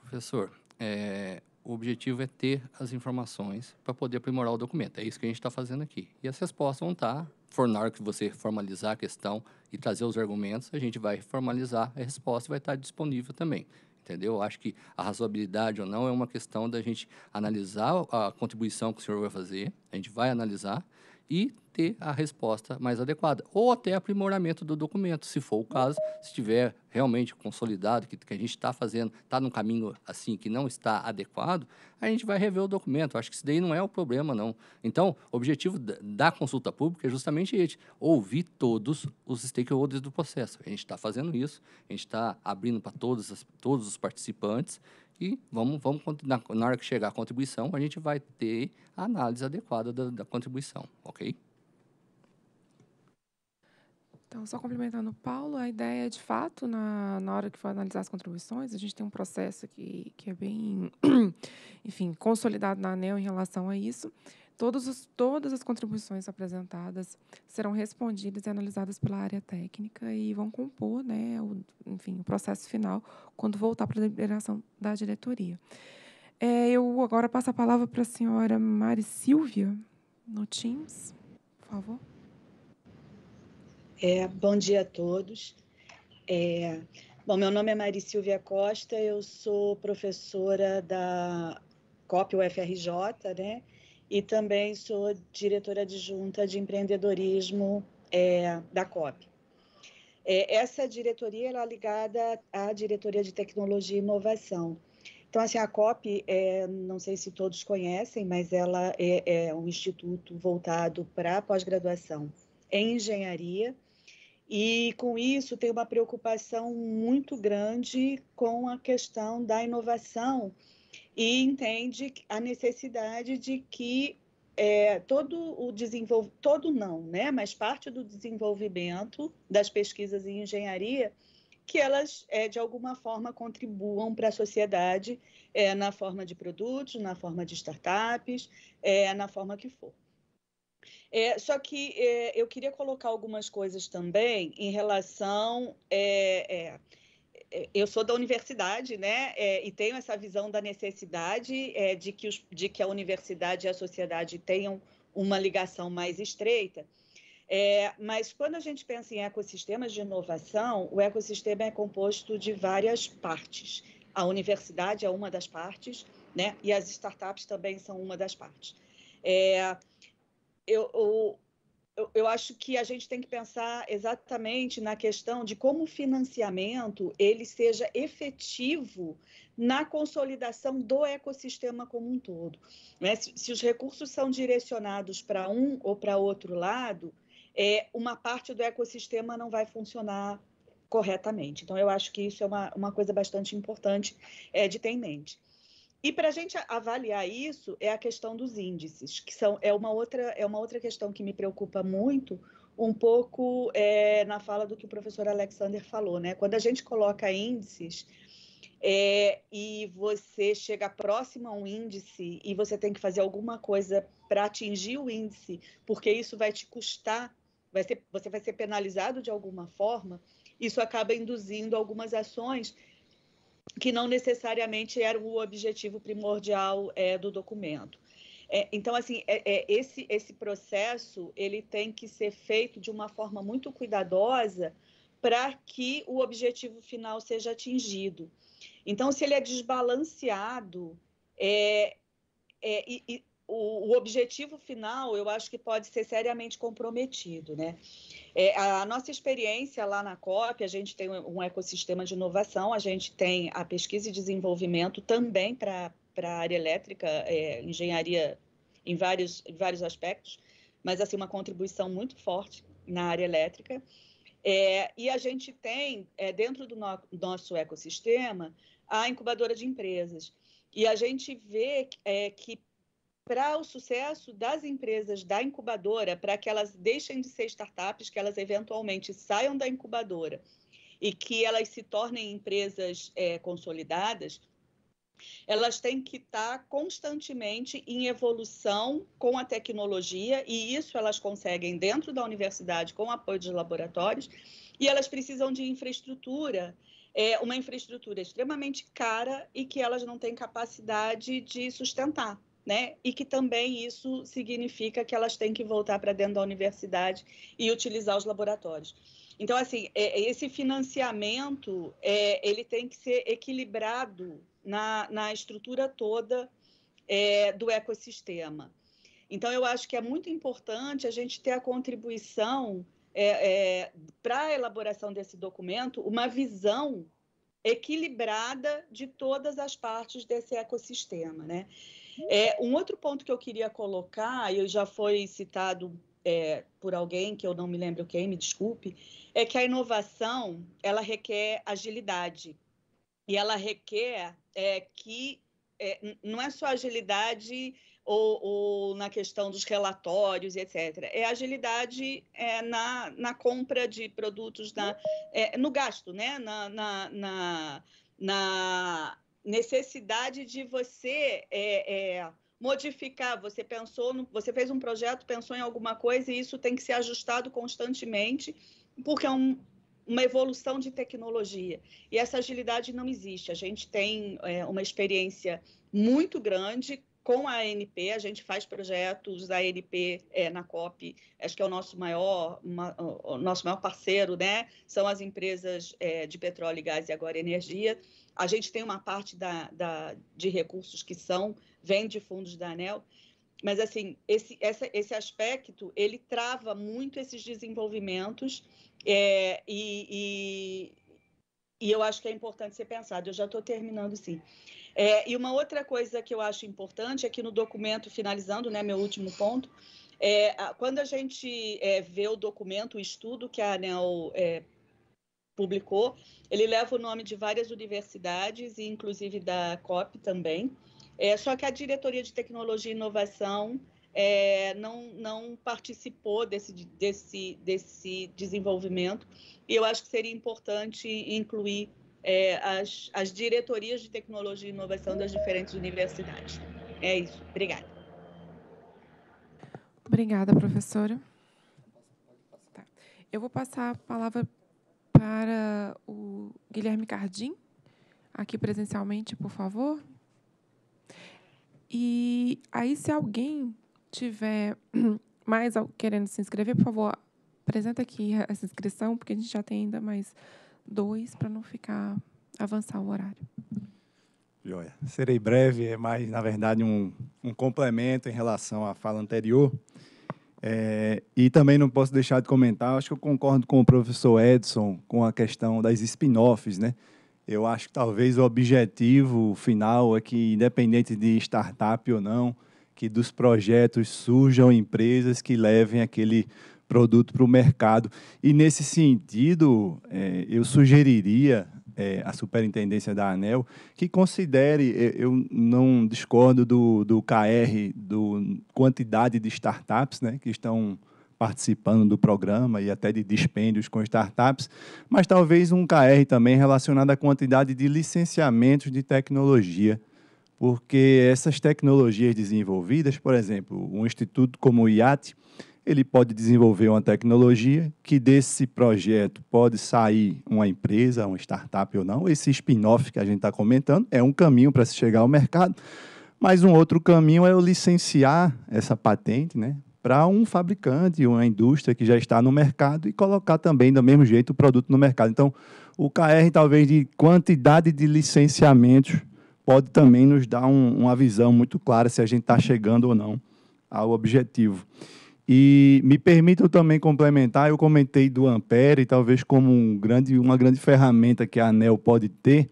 Professor, é, o objetivo é ter as informações para poder aprimorar o documento. É isso que a gente está fazendo aqui. E as respostas vão estar, tá, na hora que você formalizar a questão e trazer os argumentos, a gente vai formalizar a resposta e vai estar tá disponível também entendeu? Acho que a razoabilidade ou não é uma questão da gente analisar a contribuição que o senhor vai fazer, a gente vai analisar e ter a resposta mais adequada, ou até aprimoramento do documento, se for o caso, se estiver realmente consolidado, que, que a gente está fazendo, está num caminho assim que não está adequado, a gente vai rever o documento. Acho que isso daí não é o problema, não. Então, o objetivo da, consulta pública é justamente esse, ouvir todos os stakeholders do processo. A gente está fazendo isso, a gente está abrindo para todos, todos os participantes e vamos, vamos na, na hora que chegar a contribuição, a gente vai ter a análise adequada da, da contribuição, ok? Então, só complementando Paulo, a ideia é, de fato, na, na hora que for analisar as contribuições, a gente tem um processo que, que é bem, enfim, consolidado na ANEL em relação a isso. Todos os, todas as contribuições apresentadas serão respondidas e analisadas pela área técnica e vão compor, né, o, enfim, o processo final quando voltar para a deliberação da diretoria. É, eu agora passo a palavra para a senhora Mari Silvia, no Teams, por favor. É, bom dia a todos. É, bom, meu nome é Mari Silvia Costa, eu sou professora da COP UFRJ, né? E também sou diretora adjunta de empreendedorismo é, da COP. É, essa diretoria é ligada à diretoria de tecnologia e inovação. Então, assim, a COP, é, não sei se todos conhecem, mas ela é, é um instituto voltado para pós-graduação em engenharia e, com isso, tem uma preocupação muito grande com a questão da inovação e entende a necessidade de que é, todo o desenvolvimento, todo não, né, mas parte do desenvolvimento das pesquisas em engenharia, que elas, é, de alguma forma, contribuam para a sociedade é, na forma de produtos, na forma de startups, é, na forma que for. É, só que é, eu queria colocar algumas coisas também em relação. É, é, eu sou da universidade, né? É, e tenho essa visão da necessidade de, que os, de que a universidade e a sociedade tenham uma ligação mais estreita. mas quando a gente pensa em ecossistemas de inovação, o ecossistema é composto de várias partes. A universidade é uma das partes, né? E as startups também são uma das partes. É, eu, eu, eu acho que a gente tem que pensar exatamente na questão de como o financiamento ele seja efetivo na consolidação do ecossistema como um todo. Né? Se, se os recursos são direcionados para um ou para outro lado, é, uma parte do ecossistema não vai funcionar corretamente. Então, eu acho que isso é uma, uma coisa bastante importante é, de ter em mente. E para a gente avaliar isso é a questão dos índices, que são é uma outra é uma outra questão que me preocupa muito, um pouco é, na fala do que o professor Alexander falou, né? Quando a gente coloca índices é, e você chega próximo a um índice e você tem que fazer alguma coisa para atingir o índice, porque isso vai te custar, vai ser, você vai ser penalizado de alguma forma, isso acaba induzindo algumas ações que não necessariamente eram o objetivo primordial é, do documento. É, então, assim, é, é, esse, esse processo ele tem que ser feito de uma forma muito cuidadosa para que o objetivo final seja atingido. Então, se ele é desbalanceado, é, é, e o, o, objetivo final, eu acho que pode ser seriamente comprometido, né? É, a nossa experiência lá na COP, a gente tem um ecossistema de inovação, a gente tem a pesquisa e desenvolvimento também para a área elétrica, é, engenharia em vários, em vários aspectos, mas assim uma contribuição muito forte na área elétrica. É, e a gente tem, é, dentro do no, nosso ecossistema, a incubadora de empresas. E a gente vê é, que para o sucesso das empresas da incubadora, para que elas deixem de ser startups, que elas eventualmente saiam da incubadora e que elas se tornem empresas é, consolidadas, elas têm que estar constantemente em evolução com a tecnologia, e isso elas conseguem dentro da universidade com apoio de laboratórios, e elas precisam de infraestrutura, é, uma infraestrutura extremamente cara e que elas não têm capacidade de sustentar. Né? E que também isso significa que elas têm que voltar para dentro da universidade e utilizar os laboratórios. Então, assim, é, esse financiamento é, ele tem que ser equilibrado na, na estrutura toda é, do ecossistema. Então, eu acho que é muito importante a gente ter a contribuição é, é, para a elaboração desse documento, uma visão equilibrada de todas as partes desse ecossistema. Né? É, um outro ponto que eu queria colocar, e já foi citado é, por alguém que eu não me lembro quem, me desculpe, é que a inovação ela requer agilidade e ela requer é, que é, não é só agilidade ou, ou, na questão dos relatórios, etc. É agilidade é, na, na compra de produtos, na, é, no gasto, né? na, na, na, na necessidade de você é, é, modificar. Você pensou, no, você fez um projeto, pensou em alguma coisa e isso tem que ser ajustado constantemente, porque é um, uma evolução de tecnologia. E essa agilidade não existe. A gente tem é, uma experiência muito grande com a ANP, a gente faz projetos da ANP é, na COP, acho que é o nosso maior, uma, o nosso maior parceiro, né? São as empresas é, de petróleo, e gás e agora energia. A gente tem uma parte da, da, de recursos que são, vem de fundos da ANEL, mas assim, esse, essa, esse aspecto, ele trava muito esses desenvolvimentos é, e, e, e, eu acho que é importante ser pensado. Eu já estou terminando, sim. É, e uma outra coisa que eu acho importante é que no documento, finalizando, né, meu último ponto, é, quando a gente é, vê o documento, o estudo que a ANEL é, publicou, ele leva o nome de várias universidades, e inclusive da COP também. É, só que a Diretoria de Tecnologia e Inovação é, não, não participou desse, desse, desse desenvolvimento. E eu acho que seria importante incluir é, as, as diretorias de tecnologia e inovação das diferentes universidades. É isso. Obrigada. Obrigada, professora. Tá. Eu vou passar a palavra para o Guilherme Cardim, aqui presencialmente, por favor. E aí, se alguém tiver mais querendo se inscrever, por favor, apresenta aqui essa inscrição, porque a gente já tem ainda mais dois para não ficar avançar o horário. Joia. Serei breve, é mais, na verdade, um, um complemento em relação à fala anterior. É, e também não posso deixar de comentar, acho que eu concordo com o professor Edson com a questão das spin-offs, né? Eu acho que talvez o objetivo final é que, independente de startup ou não, que dos projetos surjam empresas que levem aquele produto para o mercado. E nesse sentido, é, eu sugeriria, é, a superintendência da ANEL, que considere, eu não discordo do, do KR, do quantidade de startups né, que estão participando do programa e até de dispêndios com startups, mas talvez um KR também relacionado à quantidade de licenciamentos de tecnologia, porque essas tecnologias desenvolvidas, por exemplo, um instituto como o IAT, ele pode desenvolver uma tecnologia que desse projeto pode sair uma empresa, uma startup ou não. Esse spin-off que a gente está comentando é um caminho para se chegar ao mercado, mas um outro caminho é eu licenciar essa patente, né, para um fabricante, uma indústria que já está no mercado e colocar também do mesmo jeito o produto no mercado. Então, o KR talvez de quantidade de licenciamentos pode também nos dar um, uma visão muito clara se a gente está chegando ou não ao objetivo. E me permitam também complementar, eu comentei do Ampere, talvez como um grande, uma grande ferramenta que a ANEL pode ter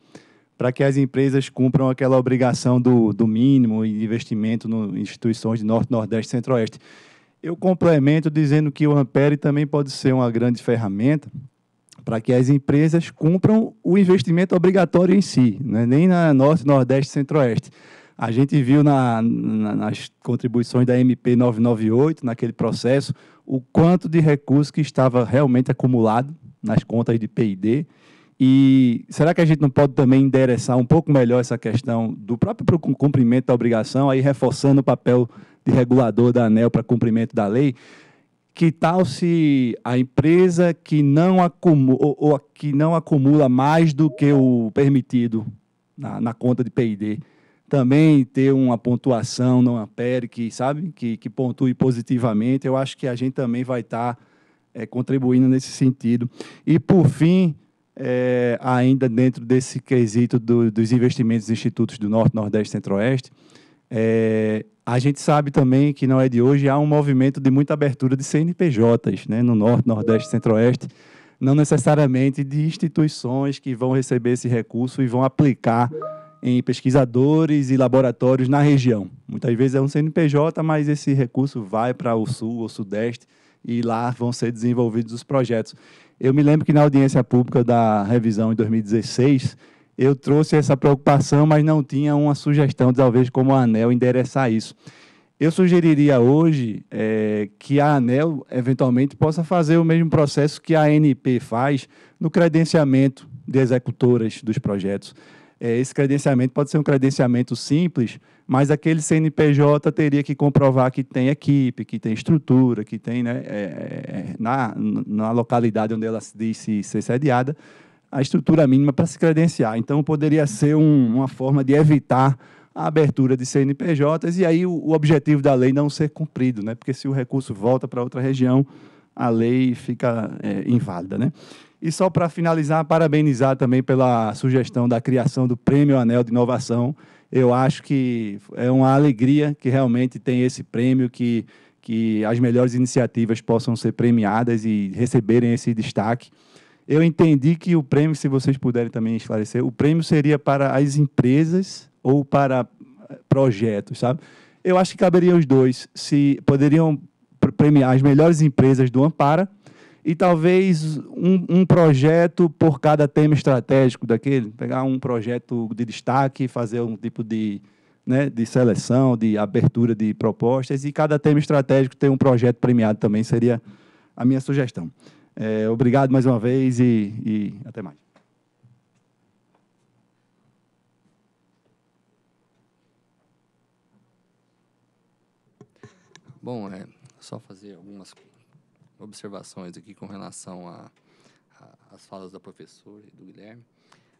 para que as empresas cumpram aquela obrigação do, do mínimo de investimento em instituições de Norte, Nordeste e Centro-Oeste. Eu complemento dizendo que o Ampere também pode ser uma grande ferramenta para que as empresas cumpram o investimento obrigatório em si, né? nem na Norte, Nordeste e Centro-Oeste. A gente viu na, na, nas contribuições da MP 998, naquele processo, o quanto de recursos que estava realmente acumulado nas contas de PID. E será que a gente não pode também endereçar um pouco melhor essa questão do próprio cumprimento da obrigação, aí reforçando o papel de regulador da ANEL para cumprimento da lei, que tal se a empresa que não acumula, ou, ou que não acumula mais do que o permitido na, na, conta de PID também ter uma pontuação no Ampere que, sabe, que, que pontue positivamente, eu acho que a gente também vai estar tá, é, contribuindo nesse sentido. E, por fim, é, ainda dentro desse quesito do, dos investimentos dos institutos do Norte, Nordeste e Centro-Oeste, é, a gente sabe também que não é de hoje, há um movimento de muita abertura de CNPJs né, no Norte, Nordeste e Centro-Oeste, não necessariamente de instituições que vão receber esse recurso e vão aplicar em pesquisadores e laboratórios na região. Muitas vezes é um CNPJ, mas esse recurso vai para o Sul ou Sudeste e lá vão ser desenvolvidos os projetos. Eu me lembro que na audiência pública da revisão em 2016, eu trouxe essa preocupação, mas não tinha uma sugestão, talvez, como a ANEL endereçar isso. Eu sugeriria hoje é, que a ANEL, eventualmente, possa fazer o mesmo processo que a ANP faz no credenciamento de executoras dos projetos. É, esse credenciamento pode ser um credenciamento simples, mas aquele CNPJ teria que comprovar que tem equipe, que tem estrutura, que tem, né, é, é na, na localidade onde ela disse ser sediada, a estrutura mínima para se credenciar. Então, poderia ser um, uma forma de evitar a abertura de CNPJs e aí o, o, objetivo da lei não ser cumprido, né? porque se o recurso volta para outra região, a lei fica é, inválida. Né? E só para finalizar, parabenizar também pela sugestão da criação do Prêmio Anel de Inovação. Eu acho que é uma alegria que realmente tem esse prêmio, que, que as melhores iniciativas possam ser premiadas e receberem esse destaque eu entendi que o prêmio, se vocês puderem também esclarecer, o prêmio seria para as empresas ou para eh, projetos, sabe? Eu acho que caberiam os dois. Se poderiam premiar as melhores empresas do Ampara e talvez um, um, projeto por cada tema estratégico daquele, pegar um projeto de destaque, fazer um tipo de, né, de seleção, de abertura de propostas e cada tema estratégico ter um projeto premiado também seria a minha sugestão. É, obrigado mais uma vez e, e até mais. Bom, é só fazer algumas observações aqui com relação às falas da professora e do Guilherme.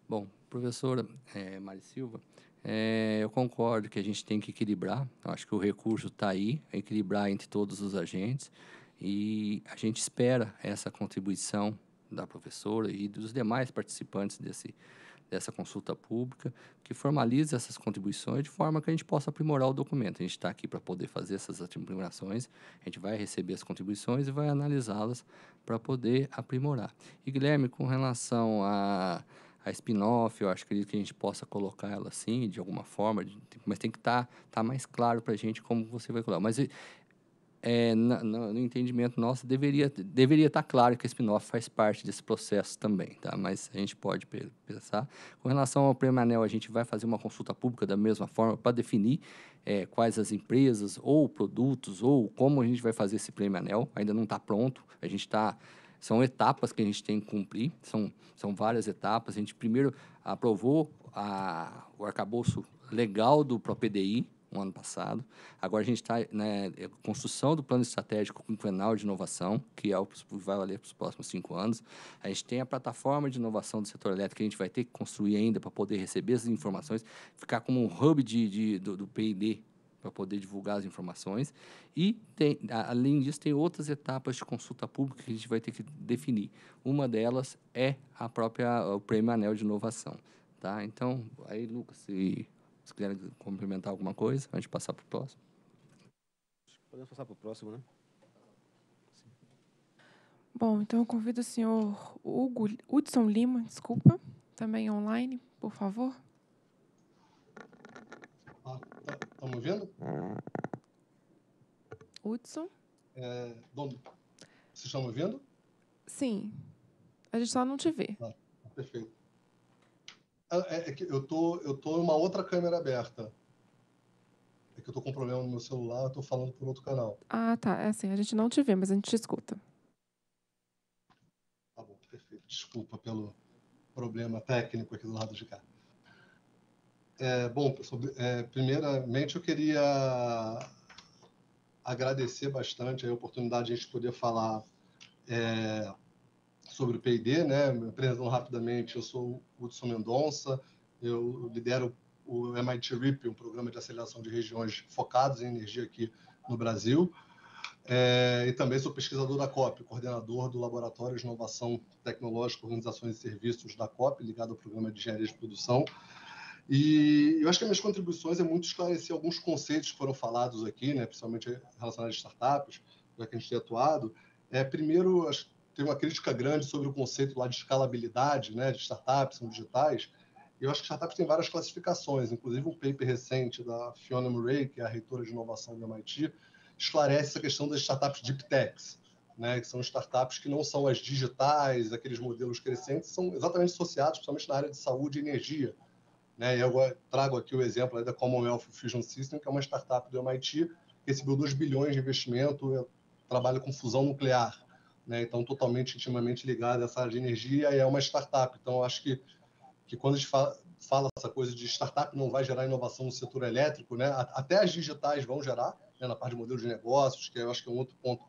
Bom, professora é, Mari Silva, é, eu concordo que a gente tem que equilibrar. Eu acho que o recurso está aí, equilibrar entre todos os agentes. E a gente espera essa contribuição da professora e dos demais participantes desse, dessa consulta pública, que formalize essas contribuições de forma que a gente possa aprimorar o documento. A gente está aqui para poder fazer essas aprimorações, a gente vai receber as contribuições e vai analisá-las para poder aprimorar. E, Guilherme, com relação a, a spin-off, eu acho que a gente possa colocar ela assim, de alguma forma, mas tem que estar tá, tá mais claro para a gente como você vai colocar. Mas é, na, no, no entendimento nosso, deveria, deveria estar claro que a spin-off faz parte desse processo também, tá? Mas a gente pode pensar. Com relação ao Prêmio Anel, a gente vai fazer uma consulta pública da mesma forma para definir é, quais as empresas ou produtos ou como a gente vai fazer esse Prêmio Anel. Ainda não está pronto, a gente está... São etapas que a gente tem que cumprir, são, são várias etapas. A gente primeiro aprovou a, o arcabouço legal do ProPDI, um ano passado. Agora a gente está né, construção do plano estratégico quinquenal de inovação, que é o que vai valer para os próximos cinco anos. A gente tem a plataforma de inovação do setor elétrico que a gente vai ter que construir ainda para poder receber essas informações, ficar como um hub de, de do, do PID para poder divulgar as informações. E, tem, além disso, tem outras etapas de consulta pública que a gente vai ter que definir. Uma delas é a própria o Prêmio Anel de Inovação. Tá? Então, aí, Lucas, se quiserem complementar alguma coisa, a gente passar para o próximo. Podemos passar para o próximo, né? Bom, então eu convido o senhor Hugo Hudson Lima, desculpa, também online, por favor. Estão ah, tá, me ouvindo? Hudson. É, bom, vocês estão me ouvindo? Sim. A gente só não te vê. Ah, perfeito. É, é que eu tô, eu tô em uma outra câmera aberta. É que eu tô com um problema no meu celular, eu tô falando por outro canal. Ah, tá. É assim, a gente não te vê, mas a gente te escuta. Tá bom, perfeito. Desculpa pelo problema técnico aqui do lado de cá. É, bom, é, primeiramente eu queria agradecer bastante a oportunidade de a gente poder falar é, sobre o P&D, né? apresentando rapidamente, eu sou o Hudson Mendonça, eu lidero o MIT RIP, um programa de aceleração de regiões focados em energia aqui no Brasil, é, e também sou pesquisador da COP, coordenador do Laboratório de Inovação Tecnológica, Organizações e Serviços da COP, ligado ao Programa de Engenharia de Produção. E eu acho que as minhas contribuições é muito esclarecer alguns conceitos que foram falados aqui, né, principalmente relacionados a startups, já que a gente tem atuado. É, primeiro, acho tem uma crítica grande sobre o conceito lá de escalabilidade, né, de startups, são digitais. E eu acho que startups têm várias classificações, inclusive um paper recente da Fiona Murray, que é a reitora de inovação do MIT, esclarece essa questão das startups deep techs, né, que são startups que não são as digitais, aqueles modelos crescentes, são exatamente associados, principalmente na área de saúde e energia. Né, e eu trago aqui o exemplo da Commonwealth Fusion System, que é uma startup do MIT, que recebeu 2 bilhões de investimento, trabalha com fusão nuclear né? então totalmente intimamente ligada a essa área de energia e é uma startup. Então acho que que quando a gente fala, fala essa coisa de startup não vai gerar inovação no setor elétrico, né? Até as digitais vão gerar, né? na parte de modelo de negócios, que eu acho que é um outro ponto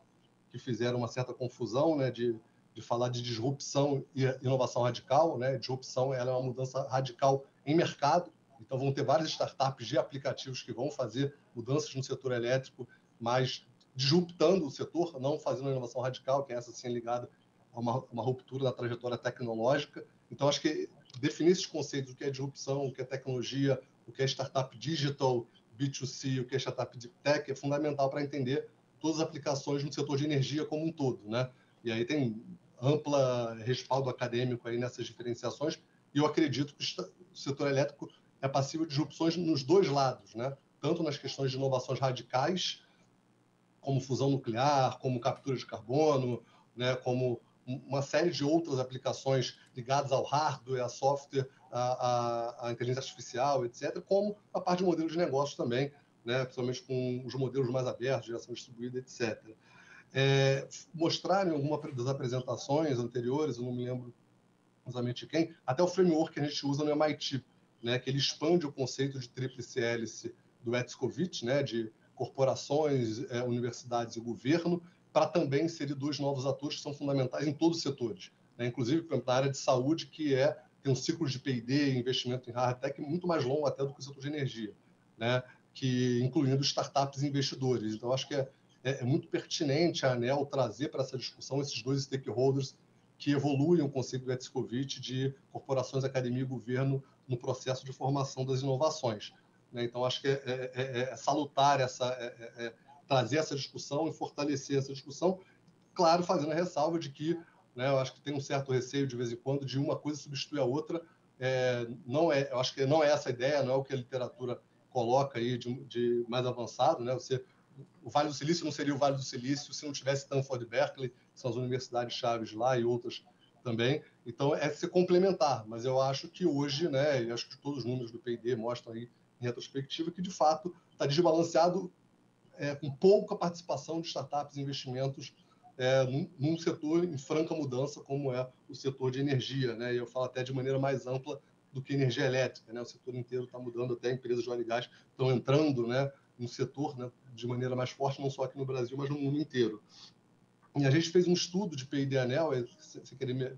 que fizeram uma certa confusão, né? De, de falar de disrupção e inovação radical, né? Disrupção ela é uma mudança radical em mercado. Então vão ter várias startups de aplicativos que vão fazer mudanças no setor elétrico, mas disruptando o setor, não fazendo inovação radical, que é essa sim ligada a uma, uma ruptura na trajetória tecnológica. Então, acho que definir esses conceitos, o que é disrupção, o que é tecnologia, o que é startup digital, B2C, o que é startup deep tech, é fundamental para entender todas as aplicações no setor de energia como um todo, né? E aí tem ampla respaldo acadêmico aí nessas diferenciações, e eu acredito que o setor elétrico é passível de disrupções nos dois lados, né? Tanto nas questões de inovações radicais, como fusão nuclear, como captura de carbono, né, como uma série de outras aplicações ligadas ao hardware, a software, a, a, a inteligência artificial, etc., como a parte de modelo de negócio também, né, principalmente com os modelos mais abertos, geração distribuída, etc. É, mostrar em alguma das apresentações anteriores, eu não me lembro exatamente quem, até o framework que a gente usa no MIT, né, que ele expande o conceito de tríplice hélice do Etzkovich, né, de corporações, é, universidades e governo, para também inserir dois novos atores que são fundamentais em todos os setores, né? inclusive na área de saúde, que é tem um ciclo de P&D, investimento em hard tech muito mais longo até do que o setor de energia, né? que incluindo startups e investidores. Então acho que é, é, é muito pertinente a ANEL trazer para essa discussão esses dois stakeholders que evoluem o conceito do Etzkovich de corporações, academia e governo no processo de formação das inovações. Né? Então, acho que é, é, é, é salutar essa, é, é, trazer essa discussão e fortalecer essa discussão, claro, fazendo a ressalva de que né, eu acho que tem um certo receio de vez em quando de uma coisa substituir a outra. não é, eu acho que não é essa a ideia, não é o que a literatura coloca aí de, de mais avançado, né? Você o Vale do Silício não seria o Vale do Silício se não tivesse Stanford e Berkeley, são as universidades chaves lá e outras também. Então, é ser complementar, mas eu acho que hoje, né, e acho que todos os números do P&D mostram aí em retrospectiva que, de fato, está desbalanceado é, com pouca participação de startups e investimentos é, num, num, setor em franca mudança, como é o setor de energia. Né? E eu falo até de maneira mais ampla do que energia elétrica. Né? O setor inteiro está mudando, até empresas de óleo e gás estão entrando né, no setor né, de maneira mais forte, não só aqui no Brasil, mas no mundo inteiro. E a gente fez um estudo de PID Anel, se querer me,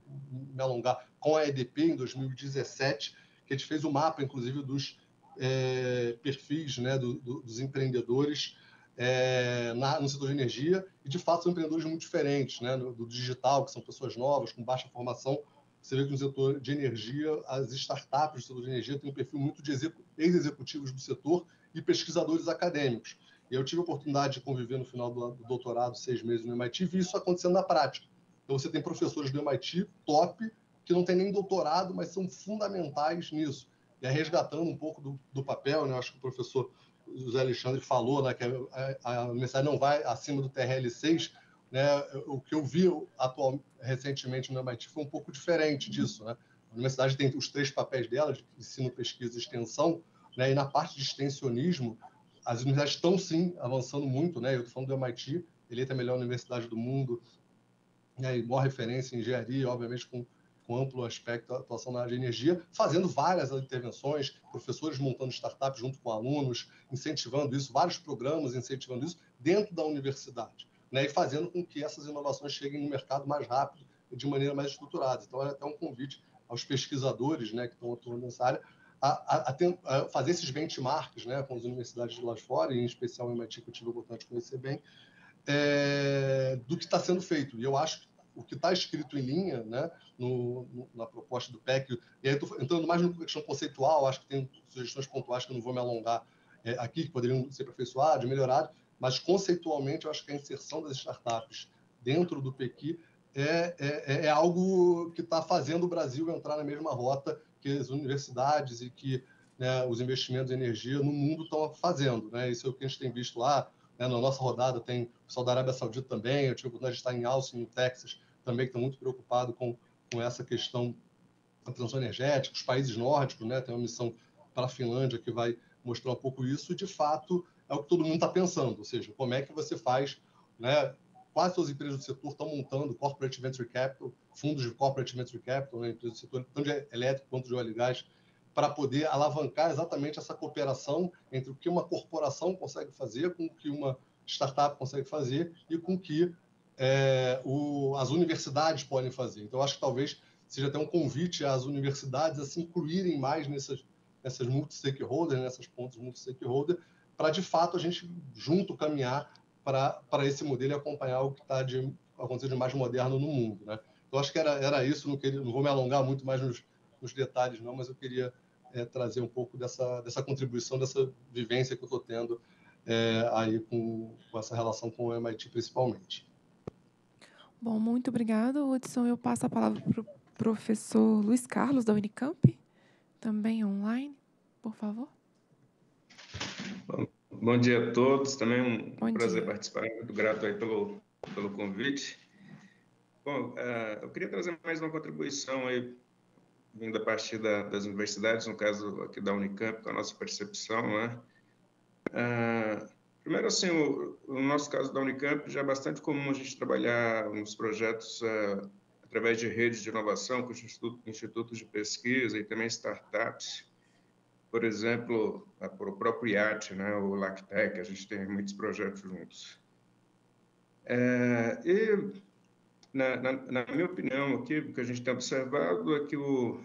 alongar, com a EDP em 2017, que a gente fez o um mapa, inclusive, dos é, perfis né, do, do, dos empreendedores é, na, no setor de energia, e de fato são empreendedores muito diferentes, né, do, do digital, que são pessoas novas, com baixa formação. Você vê que no setor de energia, as startups do setor de energia têm um perfil muito de ex-executivos do setor e pesquisadores acadêmicos. E eu tive a oportunidade de conviver no final do, do doutorado, seis meses no MIT, e isso acontecendo na prática. Então, você tem professores do MIT top, que não têm nem doutorado, mas são fundamentais nisso. E é resgatando um pouco do, do papel, né? Acho que o professor José Alexandre falou, né, que a, a não vai acima do TRL6, né? O que eu vi atual, recentemente no MIT foi um pouco diferente disso, né? A universidade tem os três papéis dela, de ensino, pesquisa e extensão, né? E na parte de extensionismo, as universidades estão sim avançando muito, né? Eu estou falando do MIT, eleita a melhor universidade do mundo, né? e boa referência em engenharia, obviamente com, com amplo aspecto da atuação na área de energia, fazendo várias intervenções, professores montando startups junto com alunos, incentivando isso, vários programas incentivando isso dentro da universidade, né? E fazendo com que essas inovações cheguem no mercado mais rápido e de maneira mais estruturada. Então, é até um convite aos pesquisadores, né, que estão atuando nessa área, a, a, a, fazer esses benchmarks né, com as universidades de lá de fora, e em especial o MIT, que eu tive a oportunidade de conhecer bem, é, do que está sendo feito. E eu acho que o que está escrito em linha né, no, no, na proposta do PEC, e aí estou entrando mais na questão conceitual, acho que tem sugestões pontuais que eu não vou me alongar é, aqui, que poderiam ser aperfeiçoadas, melhoradas, mas conceitualmente eu acho que a inserção das startups dentro do PEC é, é, é algo que está fazendo o Brasil entrar na mesma rota que as universidades e que né, os investimentos em energia no mundo estão fazendo. Né? Isso é o que a gente tem visto lá. Né? Na nossa rodada tem o pessoal da Arábia Saudita também. Eu tive a oportunidade de estar em Austin, no Texas, também, que estão muito preocupados com, com essa questão da transição energética. Os países nórdicos né, tem uma missão para a Finlândia que vai mostrar um pouco isso. E, de fato, é o que todo mundo está pensando. Ou seja, como é que você faz né, quase todas as empresas do setor estão montando corporate venture capital, fundos de corporate venture capital, né, empresas do setor, tanto de elétrico quanto de óleo e gás, para poder alavancar exatamente essa cooperação entre o que uma corporação consegue fazer com o que uma startup consegue fazer e com o que é, o, as universidades podem fazer. Então, acho que talvez seja até um convite às universidades a se incluírem mais nessas, nessas multi-stakeholders, nessas pontas multi-stakeholder, para, de fato, a gente junto caminhar para esse modelo e acompanhar o que está acontecendo de mais moderno no mundo. Né? Então, acho que era, era isso, não, queria, não vou me alongar muito mais nos, nos detalhes, não, mas eu queria é, trazer um pouco dessa, dessa contribuição, dessa vivência que eu estou tendo é, aí com, com essa relação com o MIT, principalmente. Bom, muito obrigado, Hudson. Eu passo a palavra para o professor Luiz Carlos, da Unicamp, também online, por favor. Bom, Bom dia a todos, também um Bom prazer dia. participar, muito grato aí pelo, pelo convite. Bom, uh, eu queria trazer mais uma contribuição aí, vindo a partir da, das universidades, no caso aqui da Unicamp, com a nossa percepção, né? Uh, primeiro, assim, o, o, nosso caso da Unicamp, já é bastante comum a gente trabalhar nos projetos uh, através de redes de inovação, com institutos de pesquisa e também startups, por exemplo, o próprio IAT, né, o LACTEC, a gente tem muitos projetos juntos. É, e, na, na, na, minha opinião, o que a gente tem observado é que o,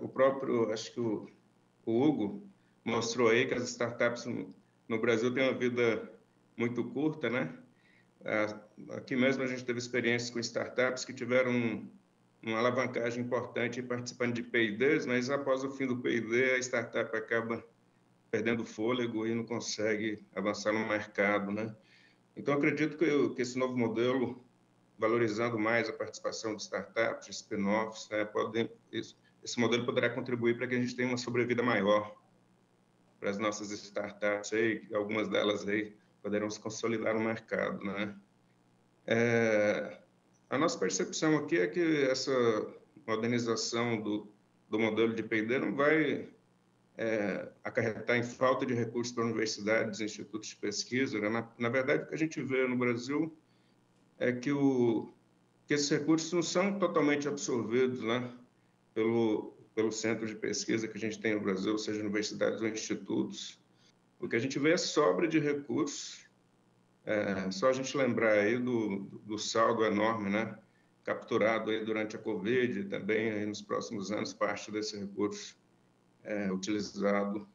o próprio, acho que o, o Hugo mostrou aí que as startups no, Brasil têm uma vida muito curta, né? Aqui mesmo a gente teve experiências com startups que tiveram uma alavancagem importante participando de P&Ds, mas após o fim do P&D, a startup acaba perdendo fôlego e não consegue avançar no mercado, né? Então, acredito que, que esse novo modelo, valorizando mais a participação de startups, de spin-offs, né, esse, esse modelo poderá contribuir para que a gente tenha uma sobrevida maior para as nossas startups, aí, algumas delas aí poderão se consolidar no mercado, né? É, a nossa percepção aqui é que essa modernização do, do modelo de P&D não vai é, acarretar em falta de recursos para universidades, institutos de pesquisa. Né? Na, na, verdade, o que a gente vê no Brasil é que, o, que esses recursos não são totalmente absorvidos né? pelo, pelo centro de pesquisa que a gente tem no Brasil, seja universidades ou institutos. O que a gente vê é sobra de recursos. É, só a gente lembrar aí do, do saldo enorme, né? capturado aí durante a Covid, também aí nos próximos anos, parte desse recurso é, utilizado,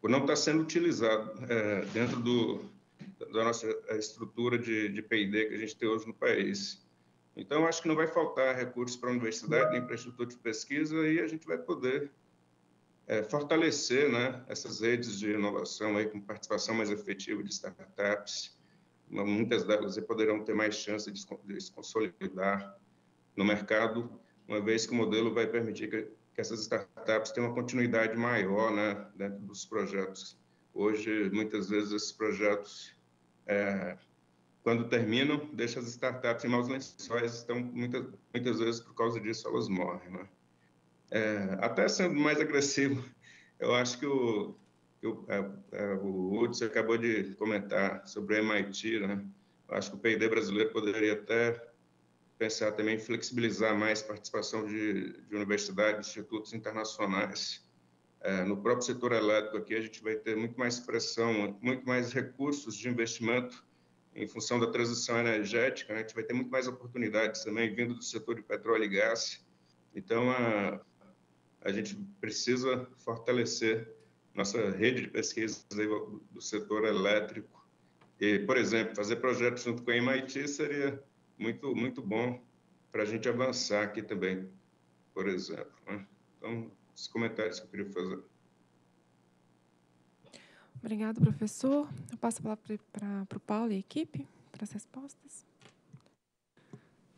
ou não está sendo utilizado é, dentro do, da nossa estrutura de, de P&D que a gente tem hoje no país. Então, acho que não vai faltar recursos para a universidade, nem para a estrutura de pesquisa, e a gente vai poder é, fortalecer né, essas redes de inovação aí, com participação mais efetiva de startups. Muitas delas poderão ter mais chance de se consolidar no mercado, uma vez que o modelo vai permitir que que essas startups tenham uma continuidade maior né, dentro dos projetos. Hoje, muitas vezes, esses projetos, é, quando terminam, deixam as startups em maus lençóis, então, muitas, muitas vezes, por causa disso, elas morrem. Né? É, até sendo mais agressivo, eu acho que o, que o, é, é o Hudson acabou de comentar sobre o MIT, né? Eu acho que o P&D brasileiro poderia até pensar também em flexibilizar mais participação de, de universidades, institutos internacionais. É, no próprio setor elétrico aqui, a gente vai ter muito mais pressão, muito mais recursos de investimento em função da transição energética, né? a gente vai ter muito mais oportunidades também vindo do setor de petróleo e gás. Então, a, a gente precisa fortalecer nossa rede de pesquisa do setor elétrico. E, por exemplo, fazer projetos junto com a MIT seria muito, muito bom para a gente avançar aqui também, por exemplo. Né? Então, os comentários que eu queria fazer. Obrigado, professor. Eu passo a palavra para o Paulo e a equipe para as respostas.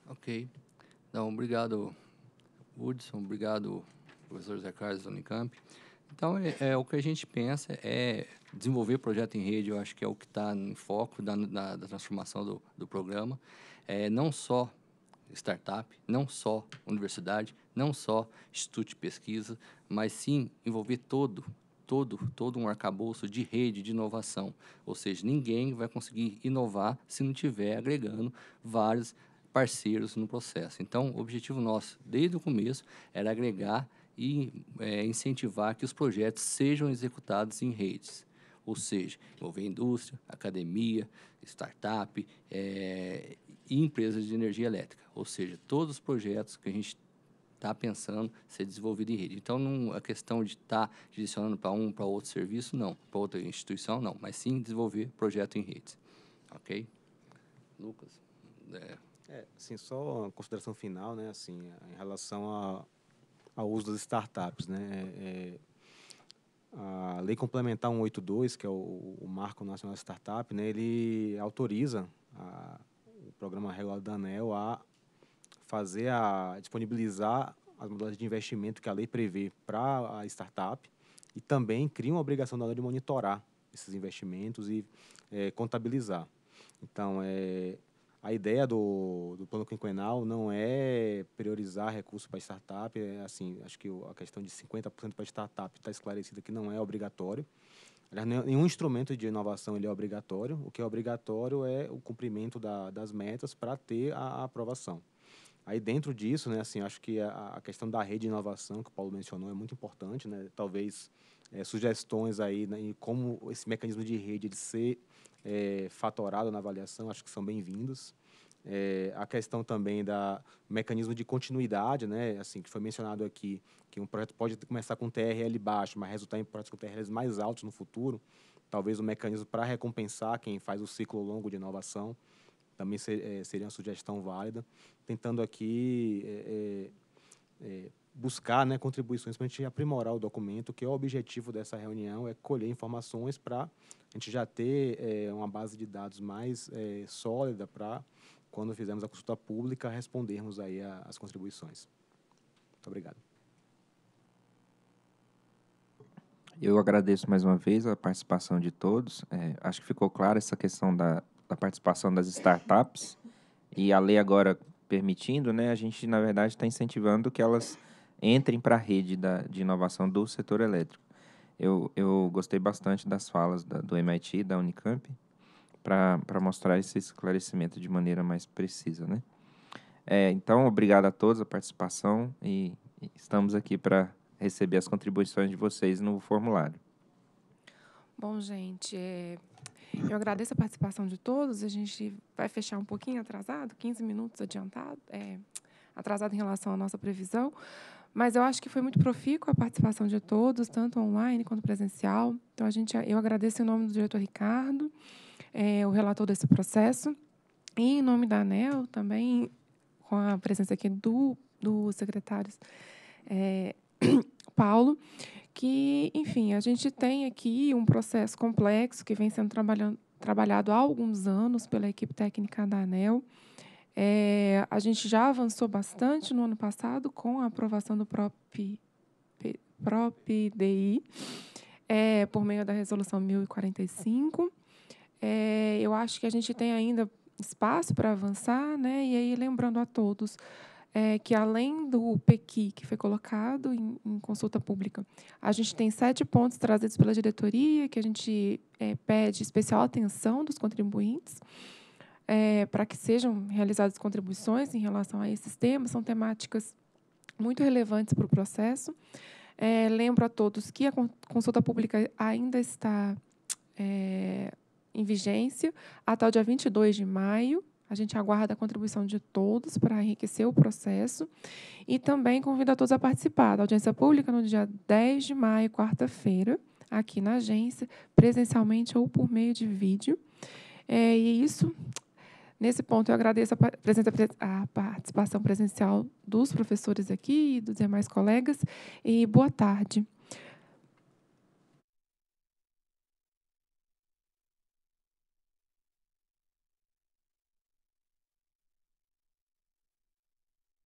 Ok. Então, obrigado, Hudson. Obrigado, professor Zé Carlos da Unicamp. Então, é, é, o que a gente pensa é desenvolver projeto em rede, eu acho que é o que está em foco da, da, da transformação do, do programa é, não só startup, não só universidade, não só instituto de pesquisa, mas sim envolver todo, todo, todo um arcabouço de rede de inovação. Ou seja, ninguém vai conseguir inovar se não tiver agregando vários parceiros no processo. Então, o objetivo nosso, desde o começo, era agregar e é, incentivar que os projetos sejam executados em redes ou seja, envolver indústria, academia, startup é, e empresas de energia elétrica, ou seja, todos os projetos que a gente está pensando ser desenvolvido em rede. Então, não a questão de estar tá direcionando para um, para outro serviço, não, para outra instituição, não, mas sim desenvolver projeto em redes. Ok? Lucas? É, é assim, só uma consideração final, né, assim, em relação a, ao uso das startups, né, é, a Lei Complementar 182, que é o, o Marco Nacional de Startup, né, ele autoriza a, o programa regulado da ANEL a fazer a disponibilizar as modalidades de investimento que a lei prevê para a startup e também cria uma obrigação da lei de monitorar esses investimentos e é, contabilizar. Então, é, a ideia do, do plano quinquenal não é priorizar recursos para startup, é assim, acho que a questão de 50% para startup está esclarecida que não é obrigatório. Aliás, nenhum instrumento de inovação ele é obrigatório. O que é obrigatório é o cumprimento da, das metas para ter a, a, aprovação. Aí dentro disso, né, assim, acho que a, a, questão da rede de inovação que o Paulo mencionou é muito importante, né? Talvez é, sugestões aí né, em como esse mecanismo de rede de ser é, fatorado na avaliação, acho que são bem-vindos. É, a questão também da mecanismo de continuidade, né, assim, que foi mencionado aqui, que um projeto pode começar com TRL baixo, mas resultar em projetos com TRLs mais altos no futuro, talvez um mecanismo para recompensar quem faz o ciclo longo de inovação também ser, é, seria uma sugestão válida, tentando aqui é, é buscar né, contribuições para a gente aprimorar o documento, que é o objetivo dessa reunião, é colher informações para a gente já ter é, uma base de dados mais é, sólida para, quando fizermos a consulta pública, respondermos aí a, as contribuições. Muito obrigado. Eu agradeço mais uma vez a participação de todos. É, acho que ficou clara essa questão da, da participação das startups. E a lei agora permitindo, né, a gente, na verdade, está incentivando que elas entrem para a rede da, de inovação do setor elétrico. Eu, eu gostei bastante das falas da, do MIT, da Unicamp, para mostrar esse esclarecimento de maneira mais precisa. Né? É, então, obrigado a todos a participação e, estamos aqui para receber as contribuições de vocês no formulário. Bom, gente, é, eu agradeço a participação de todos. A gente vai fechar um pouquinho atrasado, 15 minutos adiantado, é, atrasado em relação à nossa previsão, mas eu acho que foi muito profícua a participação de todos, tanto online quanto presencial. Então, a gente, eu agradeço em nome do diretor Ricardo, é, o relator desse processo, e em nome da ANEL também, com a presença aqui do, do secretário é, Paulo, que, enfim, a gente tem aqui um processo complexo que vem sendo trabalhado há alguns anos pela equipe técnica da ANEL. É, a gente já avançou bastante no ano passado com a aprovação do PROP, PROPDI, é, por meio da resolução 1045. É, eu acho que a gente tem ainda espaço para avançar, né? E aí, lembrando a todos é, que, além do PEQI, que foi colocado em, em, consulta pública, a gente tem sete pontos trazidos pela diretoria, que a gente é, pede especial atenção dos contribuintes é, para que sejam realizadas contribuições em relação a esses temas. São temáticas muito relevantes para o processo. É, lembro a todos que a consulta pública ainda está é, em vigência até o dia 22 de maio. A gente aguarda a contribuição de todos para enriquecer o processo. E também convido a todos a participar da audiência pública no dia 10 de maio, quarta-feira, aqui na agência, presencialmente ou por meio de vídeo. É, e isso Nesse ponto, eu agradeço a, a participação presencial dos professores aqui e dos demais colegas. E boa tarde.